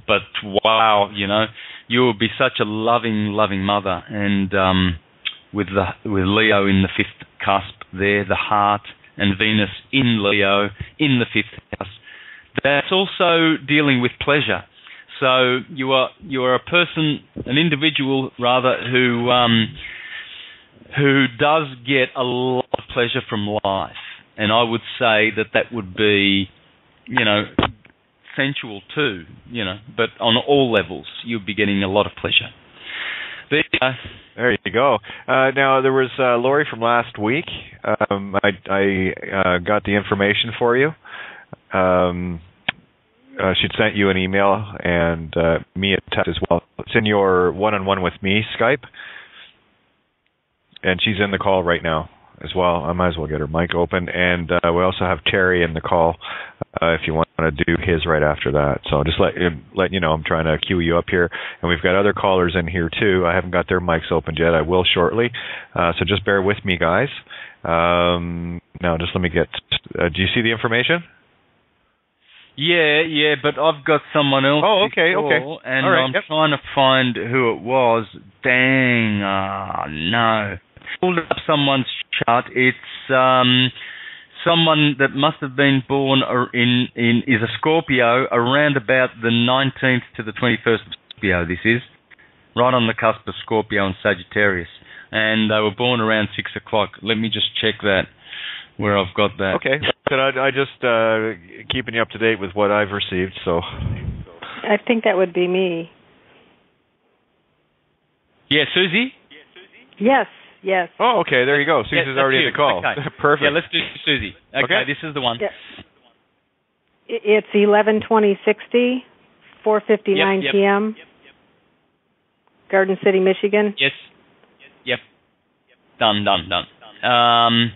But wow, you know, you will be such a loving, loving mother, and um, with the with Leo in the fifth cusp there, the heart, and Venus in Leo in the fifth house. That's also dealing with pleasure. So you are you are a person, an individual rather, who um, who does get a lot of pleasure from life. And I would say that that would be, you know, sensual too, you know, but on all levels, you'd be getting a lot of pleasure. There you go. There you go. Uh, now there was uh, Lori from last week. Um, I, I uh, got the information for you. Um, uh, she'd sent you an email and uh, me a text as well. It's in your one-on-one with me Skype and she's in the call right now as well. I might as well get her mic open. And uh, we also have Terry in the call uh, if you want to do his right after that. So just let let you know I'm trying to queue you up here, and we've got other callers in here too. I haven't got their mics open yet. I will shortly. Uh, so just bear with me, guys. Um, now just let me get. Uh, do you see the information? Yeah, yeah, but I've got someone else. Oh, okay, okay. And right, I'm yep. trying to find who it was. Dang, ah, oh, no pulled up someone's chart. It's um, someone that must have been born in in is a Scorpio around about the 19th to the 21st of Scorpio. This is right on the cusp of Scorpio and Sagittarius, and they were born around six o'clock. Let me just check that. where I've got that. Okay, then I, I just uh, keeping you up to date with what I've received. So I think that would be me. Yeah, Susie. Yes, yes. Oh, okay. There you go. Susie's that's already you. in the call. Okay. Perfect. Yeah, let's do Susie. Okay, Okay. this is the one. Yeah. I- It's eleven twenty sixty, four fifty nine Yep, yep. p.m. Garden City, Michigan. Yes. Yep. Done, done, done. Um,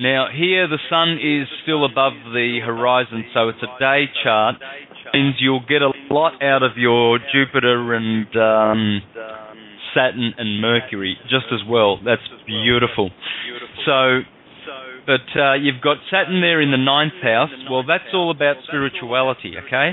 now, here the sun is still above the horizon, so it's a day chart. Means you'll get a lot out of your Jupiter and um, Saturn and Mercury just as well. That's beautiful. So, but uh, you've got Saturn there in the ninth house. Well, that's all about spirituality, okay?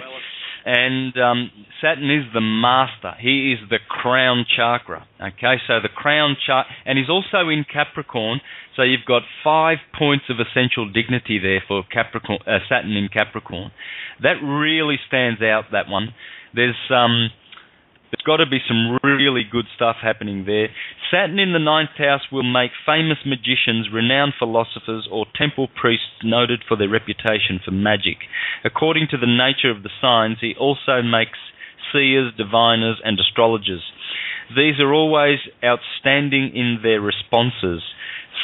And um, Saturn is the master. He is the crown chakra. Okay, so the crown chakra, and he's also in Capricorn. So you've got five points of essential dignity there for Capricorn, uh, Saturn in Capricorn. That really stands out. That one. There's um, there's got to be some really good stuff happening there. Saturn in the ninth house will make famous magicians, renowned philosophers, or temple priests noted for their reputation for magic. According to the nature of the signs, he also makes seers, diviners, and astrologers. These are always outstanding in their responses.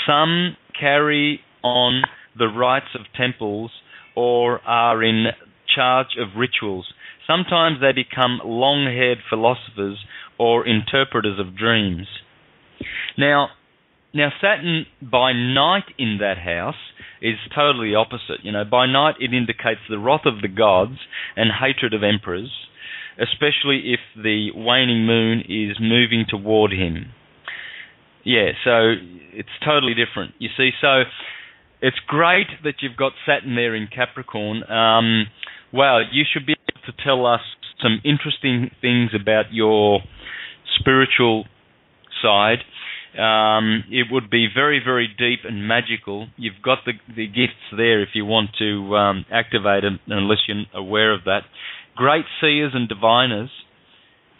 Some carry on the rites of temples or are in charge of rituals. Sometimes they become long haired philosophers or interpreters of dreams. Now, now Saturn by night in that house is totally opposite. You know, by night it indicates the wrath of the gods and hatred of emperors, especially if the waning moon is moving toward him. Yeah, so it's totally different. You see, so it's great that you've got Saturn there in Capricorn. Um, wow, you should be to tell us some interesting things about your spiritual side. Um, it would be very, very deep and magical. You've got the the gifts there if you want to um, activate them, unless you're aware of that. Great seers and diviners.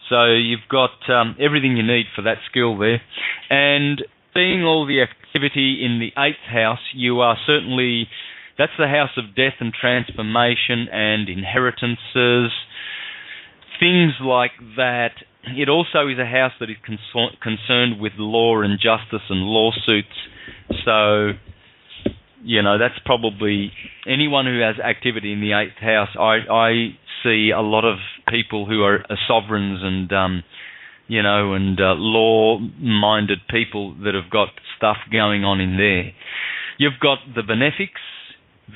So you've got um, everything you need for that skill there. And seeing all the activity in the eighth house, you are certainly that's the house of death and transformation and inheritances, things like that. It also is a house that is concer- concerned with law and justice and lawsuits. So, you know, that's probably anyone who has activity in the eighth house. I, I see a lot of people who are sovereigns and, um, you know, and uh, law-minded people that have got stuff going on in there. You've got the benefics,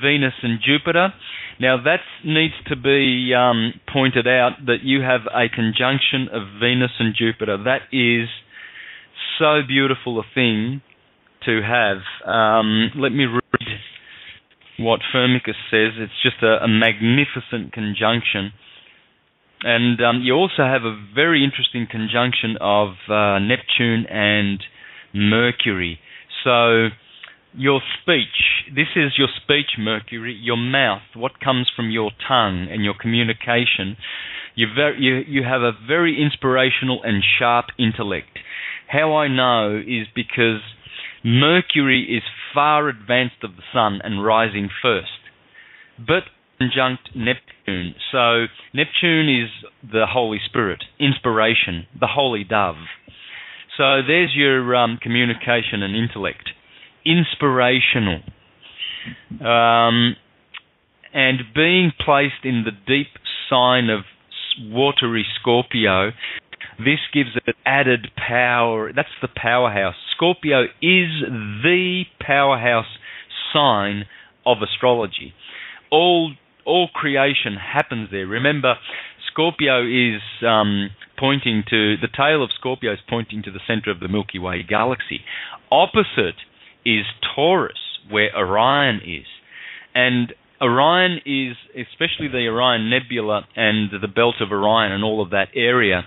Venus and Jupiter. Now that needs to be um, pointed out that you have a conjunction of Venus and Jupiter. That is so beautiful a thing to have. Um, let me read what Firmicus says. It's just a, a magnificent conjunction. And um, you also have a very interesting conjunction of uh, Neptune and Mercury. So your speech, this is your speech, Mercury, your mouth, what comes from your tongue and your communication. You, ver- you, you have a very inspirational and sharp intellect. How I know is because Mercury is far advanced of the Sun and rising first, but conjunct Neptune. So Neptune is the Holy Spirit, inspiration, the holy dove. So there's your um, communication and intellect inspirational. Um, and being placed in the deep sign of watery Scorpio, this gives it added power. That's the powerhouse. Scorpio is the powerhouse sign of astrology. All all creation happens there. Remember, Scorpio is um, pointing to the tail of Scorpio is pointing to the center of the Milky Way galaxy. Opposite is Taurus, where Orion is. And Orion is, especially the Orion Nebula and the belt of Orion and all of that area,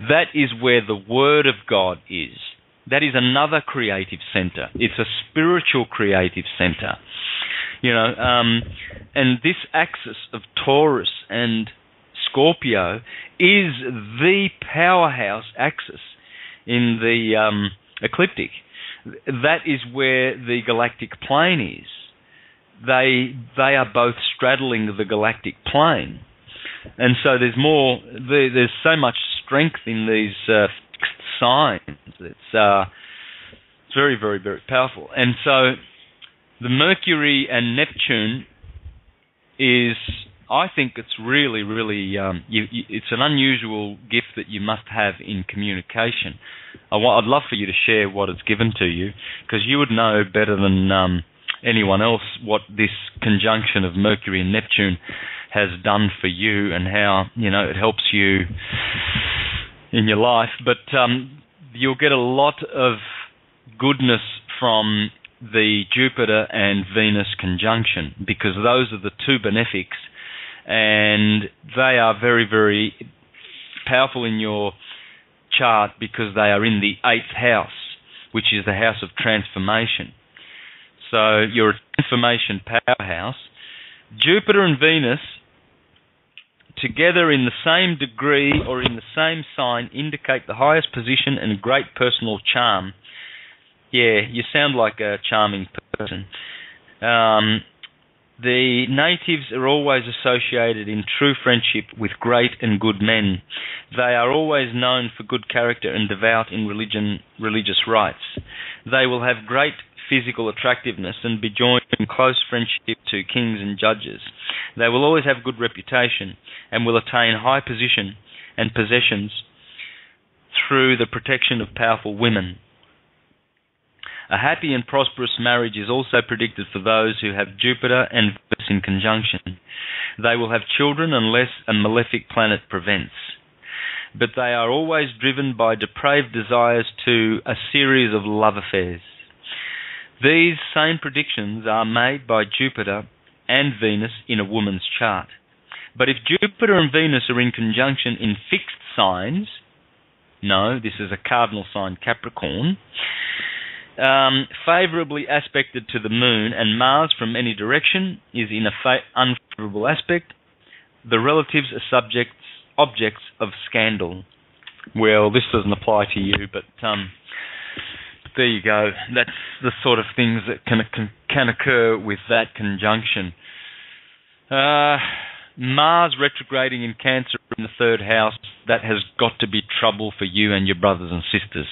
that is where the Word of God is. That is another creative center. It's a spiritual creative center. You know, um, and this axis of Taurus and Scorpio is the powerhouse axis in the um, ecliptic. That is where the galactic plane is. They they are both straddling the galactic plane, and so there's more. There, there's so much strength in these uh, signs. It's uh, it's very very very powerful, and so the Mercury and Neptune is I think it's really, really, um, you, you, it's an unusual gift that you must have in communication. I, would love for you to share what it's given to you, because you would know better than um, anyone else what this conjunction of Mercury and Neptune has done for you and how you know it helps you in your life. But um, you'll get a lot of goodness from the Jupiter and Venus conjunction because those are the two benefics and they are very, very powerful in your chart because they are in the eighth house, which is the house of transformation. So you're a transformation powerhouse. Jupiter and Venus together in the same degree or in the same sign indicate the highest position and great personal charm. Yeah, you sound like a charming person. Um, the natives are always associated in true friendship with great and good men. They are always known for good character and devout in religion, religious rites. They will have great physical attractiveness and be joined in close friendship to kings and judges. They will always have good reputation and will attain high position and possessions through the protection of powerful women. A happy and prosperous marriage is also predicted for those who have Jupiter and Venus in conjunction. They will have children unless a malefic planet prevents. But they are always driven by depraved desires to a series of love affairs. These same predictions are made by Jupiter and Venus in a woman's chart. But if Jupiter and Venus are in conjunction in fixed signs, no, this is a cardinal sign Capricorn, um, favorably aspected to the Moon, and Mars from any direction is in a fa- unfavorable aspect. The relatives are subjects objects of scandal. Well, this doesn't apply to you, but um, there you go. That's the sort of things that can can occur with that conjunction. Uh, Mars retrograding in Cancer in the third house, that has got to be trouble for you and your brothers and sisters.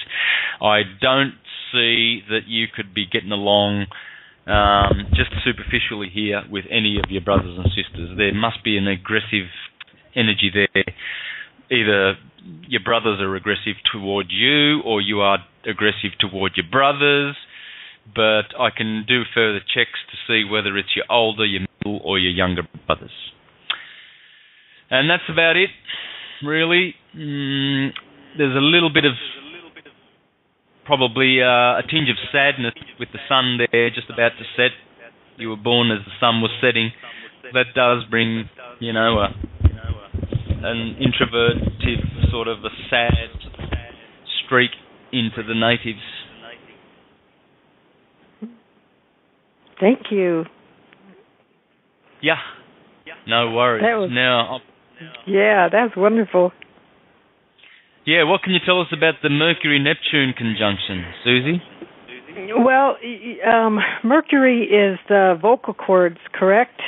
I don't see that you could be getting along um, just superficially here with any of your brothers and sisters. There must be an aggressive energy there. Either your brothers are aggressive toward you, or you are aggressive toward your brothers. But I can do further checks to see whether it's your older, your middle, or your younger brothers. And that's about it, really. Mm, there's a little bit of probably uh, a tinge of sadness with the sun there just about to set. You were born as the sun was setting. That does bring, you know, a, an introverted sort of a sad streak into the natives. Thank you. Yeah. No worries. That was, now, yeah, that's wonderful. Yeah, what can you tell us about the Mercury Neptune conjunction, Susie? Well, um, Mercury is the vocal cords, correct?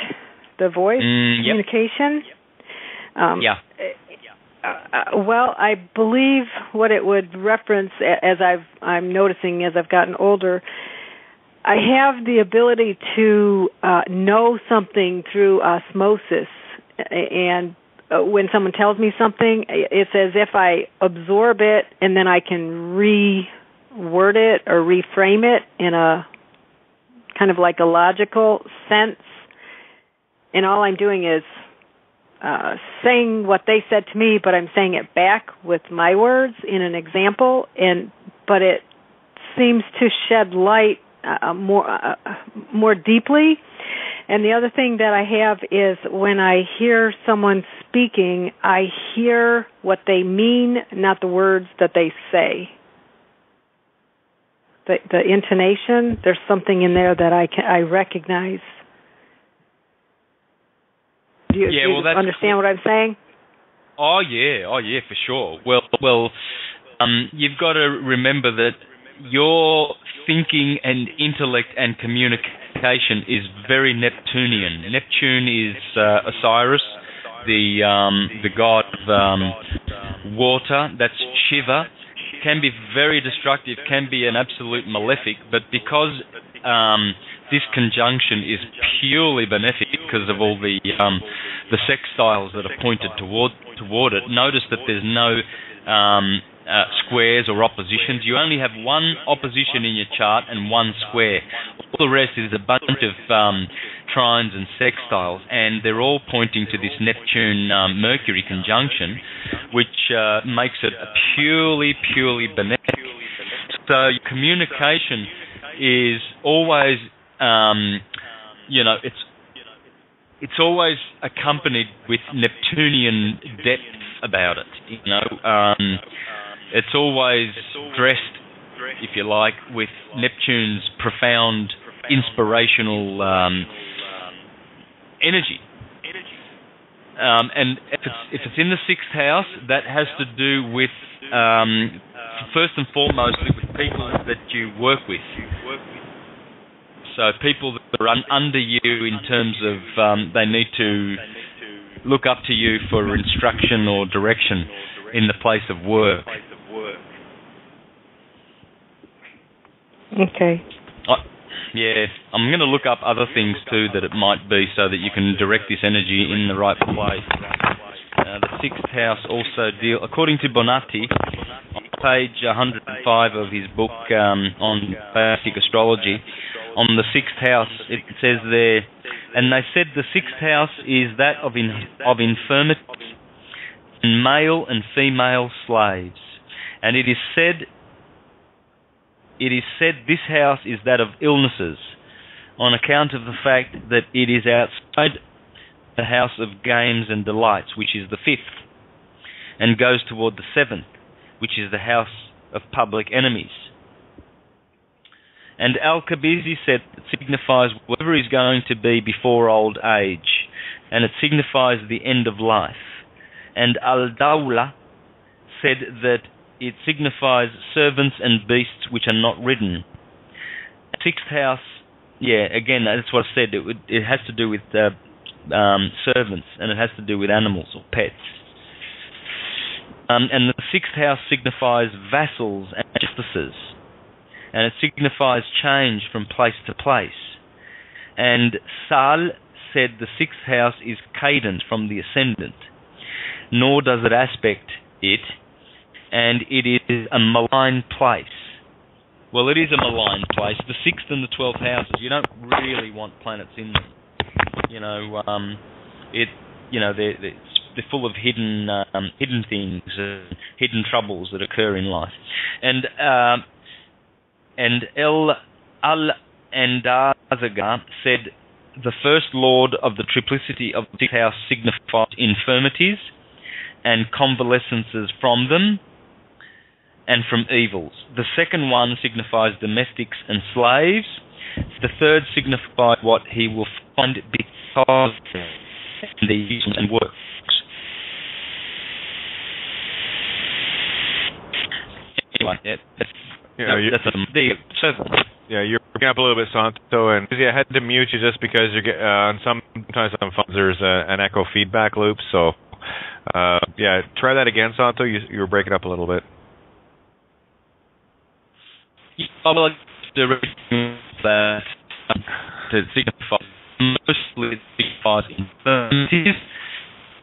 The voice mm, yep. communication. Um, yeah. Uh, well, I believe what it would reference, as I've I'm noticing as I've gotten older, I have the ability to uh, know something through osmosis, and uh, when someone tells me something, it's as if I absorb it and then I can reword it or reframe it in a kind of like a logical sense. And all I'm doing is uh, saying what they said to me, but I'm saying it back with my words in an example. And but it seems to shed light uh, more uh, more deeply and the other thing that I have is when I hear someone speaking, I hear what they mean, not the words that they say. The the intonation, there's something in there that I can I recognize. Do you, yeah, do you well, understand what I'm saying? Oh yeah, oh yeah, for sure. Well, well, um, you've got to remember that your thinking and intellect and communication is very Neptunian. Neptune is uh, Osiris, the um, the god of um, water. That's Shiva. Can be very destructive. Can be an absolute malefic. But because um, this conjunction is purely benefic because of all the um, the sextiles that are pointed toward toward it. Notice that there's no um, uh, squares or oppositions. You only have one opposition in your chart and one square. All the rest is a bunch of um, trines and sextiles, and they're all pointing to this Neptune um, Mercury conjunction, which uh, makes it purely, purely benefic. So communication is always, um, you know, it's it's always accompanied with Neptunian depth about it. You know, um, it's always dressed, if you like, with Neptune's profound inspirational um, energy. Um, and if it's, if it's in the sixth house, that has to do with um, first and foremost with people that you work with. So people that are un- under you in terms of um, they need to look up to you for instruction or direction in the place of work. Okay. Uh, yeah, I'm going to look up other things too that it might be so that you can direct this energy in the right place. Uh, the sixth house also deal, according to Bonatti, on page 105 of his book um, on basic astrology, on the sixth house it says there, and they said the sixth house is that of in, of infirmity and male and female slaves, and it is said it is said this house is that of illnesses on account of the fact that it is outside the house of games and delights, which is the fifth, and goes toward the seventh, which is the house of public enemies. And Al Kabizi said it signifies whatever is going to be before old age, and it signifies the end of life. And Al Dawla said that it signifies servants and beasts which are not ridden. Sixth house, yeah, again, that's what I said. It, would, it has to do with uh, um, servants and it has to do with animals or pets. Um, and the sixth house signifies vassals and justices, and it signifies change from place to place. And Sahl said the sixth house is cadent from the ascendant, nor does it aspect it and it is a malign place. Well, it is a malign place. The sixth and the twelfth houses, you don't really want planets in them. You know, um, it, you know, they're, they're, they're full of hidden, um, hidden things, uh, hidden troubles that occur in life. And uh, and El Al Andazaga said the first lord of the triplicity of the sixth house signifies infirmities and convalescences from them and from evils. The second one signifies domestics and slaves. The third signifies what he will find because the use and works. Anyway, yeah, that's, You know, you- that's a. Yeah, you're breaking up a little bit, Santo, and yeah, I had to mute you just because you get uh, on some sometimes on phones there's a, an echo feedback loop. So, uh, yeah, try that again, Santo. You you were breaking up a little bit. Like to that to signify mostly signifies infirmities.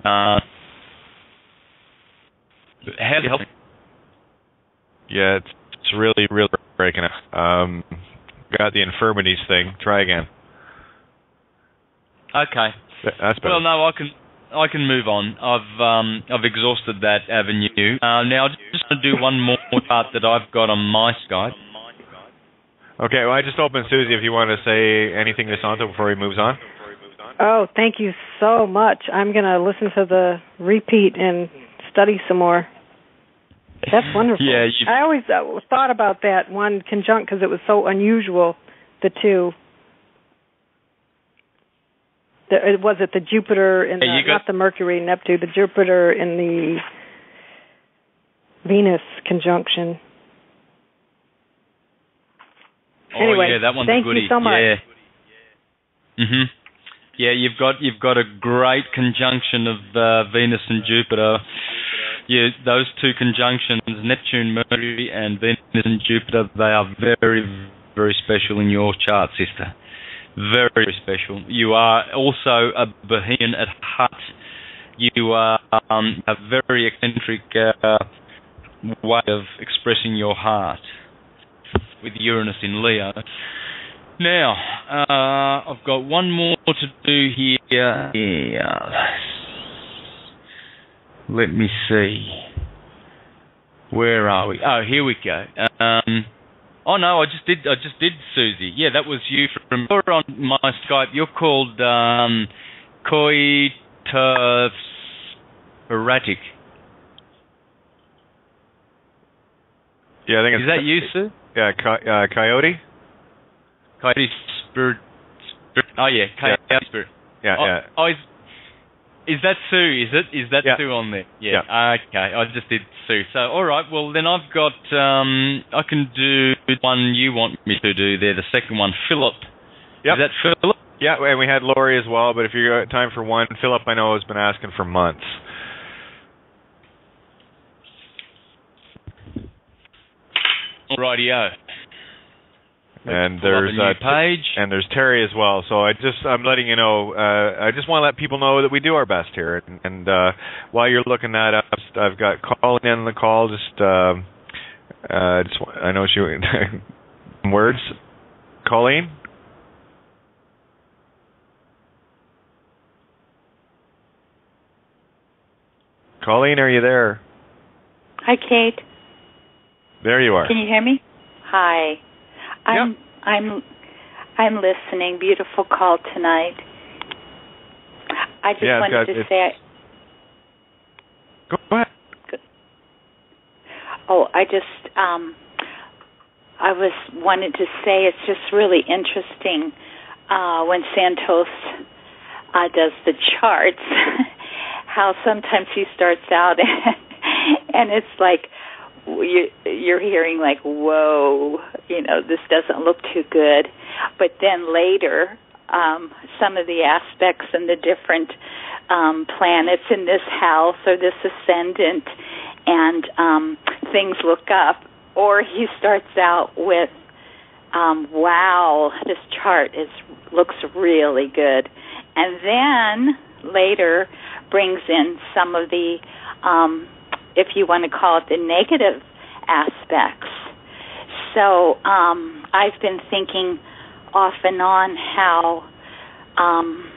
Uh, how help? Yeah, it's it's really really breaking up. Um, got the infirmities thing. Try again. Okay. That's better. Well, no, I can I can move on. I've um I've exhausted that avenue. Uh, now I just want to do one more part that I've got on my Skype. Okay, well, I just opened Susie. If you want to say anything to Santo before he moves on. Oh, thank you so much. I'm going to listen to the repeat and study some more. That's wonderful. Yeah, you- I always uh, thought about that one conjunct because it was so unusual. The two. The, was it the Jupiter and the, you got- not the Mercury and Neptune, the Jupiter and the Venus conjunction? Anyway, oh yeah, that one's thank goodie. you so much. Yeah. Mhm. Yeah, you've got you've got a great conjunction of uh, Venus and Jupiter. Yeah, those two conjunctions, Neptune, Mercury, and Venus and Jupiter, they are very, very special in your chart, sister. Very, very special. You are also a Bohemian at heart. You are um, a very eccentric uh, way of expressing your heart with Uranus in Leo. Now, uh, I've got one more to do here. Yeah. Let me see. Where are we? Oh, here we go. Um, oh no, I just did. I just did Susie. Yeah, that was you from. You're on my Skype. You're called um, Coitus erratic. Yeah, I think Is that you, Sue? Yeah, co- uh, coyote. Coyote spirit. spirit. Oh yeah, coyote spirit. Yeah, oh, yeah. Oh, is, is that Sue? Is it? Is that Yeah. Sue on there? Yeah. Okay, I just did Sue. So all right. Well, then I've got. Um, I can do the one you want me to do there. The second one, Philip. Yep. Is that Philip? Yeah, and we had Laurie as well. But if you got time for one, Philip, I know has been asking for months. Rightio. and pull up there's a uh, page. and there's Terry as well. So I just I'm letting you know. Uh, I just want to let people know that we do our best here. And, and uh, while you're looking that up, I've got Colleen in the call. Just um uh, just wa- I know she words. Colleen. Colleen, are you there? Hi, Kate. There you are. Can you hear me? Hi. I'm I'm I'm listening. Beautiful call tonight. I just Yeah, wanted got- to say I, Go ahead. oh, I just um I was wanted to say it's just really interesting uh when Santos uh does the charts how sometimes he starts out and it's like you you're hearing like whoa you know this doesn't look too good. But then later um some of the aspects and the different um planets in this house or this ascendant and um things look up or he starts out with um wow this chart is looks really good. And then later brings in some of the um if you want to call it the negative aspects. So um, I've been thinking off and on how, um,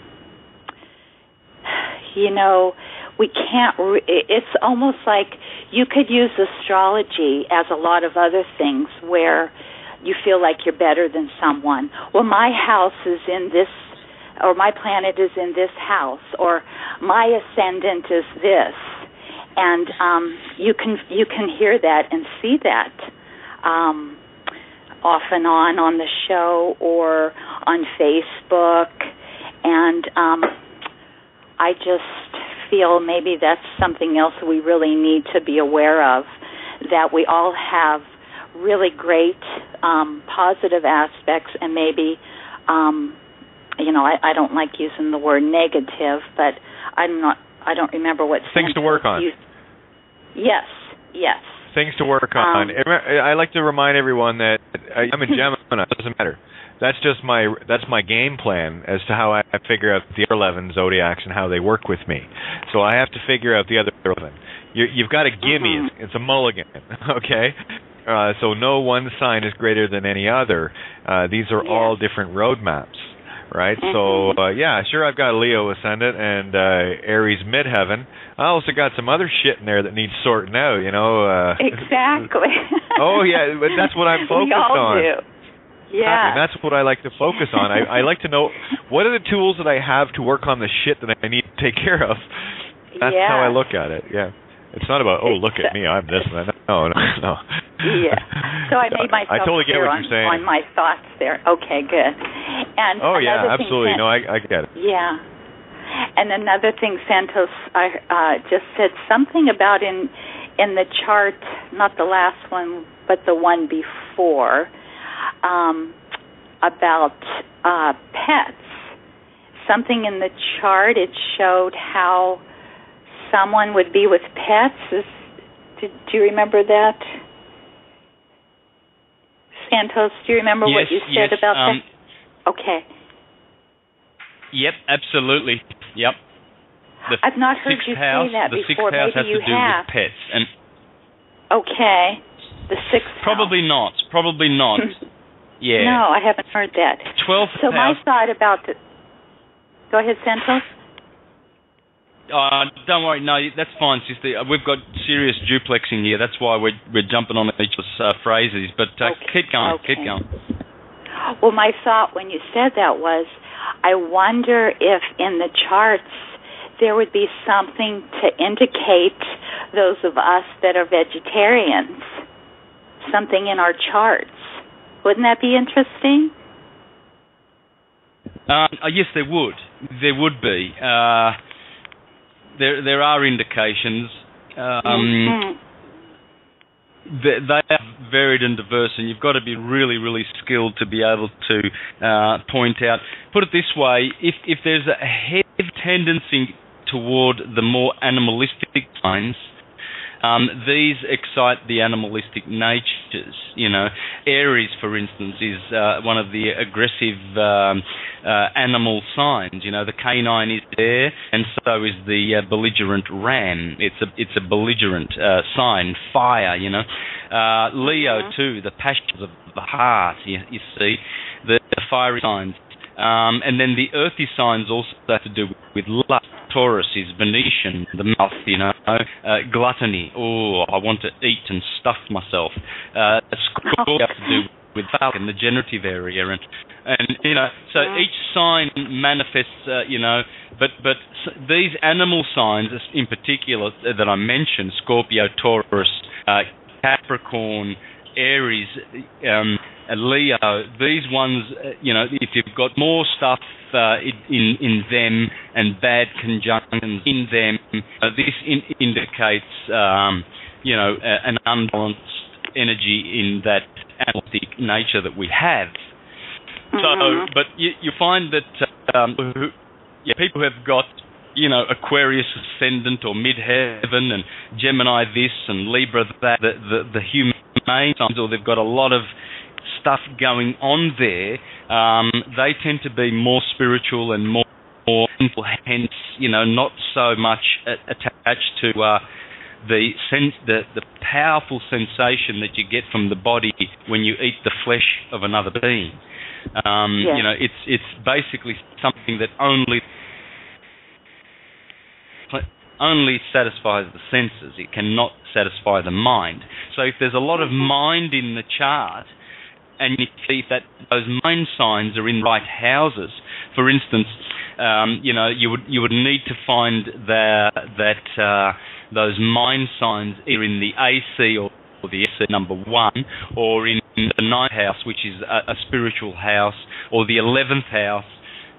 you know, we can't. Re- it's almost like you could use astrology as a lot of other things where you feel like you're better than someone. Well, my house is in this or my planet is in this house or my ascendant is this and um you can you can hear that and see that um off and on on the show or on Facebook and um I just feel maybe that's something else we really need to be aware of that we all have really great um positive aspects and maybe um you know I, I don't like using the word negative but I'm not I don't remember what Things to work on. Yes, yes. things to work on. Um, I like to remind everyone that I- I'm a Gemini. It doesn't matter. That's just my that's my game plan as to how I figure out the other eleven zodiacs and how they work with me. So I have to figure out the other eleven. You, you've got a gimme. Mhm. It's, a mulligan, okay? Uh, so no one sign is greater than any other. Uh, these are all different roadmaps, right? So uh, yeah, sure. I've got Leo ascendant and uh, Aries midheaven. I also got some other shit in there that needs sorting out. You know. Uh, Exactly. Oh, yeah, but that's what I'm focused we all on. Do. Yeah. And that's what I like to focus on. I, I like to know what are the tools that I have to work on the shit that I need to take care of. That's yeah. how I look at it. Yeah. It's not about oh look at me I'm this and that. No no no. Yeah. So I made myself I totally get clear what on, you're saying. on my thoughts there. Okay, good. And oh yeah, absolutely. San- No, I I get it. Yeah. And another thing Santos I uh just said something about in in the chart, not the last one, but the one before. Um about uh, pets. Something in the chart it showed how someone would be with pets. Is, did, do you remember that? Santos, do you remember yes, what you said yes, about um, that? Okay. Yep, absolutely. Yep. The I've not heard you house, say that the before. sixth house Maybe has you to do have. with pets, and Okay. The sixth probably not. Probably not. yeah. No, I haven't heard that. Twelfth So my house. thought about the Go ahead, Santos. Uh, don't worry. No, that's fine, sister. Uh, We've got serious duplexing here. That's why we're we're jumping on each other's uh, phrases. But uh, keep going. Keep going. Well, my thought when you said that was, I wonder if in the charts there would be something to indicate those of us that are vegetarians, something in our charts. Wouldn't that be interesting? Um, uh, yes, there would. There would be. Uh, there there are indications. Um, Mhm. they, they are varied and diverse, and you've got to be really, really skilled to be able to uh, point out. Put it this way: if if there's a heavy tendency toward the more animalistic signs, um, these excite the animalistic natures. You know, Aries, for instance, is uh, one of the aggressive um, uh, animal signs. You know, the canine is there, and so is the uh, belligerent ram. It's a it's a belligerent uh, sign. Fire. You know, uh, Leo too. The passions of the heart. You, you see, the, the fiery signs. Um, and then the earthy signs also have to do with lust. Taurus is Venetian, the mouth, you know. Uh, gluttony, oh, I want to eat and stuff myself. Uh, Scorpio has to do with Falcon, the generative area, and and you know, so each sign manifests, uh, you know, but but these animal signs, in particular that I mentioned, Scorpio, Taurus, uh, Capricorn, Aries, um, Leo, these ones, uh, you know, if you've got more stuff uh, in in them and bad conjunctions in them, uh, this in, indicates, um, you know, a, an unbalanced energy in that animalistic nature that we have. So, but you, you find that um, who, yeah, people have got you know Aquarius ascendant or midheaven and Gemini this and Libra that, the the, the humane signs, or they've got a lot of stuff going on there. Um, they tend to be more spiritual and more, more simple, hence you know not so much attached to. Uh, the sense, the the powerful sensation that you get from the body when you eat the flesh of another being. Um, Yes. You know, it's it's basically something that only only satisfies the senses. It cannot satisfy the mind. So if there's a lot of mind in the chart, and you see that those mind signs are in right houses, for instance, um, you know, you would you would need to find that that uh, those mind signs either in the AC or, or the SC number one, or in the ninth house, which is a, a spiritual house, or the eleventh house,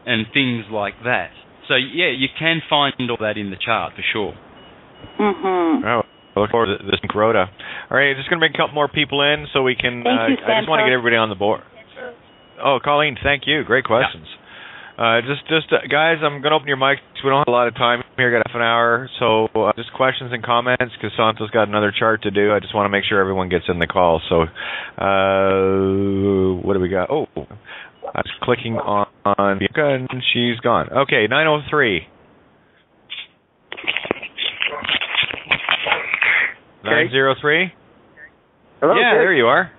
and things like that. So yeah, you can find all that in the chart for sure. Mhm. Oh, I look forward to this Rhoda. All right, just going to bring a couple more people in so we can. Thank uh, you, I just want to get everybody on the board. Oh, Colleen, thank you. Great questions. Uh, just, just uh, guys, I'm going to open your mics. We don't have a lot of time here. Got half an hour, so uh, just questions and comments because Santos got another chart to do. I just want to make sure everyone gets in the call. So, uh, what do we got? Oh, I was clicking on, on Bianca and she's gone. Okay, 903. Nine zero three. Hello, Yeah, Dick. there you are.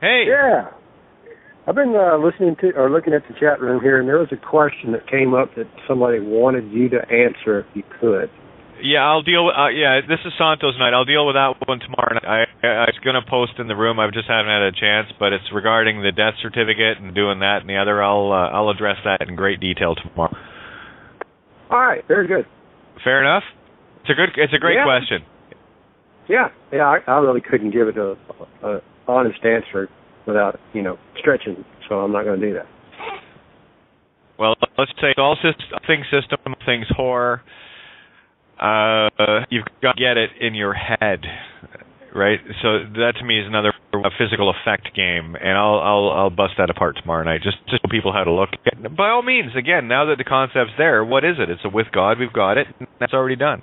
Hey. Yeah. I've been uh, listening to or looking at the chat room here, and there was a question that came up that somebody wanted you to answer if you could. Yeah, I'll deal with. Uh, yeah, this is Santos night. I'll deal with that one tomorrow. night. I, I, I was going to post in the room. I just haven't had a chance, but it's regarding the death certificate and doing that and the other. I'll uh, I'll address that in great detail tomorrow. All right, very good. Fair enough. It's a good. It's a great Yeah. question. Yeah, yeah. I, I really couldn't give it a, a honest answer without you know stretching, so I'm not going to do that. Well, let's say all system, things system, things horror. Uh, you've got to get it in your head. right? So that to me is another a physical effect game, and I'll I'll I'll bust that apart tomorrow night just to show people how to look. At it. By all means, again, now that the concept's there, what is it? It's a with God, we've got it. That's already done.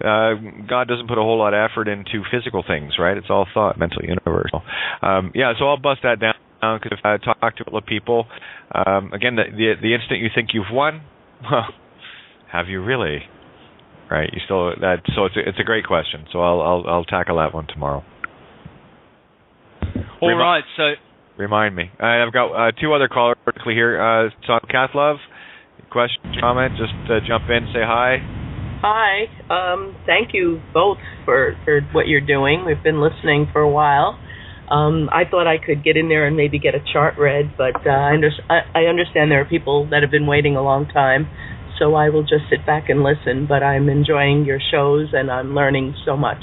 Uh, God doesn't put a whole lot of effort into physical things, right? It's all thought, mental, universal. Um, yeah, so I'll bust that down because if I talk to a couple of people, um, again, the, the the instant you think you've won, well, have you really? Right? You still that so it's a, it's a great question. So I'll I'll I'll tackle that one tomorrow. All Remi- right, so Remind me. Uh, I've got uh, two other callers quickly here. Uh, so Kathleen, question, comment, just uh, jump in, say hi. Hi. Um, thank you both for, for what you're doing. We've been listening for a while. Um, I thought I could get in there and maybe get a chart read, but uh, I, under- I, I understand there are people that have been waiting a long time, so I will just sit back and listen. But I'm enjoying your shows and I'm learning so much.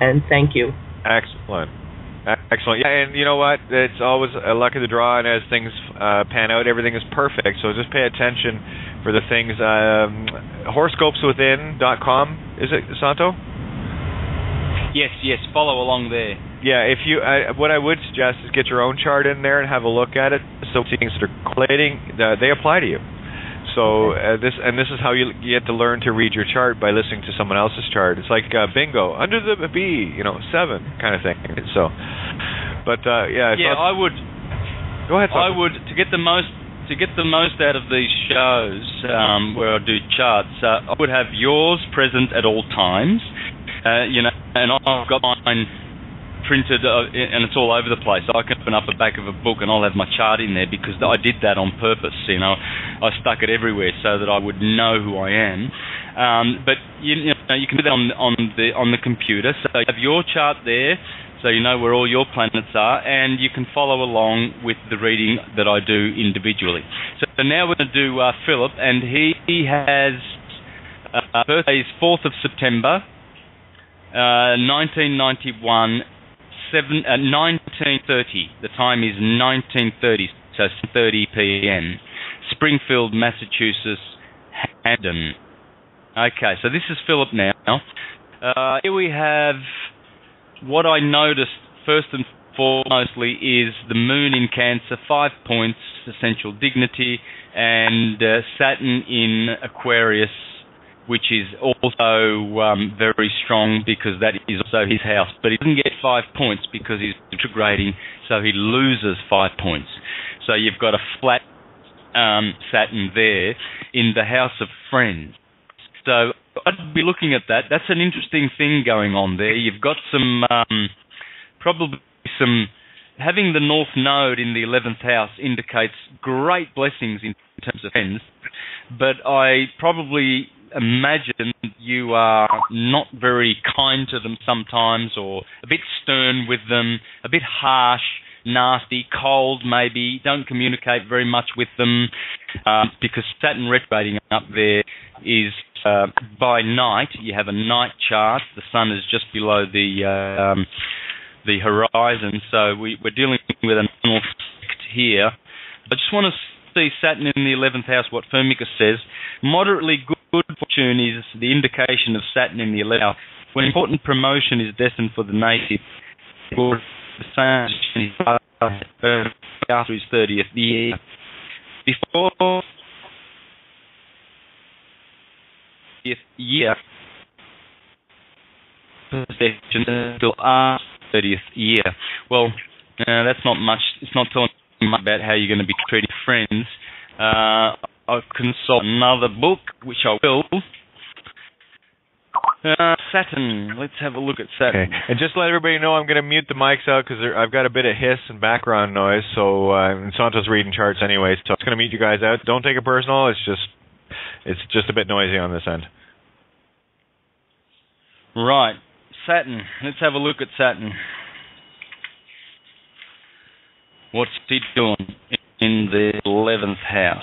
And thank you. Excellent. Excellent. Yeah, and you know what? It's always a luck of the draw, and as things uh, pan out, everything is perfect. So just pay attention for the things. Um, horoscopeswithin.com, is it, Santo? yes, yes, follow along there. Yeah, if you, uh, what I would suggest is get your own chart in there and have a look at it. So things that are correlating, uh, they apply to you. So uh, this and this is how you get to learn to read your chart by listening to someone else's chart. It's like uh, bingo under the B, you know, seven kind of thing. So, but uh, yeah, Yeah, I would. Go ahead. I would to get the most to get the most out of these shows um, where I do charts. Uh, I would have yours present at all times. Uh, you know, and I've got mine printed uh, and it's all over the place. I can open up the back of a book and I'll have my chart in there because I did that on purpose. You know, I stuck it everywhere so that I would know who I am. Um, but you, you know, you can do that on on the on the computer. So you have your chart there, so you know where all your planets are, and you can follow along with the reading that I do individually. So now we're going to do uh, Philip, and he, he has uh, birthday is fourth of September, uh, 1991, seven uh, 1930. The time is 1930, so 30 p.m. Springfield, Massachusetts, Hampden. Okay, so this is Philip now. Uh, here we have what I noticed first and foremostly is the moon in Cancer, five points, essential dignity, and uh, Saturn in Aquarius, which is also um, very strong because that is also his house. But he doesn't get five points because he's retrograding, so he loses five points. So you've got a flat um, Saturn there in the house of friends. So I'd be looking at that. That's an interesting thing going on there. You've got some um, probably some having the north node in the 11th house indicates great blessings in terms of friends, but I probably imagine you are not very kind to them sometimes or a bit stern with them, a bit harsh, nasty, cold maybe, don't communicate very much with them um, because Saturn retrograding up there is uh, by night. You have a night chart. The sun is just below the uh, um, the horizon, so we, we're dealing with an north here. I just want to see Saturn in the 11th house, what Firmicus says. Moderately good fortune is the indication of Saturn in the 11th house. When important promotion is destined for the native, the after his 30th year. Before year, until 30th year. Well, uh, that's not much. It's not telling much about how you're going to be treating friends. Uh, I consult another book, which I will. Uh, Saturn. Let's have a look at Saturn. Okay, and just let everybody know I'm going to mute the mics out because I've got a bit of hiss and background noise. So uh, and Santo's reading charts anyway, so it's going to mute you guys out. Don't take it personal. It's just it's just a bit noisy on this end. Right, Saturn. Let's have a look at Saturn. What's he doing in the 11th house?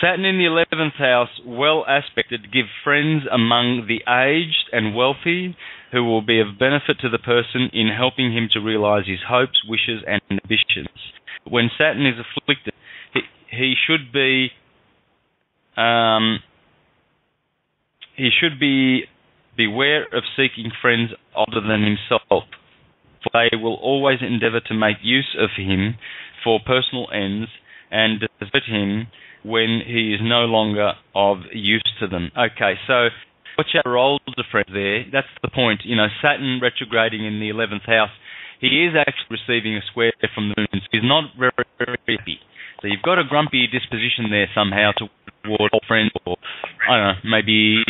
Saturn in the 11th house, well aspected, give friends among the aged and wealthy who will be of benefit to the person in helping him to realize his hopes, wishes, and ambitions. When Saturn is afflicted, he, he should be um, he should be beware of seeking friends other than himself. for they will always endeavour to make use of him for personal ends and desert him when he is no longer of use to them. Okay, so watch out for older friends there. That's the point. You know, Saturn retrograding in the 11th house, he is actually receiving a square from the moon. So He's not very, very happy. So you've got a grumpy disposition there somehow toward old friends or, I don't know, maybe,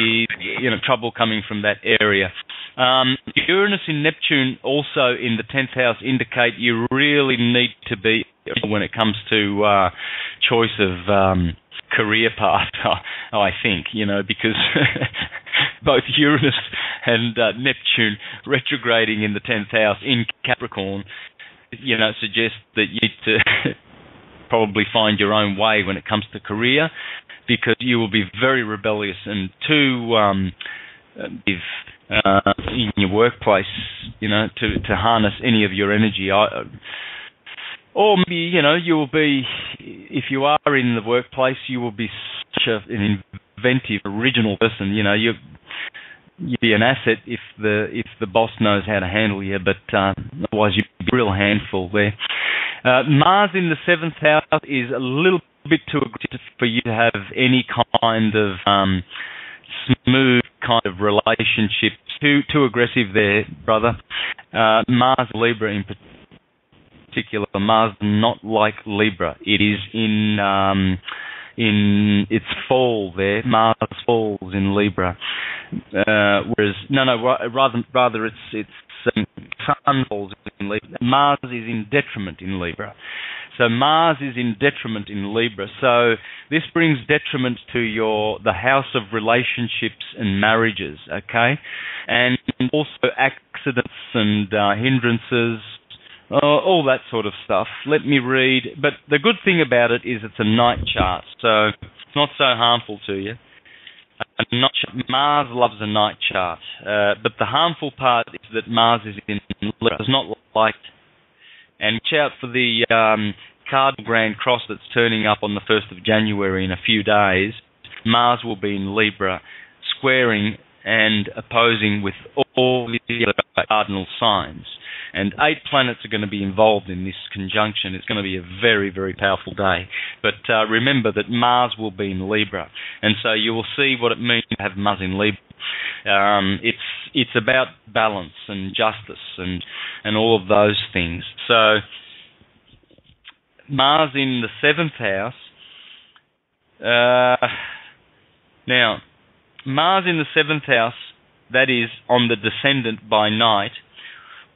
you know, trouble coming from that area. Um, Uranus and Neptune also in the 10th house indicate you really need to be when it comes to uh, choice of um, career path, I think, you know, because both Uranus and uh, Neptune retrograding in the 10th house in Capricorn, you know, suggests that you need to probably find your own way when it comes to career because you will be very rebellious and too um, if uh, in your workplace, you know, to to harness any of your energy. I, or maybe you know you will be, if you are in the workplace, you will be such a, an inventive, original person. You know, you you'd be an asset if the if the boss knows how to handle you, but uh, otherwise you'd be a real handful there. Uh, Mars in the seventh house is a little bit too aggressive for you to have any kind of um, smooth kind of relationship. Too too aggressive there, brother. Uh, Mars Libra in particular. Mars not like Libra. It is in um, in its fall there. Mars falls in Libra. Uh, whereas no no rather rather it's it's um, Sun falls in Libra. Mars is in detriment in Libra. So Mars is in detriment in Libra. So this brings detriment to your the house of relationships and marriages, okay, and also accidents and uh, hindrances, uh, all that sort of stuff. Let me read. But the good thing about it is it's a night chart, so it's not so harmful to you. Mars loves a night chart, uh, but the harmful part is that Mars is in Libra, is not liked and watch out for the um, Cardinal Grand Cross that's turning up on the 1st of January in a few days. Mars will be in Libra, squaring and opposing with all the other cardinal signs. And eight planets are going to be involved in this conjunction. It's going to be a very, very powerful day. But uh, remember that Mars will be in Libra, and so you will see what it means to have Mars in Libra. Um, it's it's about balance and justice and and all of those things. So Mars in the seventh house. Uh, now, Mars in the seventh house, that is on the descendant by night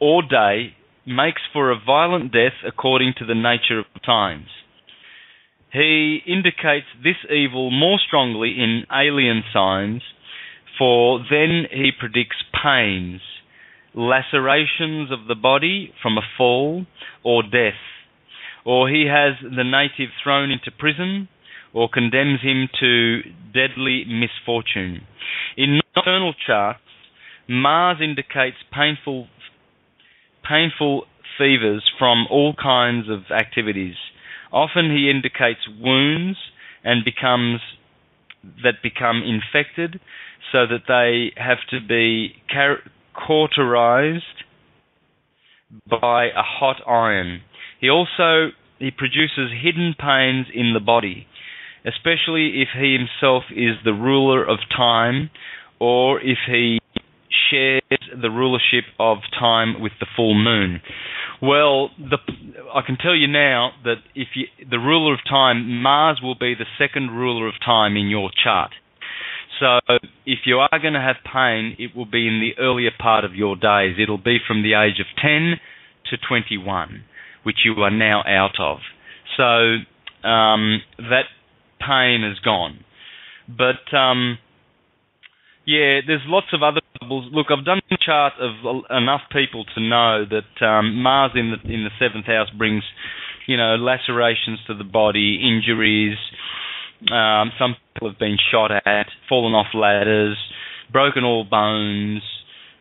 or day, makes for a violent death according to the nature of times. He indicates this evil more strongly in alien signs, for then he predicts pains, lacerations of the body from a fall, or death or he has the native thrown into prison, or condemns him to deadly misfortune. In nocturnal charts, Mars indicates painful, painful fevers from all kinds of activities. Often he indicates wounds and becomes that become infected, so that they have to be cauterized by a hot iron. He also he produces hidden pains in the body, especially if he himself is the ruler of time or if he shares the rulership of time with the full moon. Well, the, I can tell you now that if you, the ruler of time, Mars will be the second ruler of time in your chart. So if you are going to have pain, it will be in the earlier part of your days. It'll be from the age of 10 to 21 which you are now out of. So um, that pain is gone. But um, yeah, there's lots of other troubles. Look, I've done a chart of enough people to know that um, Mars in the in the seventh house brings, you know, lacerations to the body, injuries. Um, some people have been shot at, fallen off ladders, broken all bones,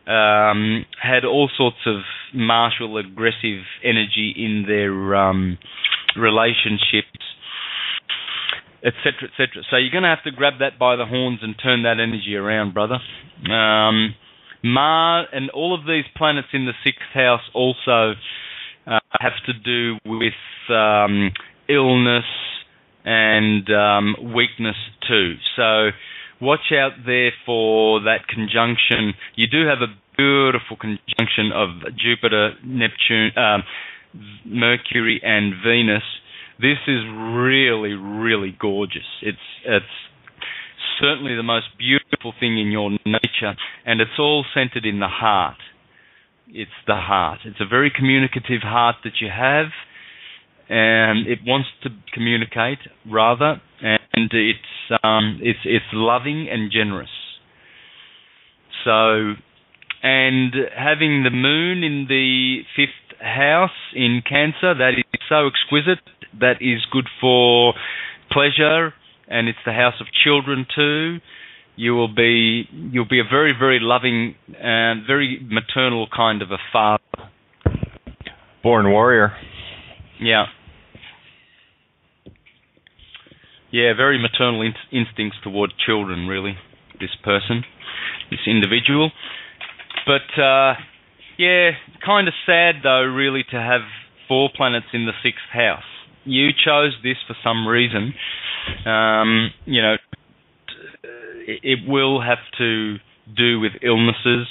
um, had all sorts of martial aggressive energy in their um, relationships, etc., etc. So you're going to have to grab that by the horns and turn that energy around, brother. Um, Mars and all of these planets in the sixth house also uh, have to do with um, illness and um, weakness too. So watch out there for that conjunction. You do have a beautiful conjunction of Jupiter, Neptune, um, Mercury, and Venus. This is really, really gorgeous. It's it's certainly the most beautiful thing in your nature, and it's all centered in the heart. It's the heart. It's a very communicative heart that you have, and it wants to communicate rather, and it's um, it's it's loving and generous. So, and having the moon in the fifth house in Cancer, that is so exquisite. That is good for pleasure and it's the house of children too. You will be you'll be a very very loving and very maternal kind of a father. Born warrior. Yeah. Yeah, very maternal in- instincts toward children, really. This person, this individual. But uh, yeah, kind of sad though, really, to have four planets in the sixth house. You chose this for some reason, um, you know, it will have to do with illnesses.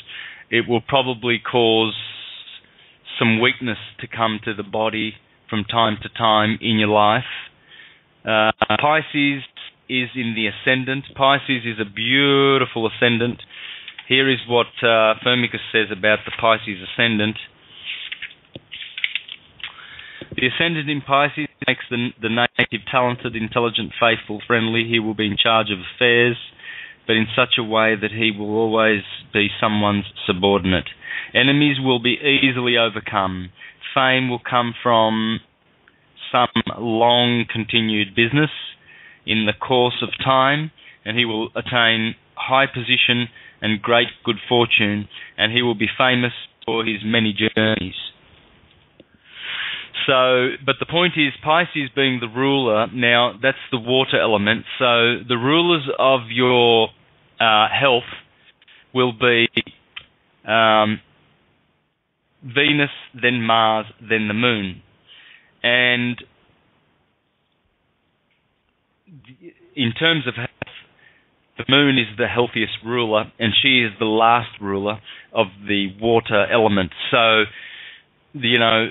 It will probably cause some weakness to come to the body from time to time in your life. Uh, Pisces is in the ascendant. Pisces is a beautiful ascendant. Here is what uh, Firmicus says about the Pisces ascendant. The ascendant in Pisces makes the, the native talented, intelligent, faithful, friendly. He will be in charge of affairs, but in such a way that he will always be someone's subordinate. Enemies will be easily overcome. Fame will come from some long continued business in the course of time, and he will attain high position and great good fortune, and he will be famous for his many journeys. So, but the point is, Pisces being the ruler, now that's the water element. So the rulers of your uh, health will be um, Venus, then Mars, then the Moon. And in terms of the Moon is the healthiest ruler, and she is the last ruler of the water element. So, you know,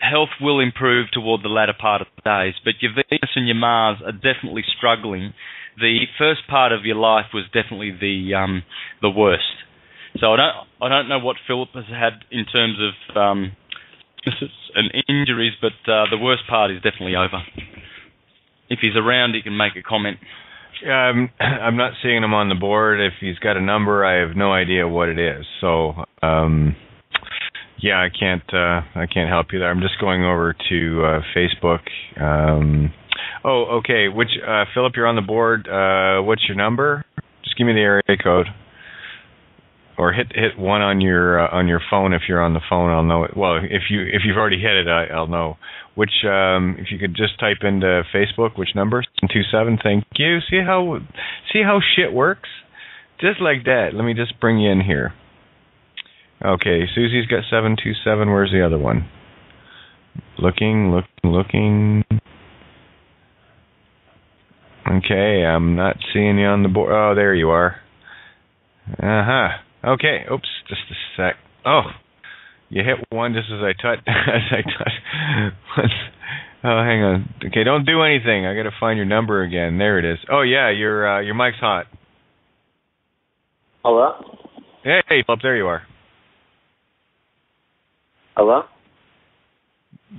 health will improve toward the latter part of the days, but your Venus and your Mars are definitely struggling. The first part of your life was definitely the um, the worst. So I don't I don't know what Philip has had in terms of um, and injuries, but uh, the worst part is definitely over. If he's around, he can make a comment. Um, I'm not seeing him on the board. If he's got a number, I have no idea what it is. So um, yeah, I can't uh, I can't help you there. I'm just going over to uh, Facebook. Um, oh, okay. Which uh, Philip, you're on the board. Uh, what's your number? Just give me the area code, or hit hit one on your uh, on your phone if you're on the phone. I'll know it. Well, if you if you've already hit it, I, I'll know. Which um, if you could just type into Facebook, which number? Two seven. Thank you. See how see how shit works. Just like that. Let me just bring you in here. Okay, Susie's got 727. Where's the other one? Looking, looking, looking. Okay, I'm not seeing you on the board. Oh, there you are. Uh huh. Okay. Oops. Just a sec. Oh, you hit one just as I touch. as I touch. oh, hang on. Okay, don't do anything. I got to find your number again. There it is. Oh yeah, your uh, your mic's hot. Hello. Hey, Philip. There you are. Hello.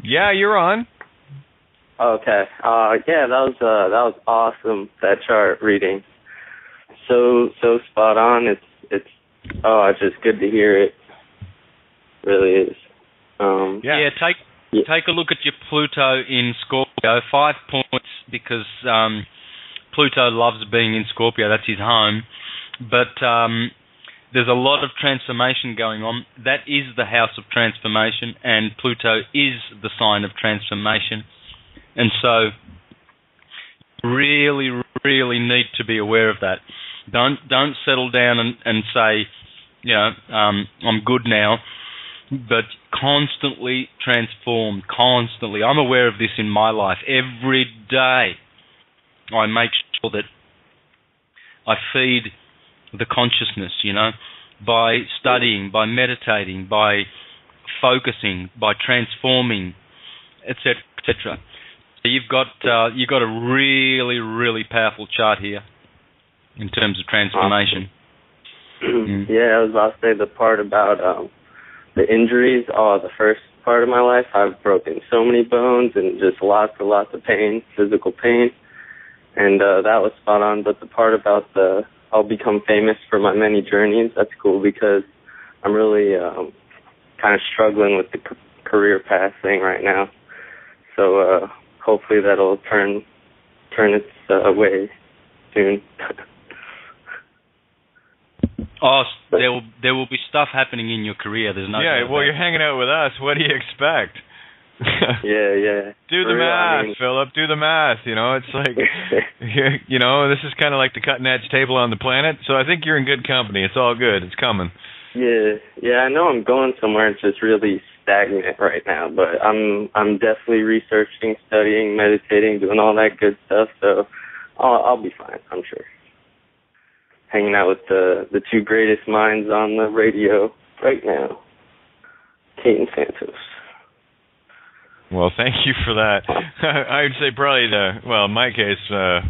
Yeah, you're on. Okay. Uh, yeah, that was uh, that was awesome. That chart reading, so so spot on. It's it's oh, it's just good to hear it. Really is. Um, yeah. yeah. Take yeah. take a look at your Pluto in Scorpio. Five points because um, Pluto loves being in Scorpio. That's his home. But um, there's a lot of transformation going on. That is the house of transformation, and Pluto is the sign of transformation. And so, really, really need to be aware of that. Don't don't settle down and, and say, you know, um, I'm good now, but constantly transformed, constantly. I'm aware of this in my life. Every day, I make sure that I feed the consciousness, you know, by studying, by meditating, by focusing, by transforming, etc., etc. So you've got uh, you've got a really, really powerful chart here in terms of transformation. Mm. Yeah, I was about to say the part about um the injuries. Oh, the first part of my life, I've broken so many bones and just lots and lots of pain, physical pain, and uh that was spot on. But the part about the I'll become famous for my many journeys. That's cool because I'm really um kind of struggling with the c- career path thing right now. So uh hopefully that'll turn turn its uh, way soon. Oh, there will there will be stuff happening in your career. There's no. yeah, well, about you're hanging out with us. What do you expect? yeah, yeah. Do For the real, math, I mean- Philip. Do the math. You know, it's like, you- you know, this is kind of like the cutting edge table on the planet. So I think you're in good company. It's all good. It's coming. Yeah, yeah, I know I'm going somewhere. It's just really stagnant right now, but I'm I'm definitely researching, studying, meditating, doing all that good stuff. So I'll I'll be fine. I'm sure. Hanging out with the the two greatest minds on the radio right now, Kate and Santos. Well, thank you for that. I would say probably the well, in my case, uh,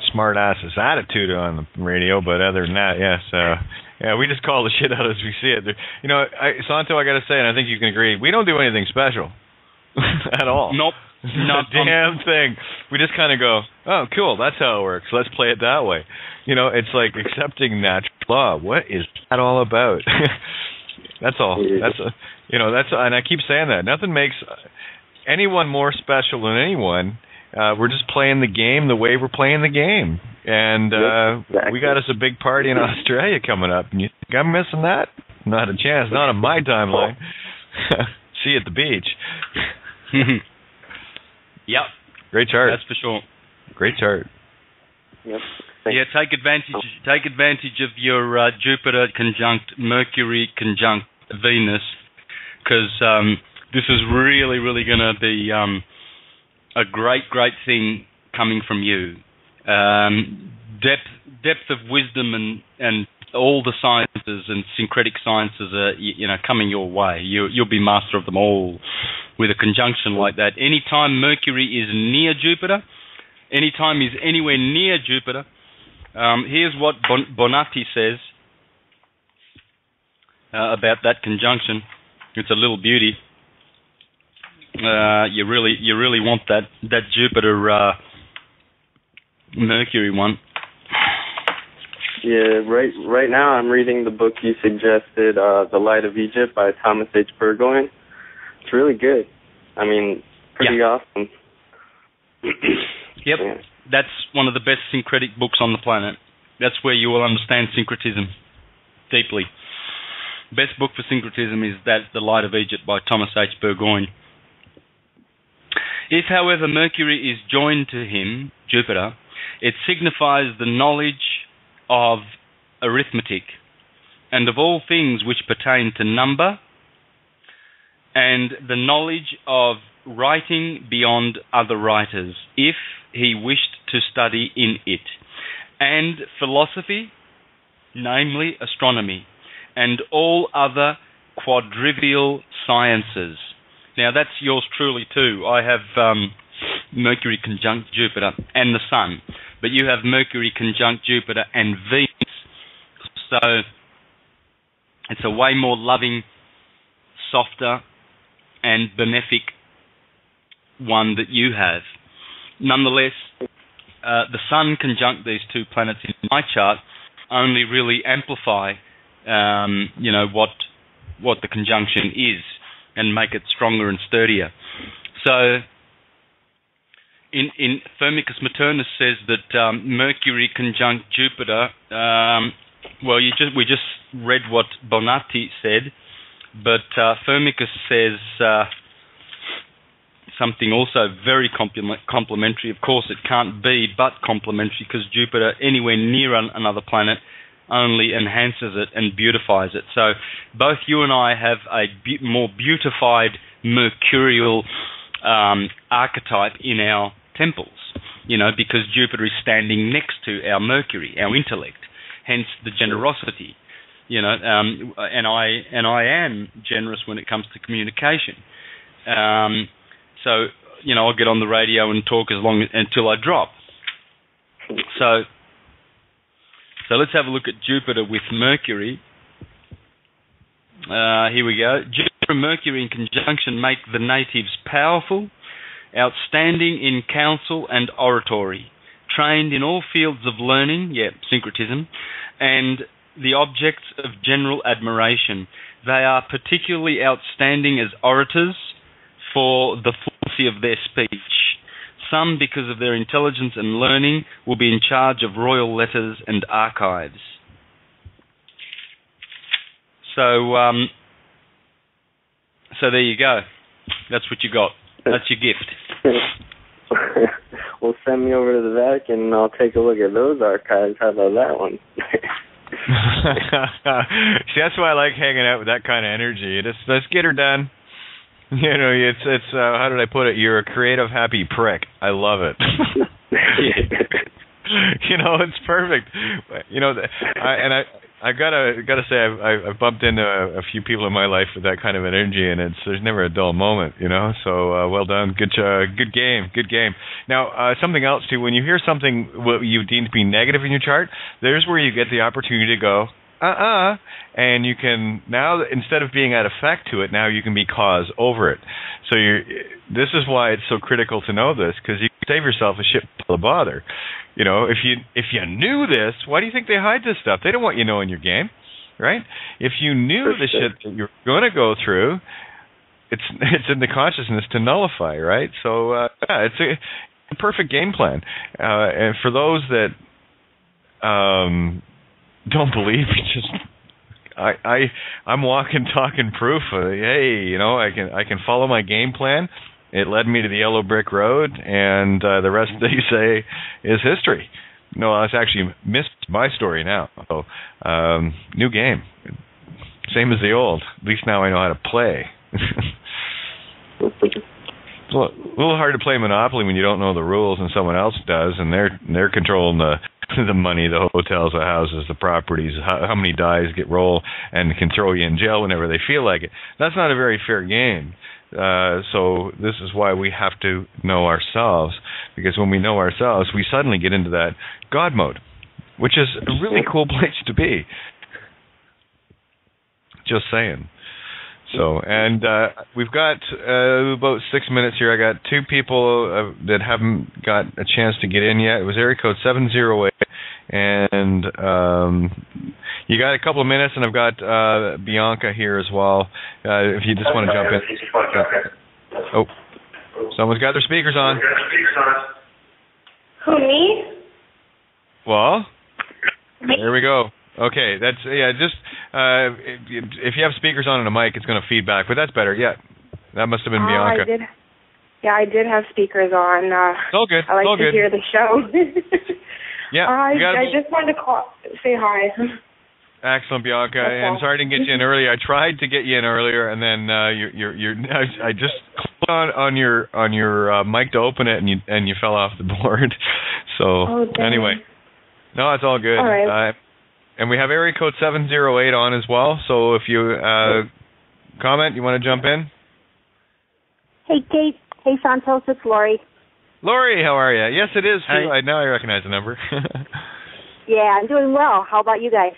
smart asses attitude on the radio, but other than that, yes, uh, yeah, we just call the shit out as we see it. You know, I, Santo, I got to say, and I think you can agree, we don't do anything special at all. Nope. Not a damn thing. We just kind of go, oh, cool, that's how it works. Let's play it that way. You know, it's like accepting natural law. What is that all about? that's all. That's a, you know, that's and I keep saying that. Nothing makes anyone more special than anyone. Uh, we're just playing the game the way we're playing the game, and uh, we got us a big party in Australia coming up. And you think I'm missing that? Not a chance. Not on my timeline. See you at the beach. Yep. Great chart. That's for sure. Great chart. Yep. Yeah, take advantage. Take advantage of your uh, Jupiter conjunct Mercury conjunct Venus, because um, this is really, really going to be um, a great, great thing coming from you. Um, depth, depth of wisdom, and and all the sciences and syncretic sciences are you know coming your way. You you'll be master of them all with a conjunction like that. Anytime Mercury is near Jupiter, anytime he's anywhere near Jupiter, um, here's what bon- Bonatti says uh, about that conjunction. It's a little beauty. Uh, you really, you really want that that Jupiter uh, Mercury one. Yeah, right right now I'm reading the book you suggested, uh The Light of Egypt by Thomas H. Burgoyne. It's really good. I mean, pretty awesome. Yep, that's one of the best syncretic books on the planet. That's where you will understand syncretism deeply. Best book for syncretism is that The Light of Egypt by Thomas H. Burgoyne. If, however, Mercury is joined to him, Jupiter, it signifies the knowledge of arithmetic and of all things which pertain to number and the knowledge of writing beyond other writers, if he wished to study in it, and philosophy, namely astronomy, and all other quadrivial sciences. Now that's yours truly too. I have um, Mercury conjunct Jupiter and the Sun, but you have Mercury conjunct Jupiter and Venus. So it's a way more loving, softer, and benefic one that you have. Nonetheless, uh, the Sun conjunct these two planets in my chart only really amplify, um, you know, what what the conjunction is and make it stronger and sturdier. So, in in Firmicus Maternus says that um, Mercury conjunct Jupiter. Um, well, you just we just read what Bonatti said, but uh, Firmicus says uh, something also very compliment- complementary. Of course, it can't be but complementary because Jupiter, anywhere near an- another planet, only enhances it and beautifies it. So both you and I have a be- more beautified mercurial um, archetype in our temples, you know, because Jupiter is standing next to our Mercury, our intellect, hence the generosity, you know, um, and I and I am generous when it comes to communication. Um, so you know, I'll get on the radio and talk as long until I drop. So, so let's have a look at Jupiter with Mercury. Uh, here we go. Jupiter and Mercury in conjunction make the natives powerful, outstanding in counsel and oratory, trained in all fields of learning, yeah, syncretism, and the objects of general admiration. They are particularly outstanding as orators for the fluency of their speech. Some, because of their intelligence and learning, will be in charge of royal letters and archives. So, um, so there you go. That's what you got. That's your gift. well, send me over to the Vatican and I'll take a look at those archives. How about that one? See, that's why I like hanging out with that kind of energy. Just let's get her done. You know, it's it's uh, how did I put it? You're a creative, happy prick. I love it. you know, it's perfect. You know, I, and I I gotta gotta say I've I've bumped into a, a few people in my life with that kind of energy, and it's there's never a dull moment. You know, so uh, well done, good uh, good game, good game. Now uh, something else too. When you hear something what you deem to be negative in your chart, there's where you get the opportunity to go uh-uh and you can now instead of being at effect to it now you can be cause over it so you're this is why it's so critical to know this because you save yourself a shit ton of bother you know if you if you knew this why do you think they hide this stuff? They don't want you knowing your game right? If you knew the shit that you're going to go through it's it's in the consciousness to nullify right? So uh yeah it's a, a perfect game plan. Uh and for those that um don't believe just I I I'm walking talking proof of, hey you know I can I can follow my game plan it led me to the yellow brick road and uh, the rest they say is history. No it's actually missed my story now. So um new game. Same as the old. At least now I know how to play. It's a little hard to play Monopoly when you don't know the rules and someone else does, and they're they're controlling the the money, the hotels, the houses, the properties, how, how many dice get rolled, and can throw you in jail whenever they feel like it. That's not a very fair game. Uh, so this is why we have to know ourselves, because when we know ourselves, we suddenly get into that God mode, which is a really cool place to be. Just saying. So, and uh, we've got uh, about six minutes here. I got two people uh, that haven't got a chance to get in yet. It was area code 708. And um, you got a couple of minutes, and I've got uh, Bianca here as well. Uh, if you just want to jump in. Oh, someone's got their speakers on. Who, me? Well, there we go. Okay, that's yeah. Just uh, if you have speakers on and a mic, it's going to feedback, but that's better. Yeah, that must have been Oh, Bianca. I did. Yeah, I did have speakers on. Uh, It's all good. I like all to good. hear the show. yeah, I, you I be- just wanted to call, say hi. Excellent, Bianca. That's And all. sorry I didn't get you in earlier. I tried to get you in earlier, and then uh, you, you're, you're. I, I just clicked on on your on your uh, mic to open it, and you and you fell off the board. So Oh, anyway, no, it's all good. All right. Uh, and we have area code seven zero eight on as well. So if you uh, comment, you want to jump in. Hey, Kate. Hey, Santos. It's Lori. Lori, how are you? Yes, it is. Too. I now I recognize the number. Yeah, I'm doing well. How about you guys?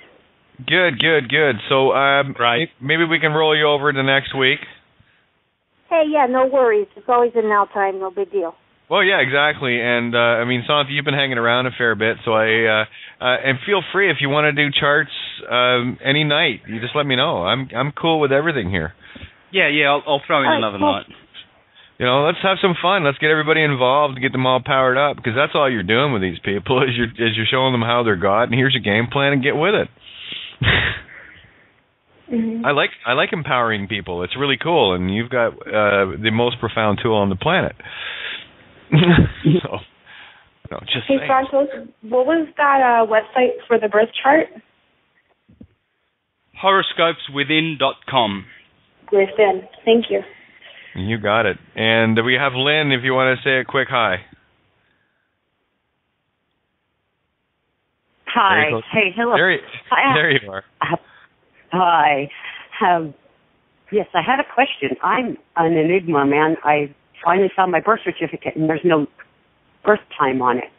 good, good, good. So um, right. maybe we can roll you over to next week. Hey, yeah, no worries. It's always in now time. No big deal. Well, yeah, exactly. And uh, I mean, Santhi, you've been hanging around a fair bit, so I uh, uh, and feel free if you want to do charts um, any night. You just let me know. I'm I'm cool with everything here. Yeah, yeah, I'll, I'll throw in All right, another cool. night. You know, let's have some fun. Let's get everybody involved, get them all powered up, because that's all you're doing with these people is you're is you're showing them how they're God, and here's your game plan, and get with it. Mhm. I like I like empowering people. It's really cool, and you've got uh, the most profound tool on the planet. so, no, just Hey, saying. Santos, what was that uh, website for the birth chart? horoscopeswithin.com. Within. Thank you. You got it. And we have Lynn if you want to say a quick hi. Hi. Hey, hello. There, you- Hi. there you are. Hi. Um, yes, I had a question. I'm an enigma, man. I finally found my birth certificate, and there's no birth time on it.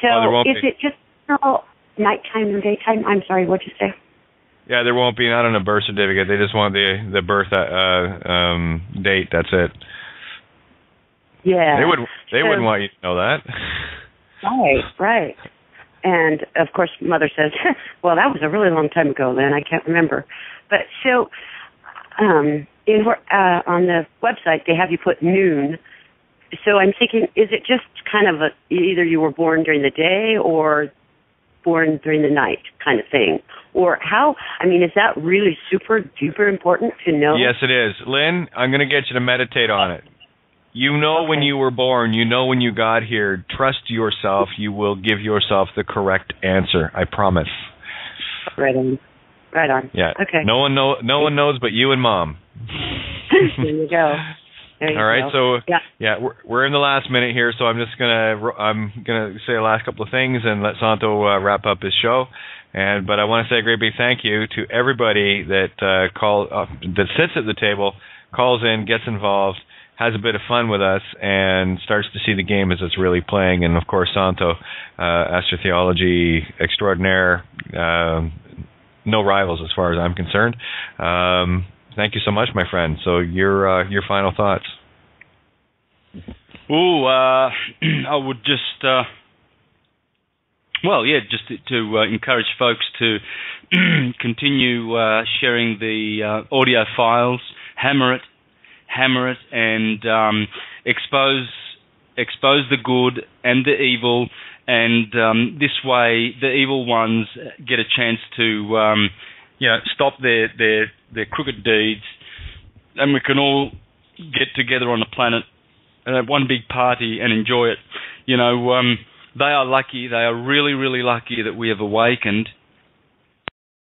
So Oh, is be. it just no, nighttime and daytime? I'm sorry, what'd you say? Yeah, there won't be not on a birth certificate. They just want the the birth uh, um, date. That's it. Yeah. They would they So- wouldn't want you to know that. Right, right. And of course, mother says, "Well, that was a really long time ago, Then I can't remember." But so, um, in uh, on the website, they have you put noon. So I'm thinking, is it just kind of a either you were born during the day or born during the night kind of thing, or how? I mean, is that really super duper important to know? Yes, it is. Lynn, I'm going to get you to meditate on it. You know when you were born. You know when you got here. Trust yourself. You will give yourself the correct answer. I promise. Right on. Right on. Yeah. Okay. No one know. No one knows but you and mom. there you go. All right. go. So yeah. yeah, we're we're in the last minute here, so I'm just gonna I'm gonna say the last couple of things and let Santo uh, wrap up his show. And but I want to say a great big thank you to everybody that uh, call uh, that sits at the table, calls in, gets involved, has a bit of fun with us, and starts to see the game as it's really playing. And of course, Santo, uh, astrotheology extraordinaire, um, no rivals as far as I'm concerned. Um, thank you so much, my friend. So your uh, your final thoughts. Ooh, uh, I would just, uh, well, yeah, just to, to uh, encourage folks to continue uh, sharing the uh, audio files, hammer it, hammer it, and um, expose expose the good and the evil, and um, this way the evil ones get a chance to, um, you know, stop their their their crooked deeds, and we can all get together on the planet and have one big party and enjoy it. You know, um, they are lucky. They are really, really lucky that we have awakened